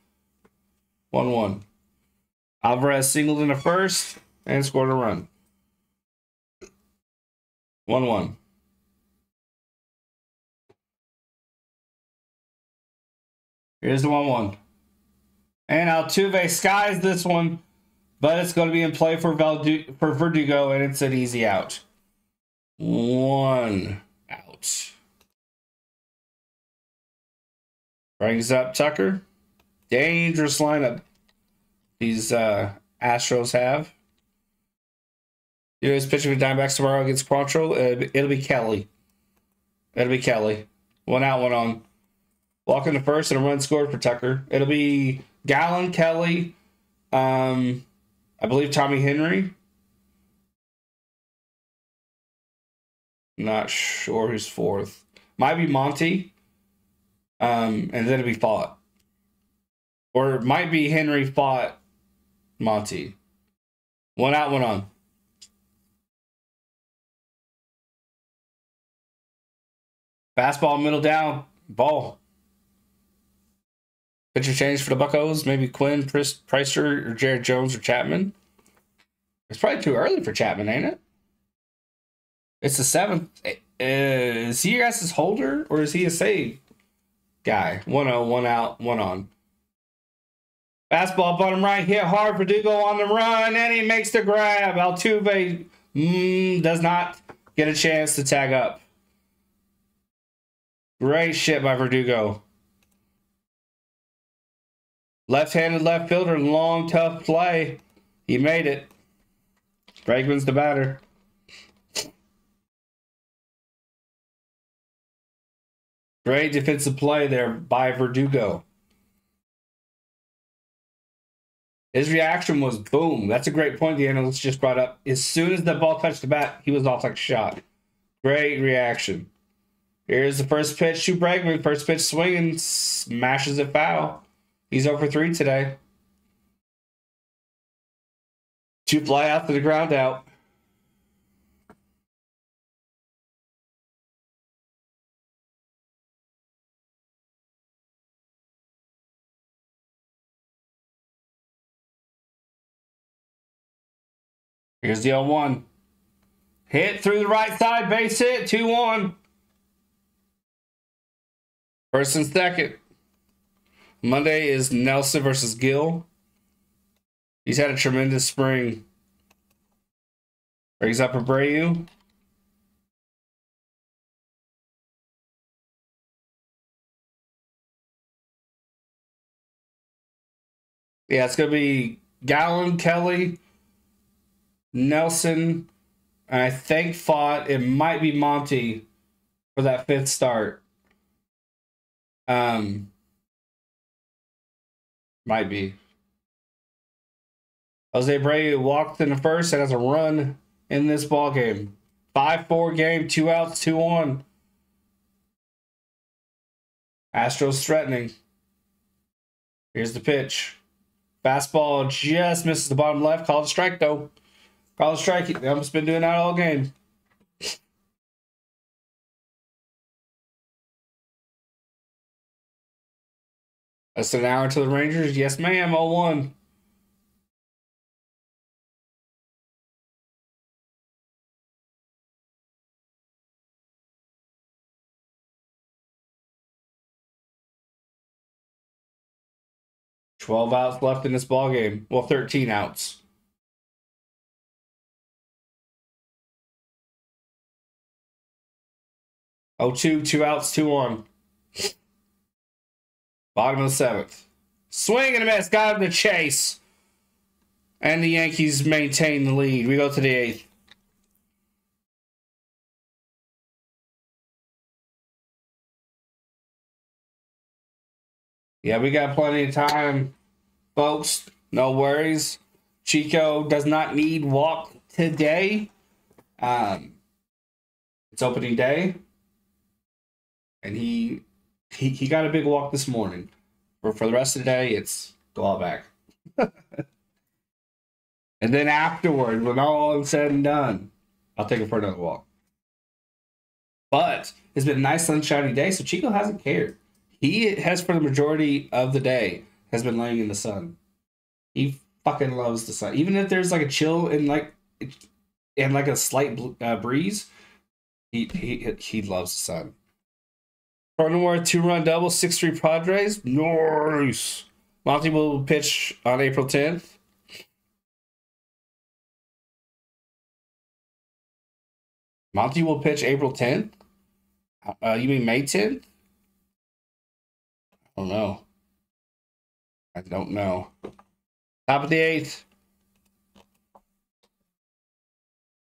1 1. Alvarez singled in the first and scored a run. 1 1. Here's the 1 1. And Altuve skies this one, but it's going to be in play for, Valdu- for Verdugo, and it's an easy out. One out. Brings up Tucker. Dangerous lineup these uh, Astros have. You know, he's pitching with Diamondbacks tomorrow against Quantrill. It'll, it'll be Kelly. It'll be Kelly. One out, one on. Walking to first and a run scored for Tucker. It'll be Gallen, Kelly, um, I believe Tommy Henry. Not sure who's fourth. Might be Monty. Um, and then it'll be Pfaadt. Or it might be Henry Pfaadt Monty. One out, one on. Fastball, middle down, ball. Pitcher change for the Buckos. Maybe Quinn, Priester, or Jared Jones, or Chapman. It's probably too early for Chapman, ain't it? It's the seventh. Uh, is he your guys' holder or is he a save guy? 1 on, 1 out, 1 on. Fastball bottom right, hit hard. Verdugo on the run, and he makes the grab. Altuve mm, does not get a chance to tag up. Great shit by Verdugo. Left-handed left fielder, long, tough play. He made it. Bregman's the batter. Great defensive play there by Verdugo. His reaction was boom. That's a great point the analyst just brought up. As soon as the ball touched the bat, he was off like a shot. Great reaction. Here's the first pitch to Bregman. First pitch swinging, smashes it foul. He's over three today. Two fly out to the ground out. Here's the 0 1. Hit through the right side, base hit, 2 1. First and second. Monday is Nelson versus Gil. He's had a tremendous spring. Brings up Abreu. Yeah, it's going to be Gallen, Kelly, Nelson, and I think Pfaadt. It might be Monty for that fifth start. Um, might be. Jose Abreu walked in the first and has a run in this ball game. 5 4 game, two outs, two on. Astros threatening. Here's the pitch. Fastball just misses the bottom left. Call it a strike, though. A strike. They've almost been doing that all game. Than an hour to the Rangers. Yes, ma'am. 0 1. Twelve outs left in this ball game. Well, thirteen outs. Oh, two, two outs, two on. Bottom of the seventh. Swing and a miss. Got him to chase. And the Yankees maintain the lead. We go to the eighth. Yeah, we got plenty of time, folks. No worries. Chico does not need walk today. Um, it's opening day, and he he, he got a big walk this morning. For, for the rest of the day, it's go out back. and then afterward, when all is said and done, I'll take him for another walk. But it's been a nice sunshiny day, so Chico hasn't cared. He has, for the majority of the day, has been laying in the sun. He fucking loves the sun. Even if there's like a chill and like and like a slight uh, breeze, he he he loves the sun. Cronenworth two run double, 6 3 Padres. Nice. Monty will pitch on April 10th. Monty will pitch April 10th? Uh, you mean May 10th? I don't know. I don't know. Top of the eighth.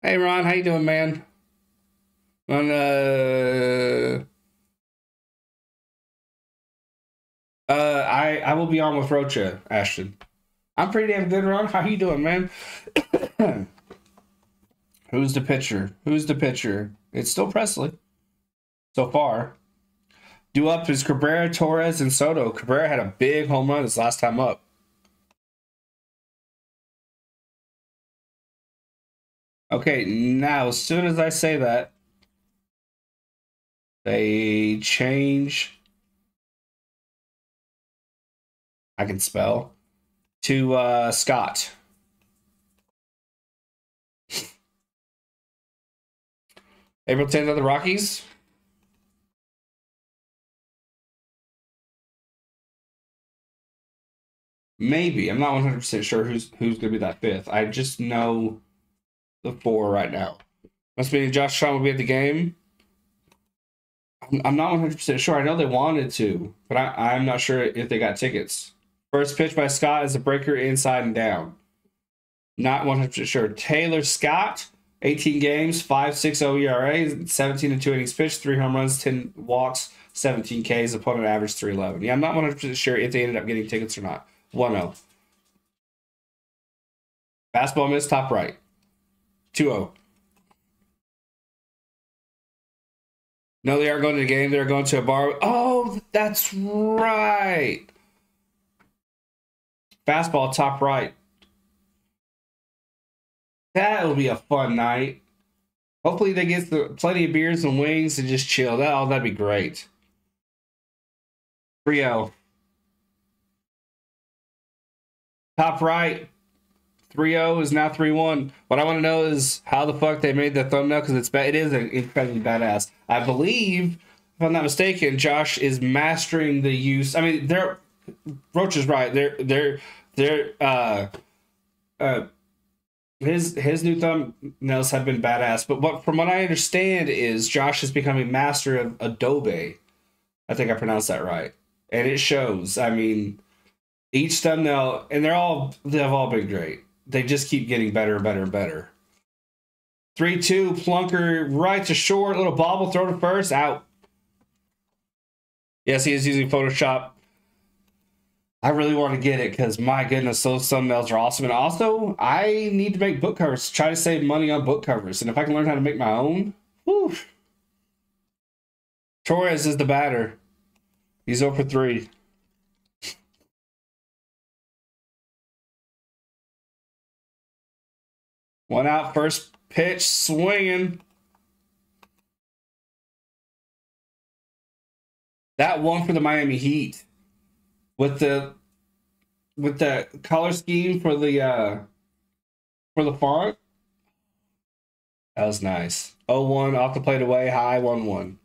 Hey Ron, how you doing, man? On uh uh I I will be on with Rocha, Ashton. I'm pretty damn good, Ron. How you doing, man? Who's the pitcher? Who's the pitcher? It's still Pressly. So far. Due up is Cabrera, Torres, and Soto. Cabrera had a big home run his last time up. Okay, now as soon as I say that, they change. I can spell to uh, Scott. April 10th of the Rockies. Maybe. I'm not 100% sure who's who's going to be that fifth. I just know the four right now. Must be Josh Sean will be at the game. I'm, I'm not 100% sure. I know they wanted to, but I, I'm not sure if they got tickets. First pitch by Scott is a breaker inside and down. Not 100% sure. Taylor Scott, 18 games, 5.60 ERA, 17 and 2 innings pitched, 3 home runs, 10 walks, 17 Ks, opponent average 311. Yeah, I'm not 100% sure if they ended up getting tickets or not. 1 0. Fastball miss, top right. 2 0. No, they aren't going to the game. They're going to a bar. Oh, that's right. Fastball top right. That'll be a fun night. Hopefully they get the, plenty of beers and wings and just chill. That, oh, that'd be great. 3 0. Top right. 3-0 is now 3-1. What I want to know is how the fuck they made the thumbnail because it's bad. it is an incredibly badass. I believe, if I'm not mistaken, Josh is mastering the use. I mean, they're Roach is right. They're they're they're uh uh his his new thumbnails have been badass. But what from what I understand is Josh is becoming master of Adobe. I think I pronounced that right, and it shows. I mean, each thumbnail, and they're all they've all been great they just keep getting better and better and better. 3 2, Plunker right to short, little bobble, throw to first, out. Yes, he is using Photoshop. I really want to get it because my goodness, those thumbnails are awesome. And also, I need to make book covers, try to save money on book covers. And if I can learn how to make my own, whew. Torres is the batter. He's over 3. One out, first pitch, swinging. That one for the Miami Heat with the with the color scheme for the uh for the font. That was nice. 0-1 off the plate away, high 1-1. That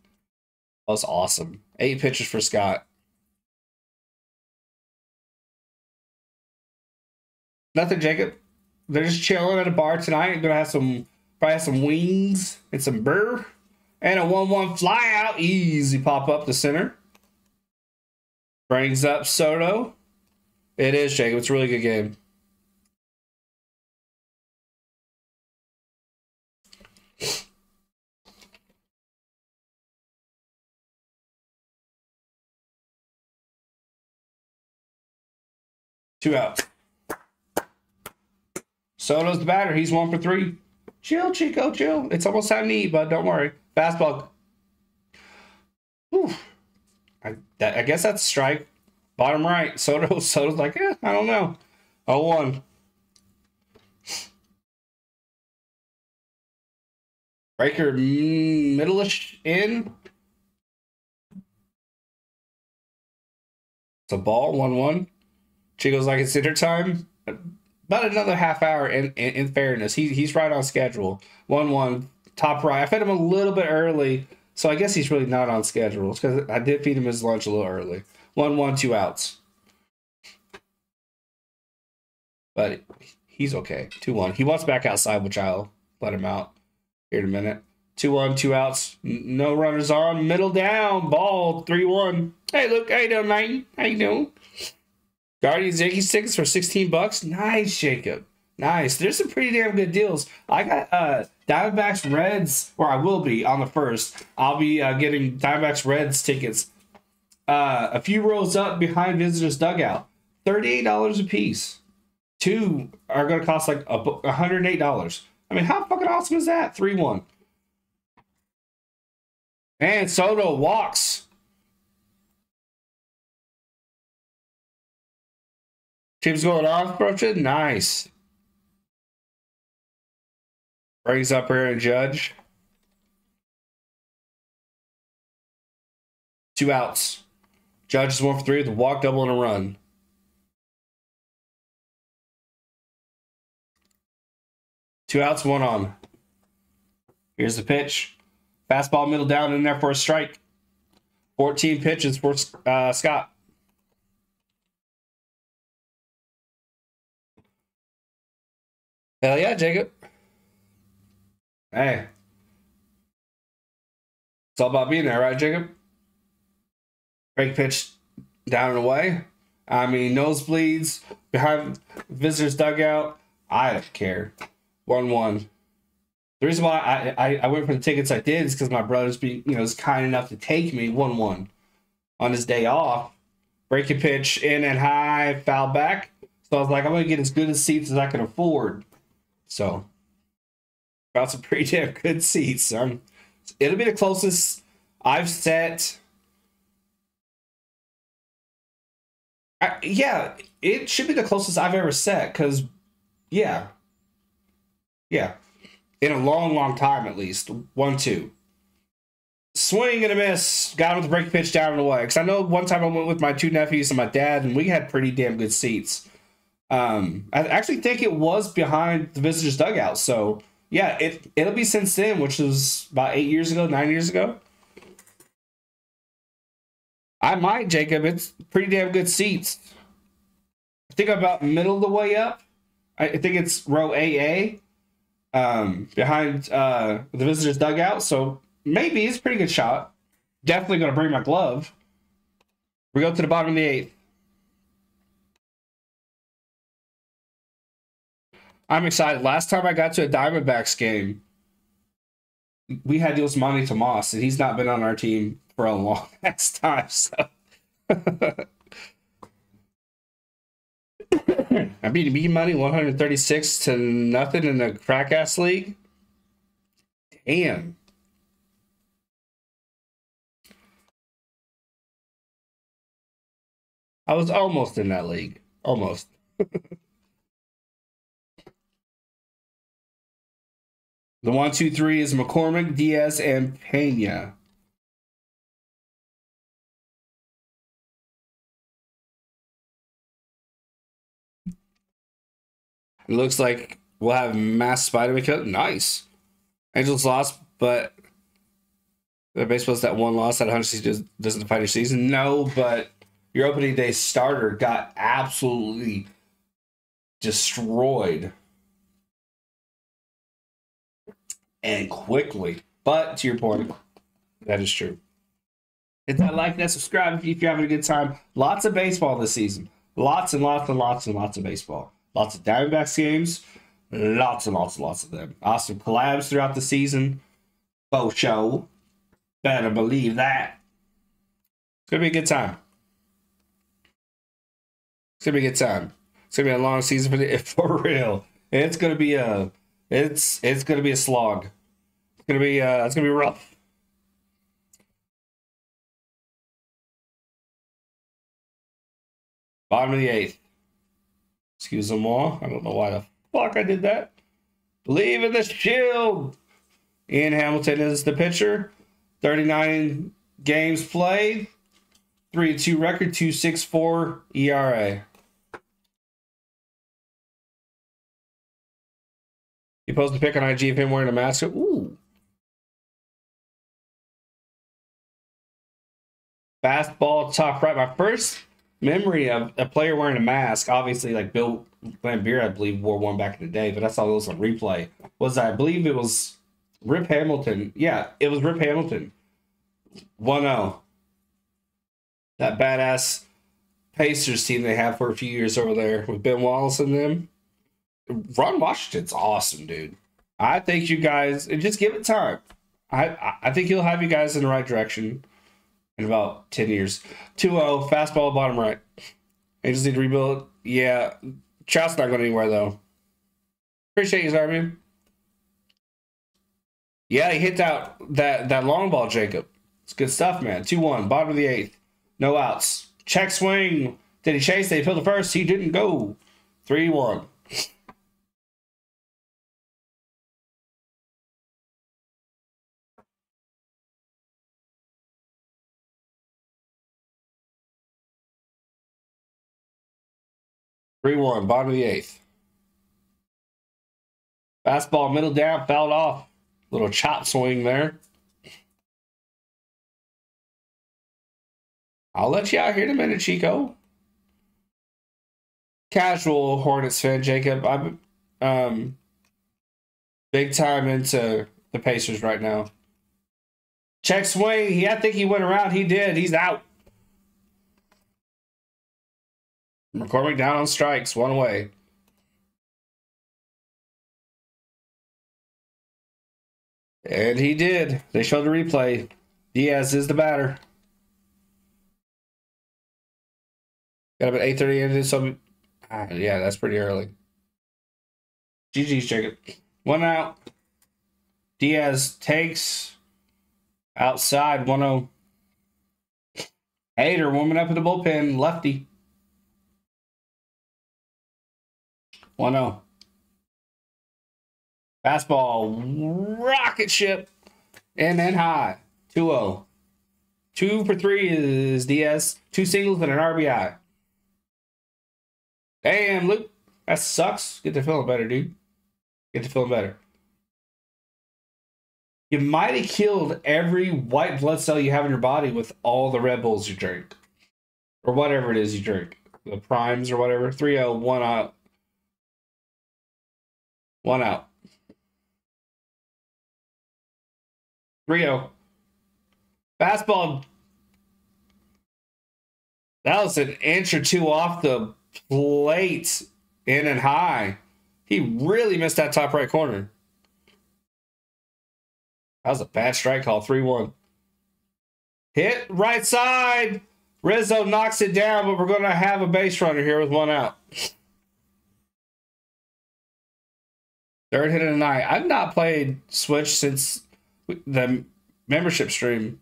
was awesome. Eight pitches for Scott. Nothing, Jacob they're just chilling at a bar tonight. Gonna have some probably have some wings and some beer and a one-one fly out. Easy pop up the center. Brings up Soto. It is Jacob. It's a really good game. Two out. Soto's the batter. He's one for three. Chill, Chico, chill. It's almost time to eat, but don't worry. Fastball. Whew. I, that, I guess that's strike. Bottom right. Soto. Soto's like, eh, I don't know. Oh one. Breaker middle-ish in. It's a ball, 1 1. Chico's like, it's dinner time about another half hour. In, in, in fairness, he, he's right on schedule. One one top right. I fed him a little bit early So I guess he's really not on schedule because I did feed him his lunch a little early. One, one, two outs. But he's okay. Two one. He wants back outside, which I'll let him out here in a minute. Two one, two outs. No runners on. Middle down. Ball. Three one. Hey, look. How you doing, mate? How you doing? Guardians Yankees tickets for sixteen bucks. Nice, Jacob. Nice. There's some pretty damn good deals. I got uh Diamondbacks Reds, or I will be on the first. I'll be uh, getting Diamondbacks Reds tickets. Uh, a few rows up behind visitors dugout. Thirty-eight dollars a piece. Two are going to cost like a hundred eight dollars. I mean, how fucking awesome is that? Three one. And Soto walks. Team's going off, approaching. Nice. Brings up Aaron Judge. Two outs. Judge is one for three with a walk, double, and a run. Two outs, one on. Here's the pitch. Fastball middle down in there for a strike. 14 pitches for uh, Scott. Hell yeah, Jacob. Hey. It's all about being there, right, Jacob? Break pitch down and away. I mean, nosebleeds behind visitors' dugout. I don't care. 1 1. The reason why I, I, I went for the tickets I did is because my brother's being, you know, is kind enough to take me 1 1 on his day off. Break a pitch in and high, foul back. So I was like, I'm to get as good as seats as I can afford. So, got some pretty damn good seats. Um, it'll be the closest I've set. I, yeah, it should be the closest I've ever set because, yeah, yeah. In a long, long time at least. One, two. Swing and a miss. Got him with the break pitch down and away. Because I know one time I went with my two nephews and my dad, and we had pretty damn good seats. Um, I actually think it was behind the visitors' dugout. So yeah, it it'll be since then, which was about eight years ago, nine years ago. I might, Jacob. It's pretty damn good seats. I think I'm about middle of the way up. I think it's row AA um, behind uh, the visitors' dugout. So maybe it's pretty good shot. Definitely to bring my glove. We go to the bottom of the eighth. I'm excited. Last time I got to a Diamondbacks game, we had Yasmany Tomas, and he's not been on our team for a long ass time. So I beat me money 136 to nothing in the crack ass league. Damn. I was almost in that league. Almost. the one, two, three is McCormick, Diaz, and Pena. It looks like we'll have mass Spider-Man kill. Nice. Angels lost, but the baseball's that one loss that 100 just doesn't define your season. No, but your opening day starter got absolutely destroyed and quickly. But to your point, that is true. Hit that like, that subscribe if you're having a good time. Lots of baseball this season. Lots and lots and lots and lots of baseball. Lots of Diamondbacks games. Lots and lots and lots of them. Awesome collabs throughout the season. Bo show. Better believe that. It's gonna be a good time. It's gonna be a good time. It's gonna be a long season for the for real. It's gonna be a it's it's gonna be a slog. It's gonna be uh it's gonna be rough. Bottom of the eighth. Excuse me more. I don't know why the fuck I did that. Believe in the shield. Ian Hamilton is the pitcher. 39 games played. 3 2 record, 264 ERA. He posted a pic on IG of him wearing a mask. Ooh. Fastball top right. My first memory of a player wearing a mask, obviously like Bill Laimbeer, I believe, wore one back in the day, but I saw those on replay. Was I believe it was Rip Hamilton. Yeah, it was Rip Hamilton. 1 0. That badass Pacers team they have for a few years over there with Ben Wallace and them. Ron Washington's awesome, dude. I think you guys and just give it time. I I think he'll have you guys in the right direction in about 10 years. Too low, oh, fastball, bottom right. They just need to rebuild. Yeah, Trout's not going anywhere, though. Appreciate you, Zarmu. Yeah, he hit out that, that long ball, Jacob. It's good stuff, man. 2 1, bottom of the eighth. No outs. Check swing. Did he chase? They fill the first. He didn't go. 3 1. 3 1, bottom of the eighth. Fastball, middle down, fouled off. Little chop swing there. I'll let you out here in a minute, Chico. Casual Hornets fan, Jacob. I'm um, big time into the Pacers right now. Check swing. He, I think he went around. He did. He's out. McCormick down on strikes, one away. And he did. They showed the replay. Diaz is the batter. Got up at 8.30 into some... Ah, yeah, that's pretty early. GG's chicken. One out. Diaz takes outside 1-0. Hader warming up in the bullpen. Lefty. 1-0. Fastball, rocket ship, and then high. 2 0. Two for three is Diaz. Two singles and an RBI. Damn, Luke. That sucks. Get to feeling better, dude. Get to feeling better. You might have killed every white blood cell you have in your body with all the Red Bulls you drink. Or whatever it is you drink. The primes or whatever. 3 0, 1 out. One out. 3 0. Fastball. That was an inch or two off the plate in and high. He really missed that top right corner. That was a bad strike call. 3 1. Hit right side. Rizzo knocks it down, but we're going to have a base runner here with one out. Third hit of the night. I've not played Switch since the membership stream.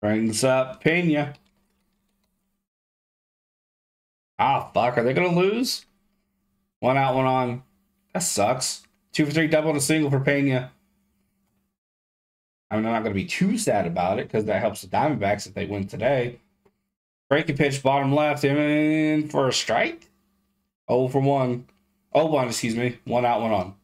Brings up Pena. Ah, fuck. Are they going to lose? One out, one on. That sucks. Two for three, double and a single for Pena. I'm not going to be too sad about it because that helps the Diamondbacks if they win today. Breaking pitch, bottom left, in for a strike. Oh for one. Oh, one, excuse me. One out, one on.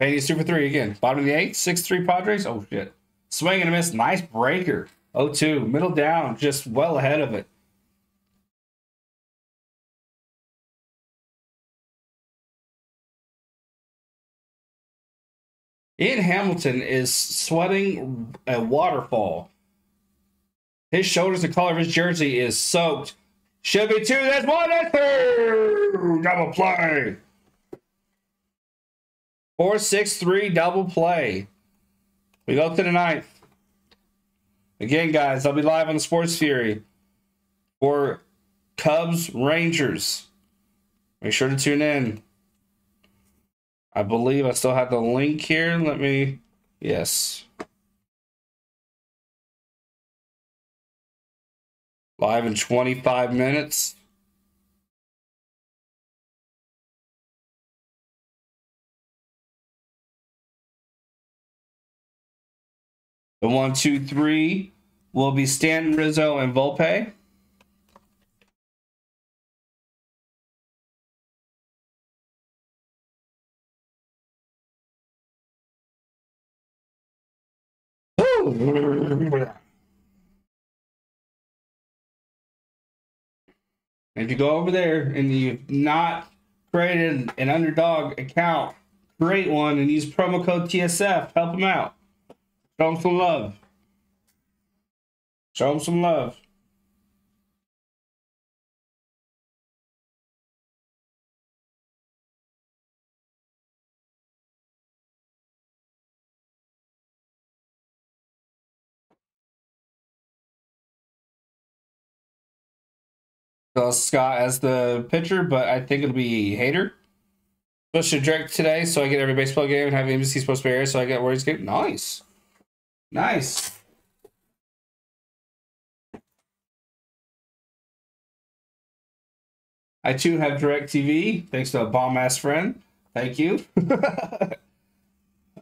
Pena's two for three again. Bottom of the eighth, 6 3 Padres. Oh, shit. Swing and a miss. Nice breaker. Oh two, Middle down, just well ahead of it. Ian Hamilton is sweating a waterfall. His shoulders, the color of his jersey is soaked. Should be two. That's one. That's two. Double play. Four, six, three. Double play. We go to the ninth. Again, guys, I'll be live on the Sports Fury for Cubs Rangers. Make sure to tune in. I believe I still have the link here. Let me, yes. Live in 25 minutes. The one, two, three will be Stanton, Rizzo, and Volpe. If you go over there and you've not created an underdog account, create one and use promo code TSF. Help them out. Show them some love. Show them some love. Scott as the pitcher, but I think it'll be Hader. Supposed to direct today, so I get every baseball game and have NBC supposed to be air, so I get where he's getting. Nice, nice. I too have DirecTV, thanks to a bomb ass friend. Thank you. I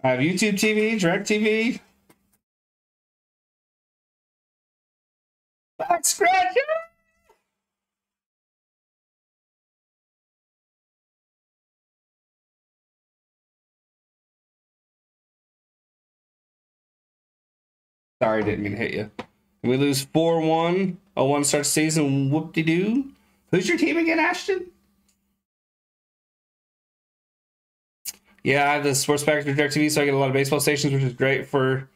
have YouTube TV, DirecTV. Back scratcher. Sorry, didn't mean to hit you. We lose 4 1. 0 1 starts season. Whoop de doo. Who's your team again, Ashton? Yeah, I have the sports package for DirecTV, so I get a lot of baseball stations, which is great for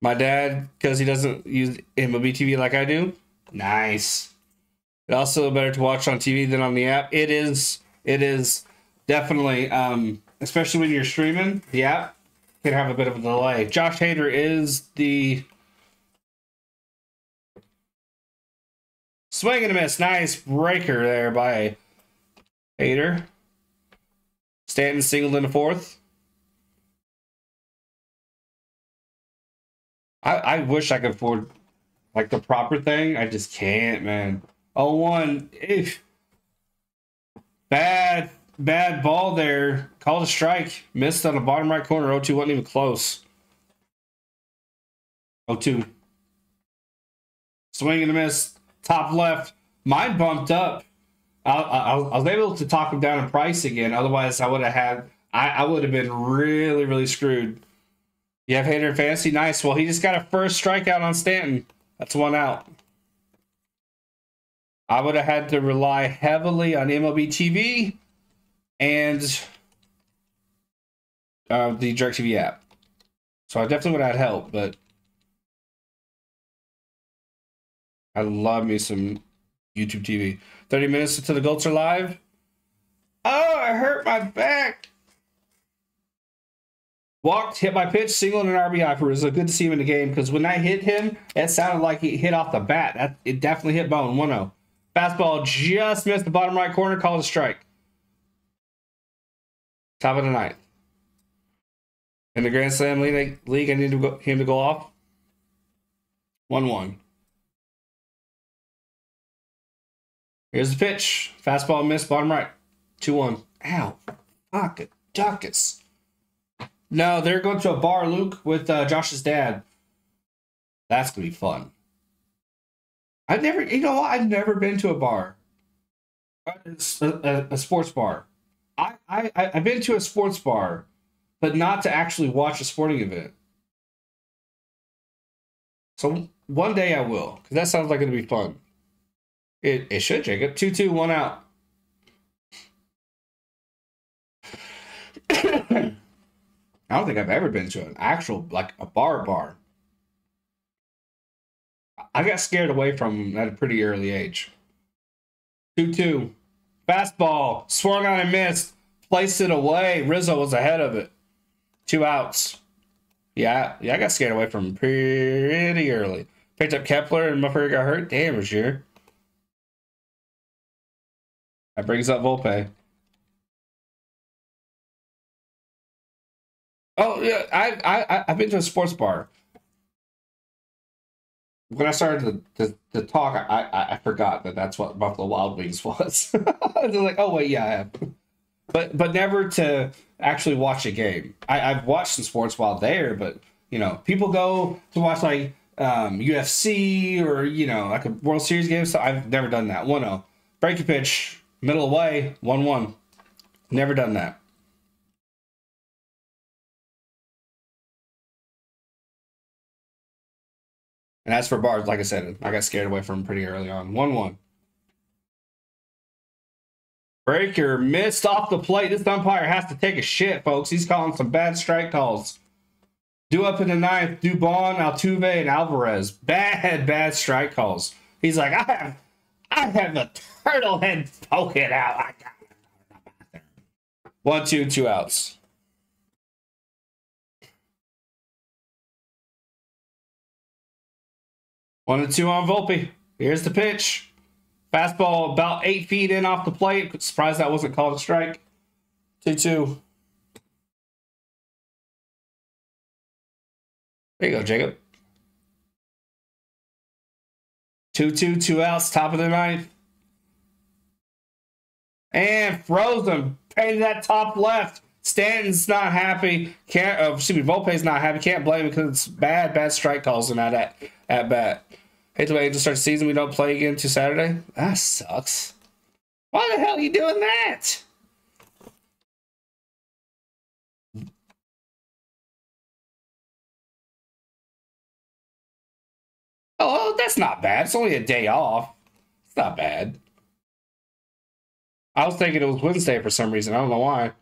my dad because he doesn't use MLB TV like I do. Nice. It's also better to watch on TV than on the app. It is. It is definitely, um, especially when you're streaming the app can have a bit of a delay. Josh Hader is the swing and a miss. Nice breaker there by Hader. Stanton singled in the fourth. I, I wish I could afford like the proper thing. I just can't, man. Oh one if bad bad ball there. Called a strike. Missed on the bottom right corner. 0 2 wasn't even close. 0 2. Swing and a miss. Top left. Mine bumped up. I, I, I, was able to talk him down in price again. Otherwise, I would have had. I, I would have been really, really screwed. You have Hader Fantasy? Nice. Well, he just got a first strikeout on Stanton. That's one out. I would have had to rely heavily on MLB TV and uh, the DirecTV app. So I definitely would add help, but I love me some YouTube TV. 30 minutes until the goats are live. Oh, I hurt my back. Walked, hit my pitch, single and an RBI for Rizzo. Good to see him in the game because when I hit him, it sounded like he hit off the bat. That it definitely hit bone. 1-0. Fastball just missed the bottom right corner, called a strike. Top of the ninth. In the Grand Slam League, league I need to go, him to go off. 1 1. Here's the pitch. Fastball miss, bottom right. 2 1. Ow. Fuck it. Duckus. No, they're going to a bar, Luke, with uh, Josh's dad. That's going to be fun. I've never, you know I've never been to a bar. A, a, a sports bar. I, I I've been to a sports bar, but not to actually watch a sporting event. So one day I will, because that sounds like it'll be fun. It it should, Jacob. Two two one out. I don't think I've ever been to an actual like a bar bar. I got scared away from them at a pretty early age. Two two. Fastball, swung on and missed, placed it away. Rizzo was ahead of it. Two outs. Yeah, yeah, I got scared away from pretty early. Picked up Kepler and Muffer got hurt. Damn, Rozier. That brings up Volpe. Oh yeah, I I I've been to a sports bar when I started to, to, to talk, I, I, forgot that that's what Buffalo Wild Wings was. Was like, oh wait, yeah, I have. But but never to actually watch a game. I, I've watched some sports while there, but you know, people go to watch like um, UFC or you know like a World Series game. So I've never done that. One zero, breaking pitch, middle away, one one. Never done that. And as for Bard, like I said, I got scared away from pretty early on. 1 1. Breaker missed off the plate. This umpire has to take a shit, folks. He's calling some bad strike calls. Do up in the ninth, Dubon, Altuve, and Alvarez. Bad, bad strike calls. He's like, I have I have a turtle head poking out. I got One, two, two outs. One and two on Volpe. Here's the pitch. Fastball about eight feet in off the plate. Surprised that wasn't called a strike. 2 2. There you go, Jacob. 2 2, two outs, top of the ninth. And frozen. Painted that top left. Stanton's not happy. Can't, uh, excuse me, Volpe's not happy. Can't blame him because it's bad, bad strike calls in that at, at bat. Hate to wait to start the season. We don't play again to Saturday. That sucks. Why the hell are you doing that? Oh, that's not bad. It's only a day off. It's not bad. I was thinking it was Wednesday for some reason. I don't know why.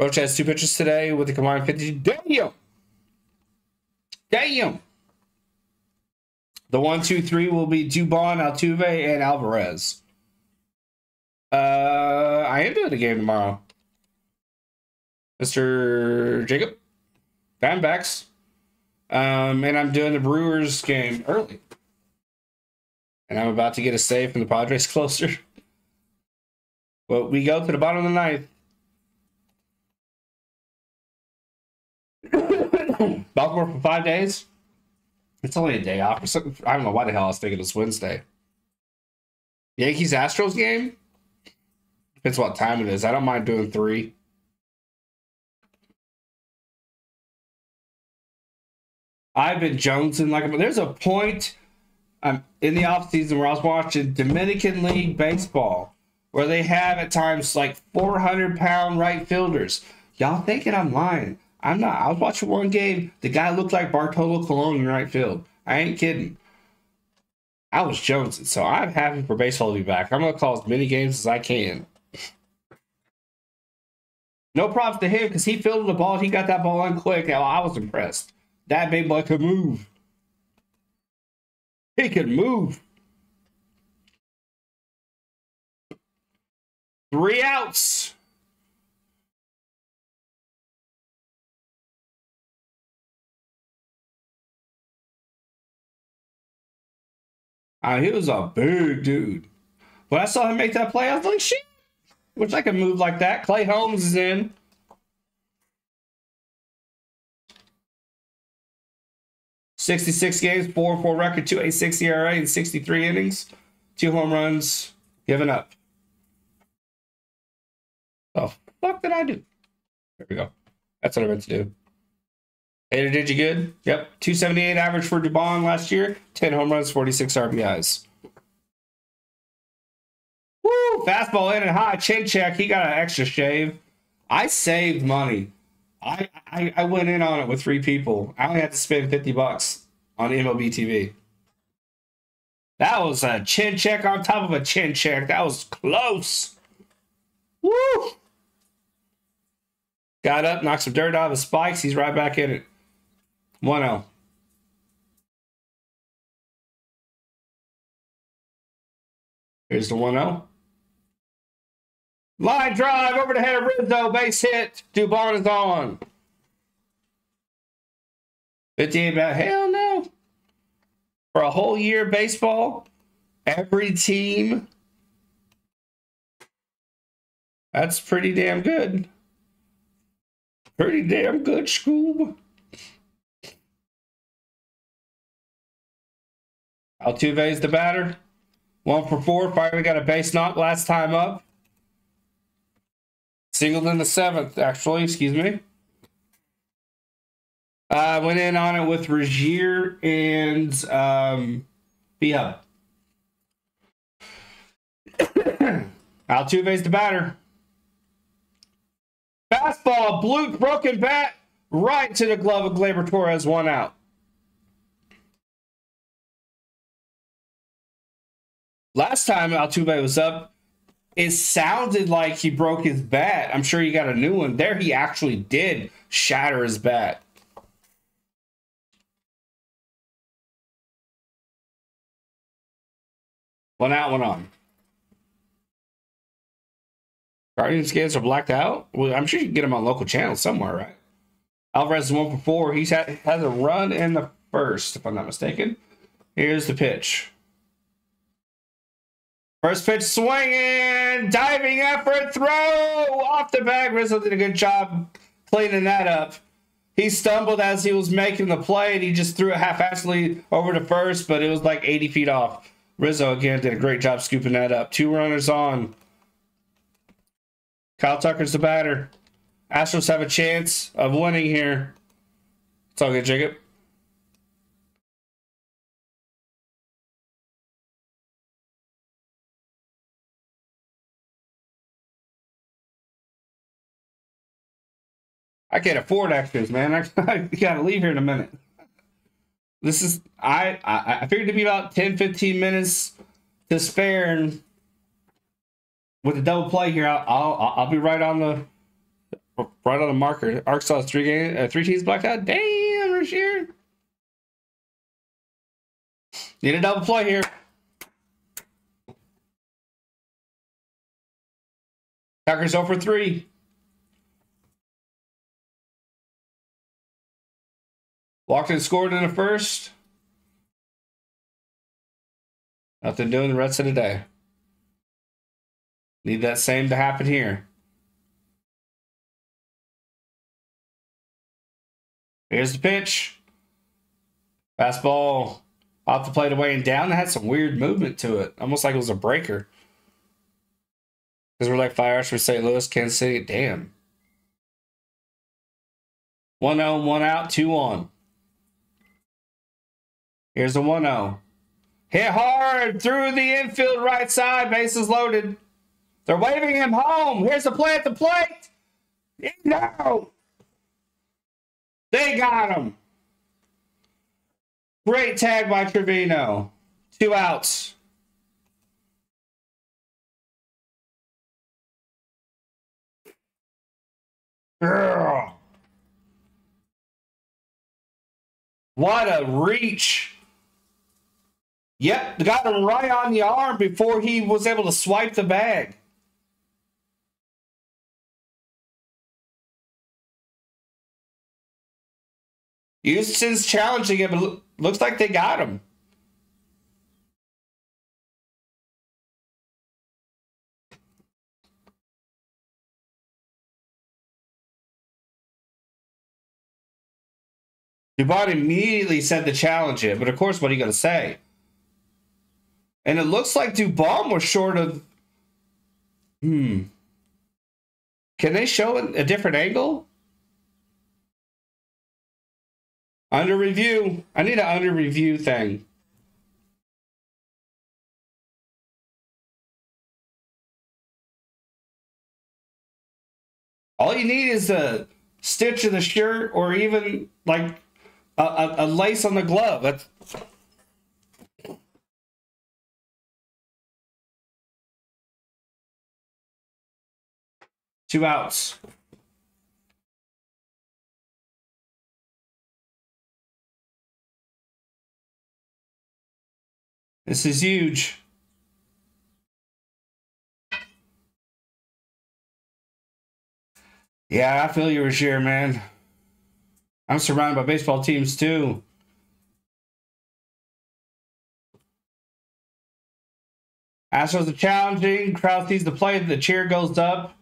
Roach has two pitches today with a combined 50. Damn! Damn! The one, two, three will be Dubon, Altuve, and Alvarez. Uh, I am doing the game tomorrow. Mr. Jacob, Diamondbacks. Um, and I'm doing the Brewers game early. And I'm about to get a save from the Padres closer. but we go to the bottom of the ninth. Baltimore for five days. It's only a day off. I don't know why the hell I was thinking it's Wednesday. Yankees Astros game? Depends what time it is. I don't mind doing three. I've been jonesing like there's a point I'm in the off season where I was watching Dominican League baseball where they have at times like 400 pound right fielders. Y'all thinking I'm lying? I'm not. I was watching one game. The guy looked like Bartolo Colon in right field. I ain't kidding. I was jonesing, so I'm happy for baseball to be back. I'm gonna call as many games as I can. No props to him because he fielded the ball. He got that ball in quick. I was impressed. That big boy could move. He could move. Three outs. Uh, he was a big dude. When I saw him make that play, I was like, shit. Wish I could move like that. Clay Holmes is in. 66 games, 4 4 record, 286 ERA, and 63 innings, two home runs given up. Oh, fuck did I do? There we go. That's what I meant to do. Hader did you good? Yep. 278 average for Dubon last year, 10 home runs, 46 RBIs. Woo! Fastball in and high, chin check. He got an extra shave. I saved money. I, I, I went in on it with three people. I only had to spend 50 bucks on MLB TV. That was a chin check on top of a chin check. That was close. Woo! Got up, knocked some dirt out of his spikes. He's right back in it. 1 0. Here's the 1 0. Line drive over the head of Rizzo, base hit. Dubon is on. 58 about hell no. For a whole year of baseball, every team. That's pretty damn good. Pretty damn good, Scoob. Altuve's the batter. One for four. Finally got a base knock last time up. Singled in the seventh, actually. Excuse me. Uh, went in on it with Regier and um, B-Hub. Altuve's the batter. Fastball, blue broken bat, right to the glove of Gleyber Torres, one out. Last time Altuve was up, it sounded like he broke his bat. I'm sure he got a new one. There, he actually did shatter his bat. One out, one on. Guardian scans are blacked out. Well, I'm sure you can get them on local channels somewhere, right? Alvarez is one for four. He's had has a run in the first, if I'm not mistaken. Here's the pitch. First pitch swinging, diving effort, throw off the bag. Rizzo did a good job cleaning that up. He stumbled as he was making the play, and he just threw it half-assedly over to first, but it was like 80 feet off. Rizzo again did a great job scooping that up. Two runners on. Kyle Tucker's the batter. Astros have a chance of winning here. It's all good, Jacob. I can't afford extras, man. I, I gotta leave here in a minute. This is I, I I figured to be about 10, 15 minutes to spare, and with the double play here, I'll I'll, I'll be right on the right on the marker. Arkansas three game uh, three teams blacked out. Damn, Rasheer. Need a double play here. Tucker's over three. Walked and scored in the first. Nothing doing the rest of the day. Need that same to happen here. Here's the pitch. Fastball off the plate away and down. That had some weird movement to it. Almost like it was a breaker. Because we're like five hours from St. Louis, Kansas City. Damn. 1 0, 1 out, 2 on. Here's the 1 0. Hit hard through the infield right side. Bases loaded. They're waving him home. Here's the play at the plate. No. They got him. Great tag by Trevino. Two outs. What a reach. Yep, got him right on the arm before he was able to swipe the bag. Houston's challenging it, but looks like they got him. Dubon immediately said to challenge it, but of course, what are you going to say? And it looks like Dubon was short of. Hmm. Can they show a different angle? Under review. I need an under review thing. All you need is a stitch of the shirt or even like a, a, a lace on the glove. That's two outs. This is huge. Yeah, I feel you, Rasheer, man. I'm surrounded by baseball teams too. Astros are challenging. Crowd sees the play. The cheer goes up.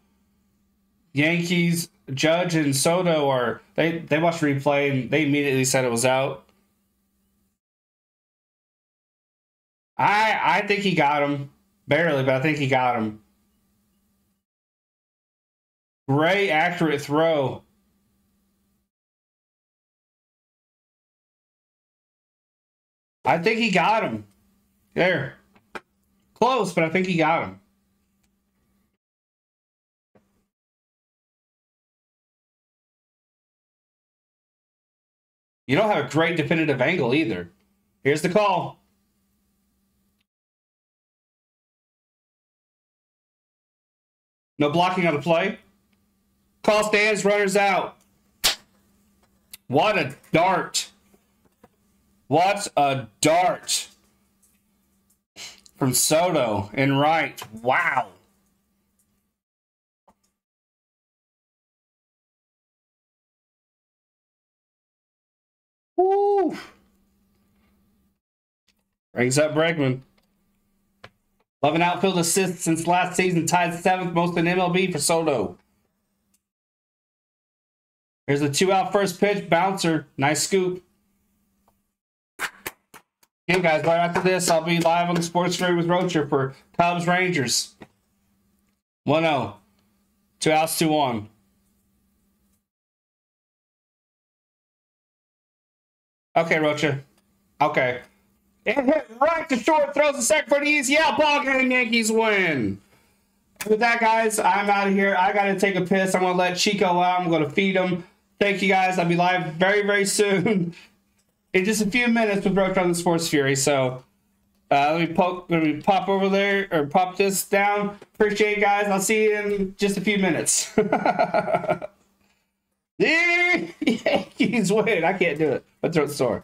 Yankees, Judge, and Soto are they they watched replay and they immediately said it was out. I I think he got him barely, but I think he got him. Great accurate throw. I think he got him. There. Close, but I think he got him. You don't have a great definitive angle either. Here's the call. No blocking on the play. Call stands, runners out. What a dart. What a dart from Soto and Wright. Wow. Woo. Brings up Bregman. 11 outfield assists since last season, tied seventh most in MLB for Soto. Here's the two out first pitch, bouncer. Nice scoop. Yeah, guys, right after this, I'll be live on the Sports Story with Rocha for Cubs Rangers. 1 0. Two outs, 2 1. Okay, Rocha. Okay. It hit right to short, throws the second for the easy out. Ball game, Yankees win. With that, guys, I'm out of here. I got to take a piss. I'm going to let Chico out. I'm going to feed him. Thank you, guys. I'll be live very, very soon. In just a few minutes with Roach on the Sports Fury. So uh, let me poke, let me pop over there or pop this down. Appreciate it, guys. I'll see you in just a few minutes. the Yankees win. I can't do it. My throat's sore.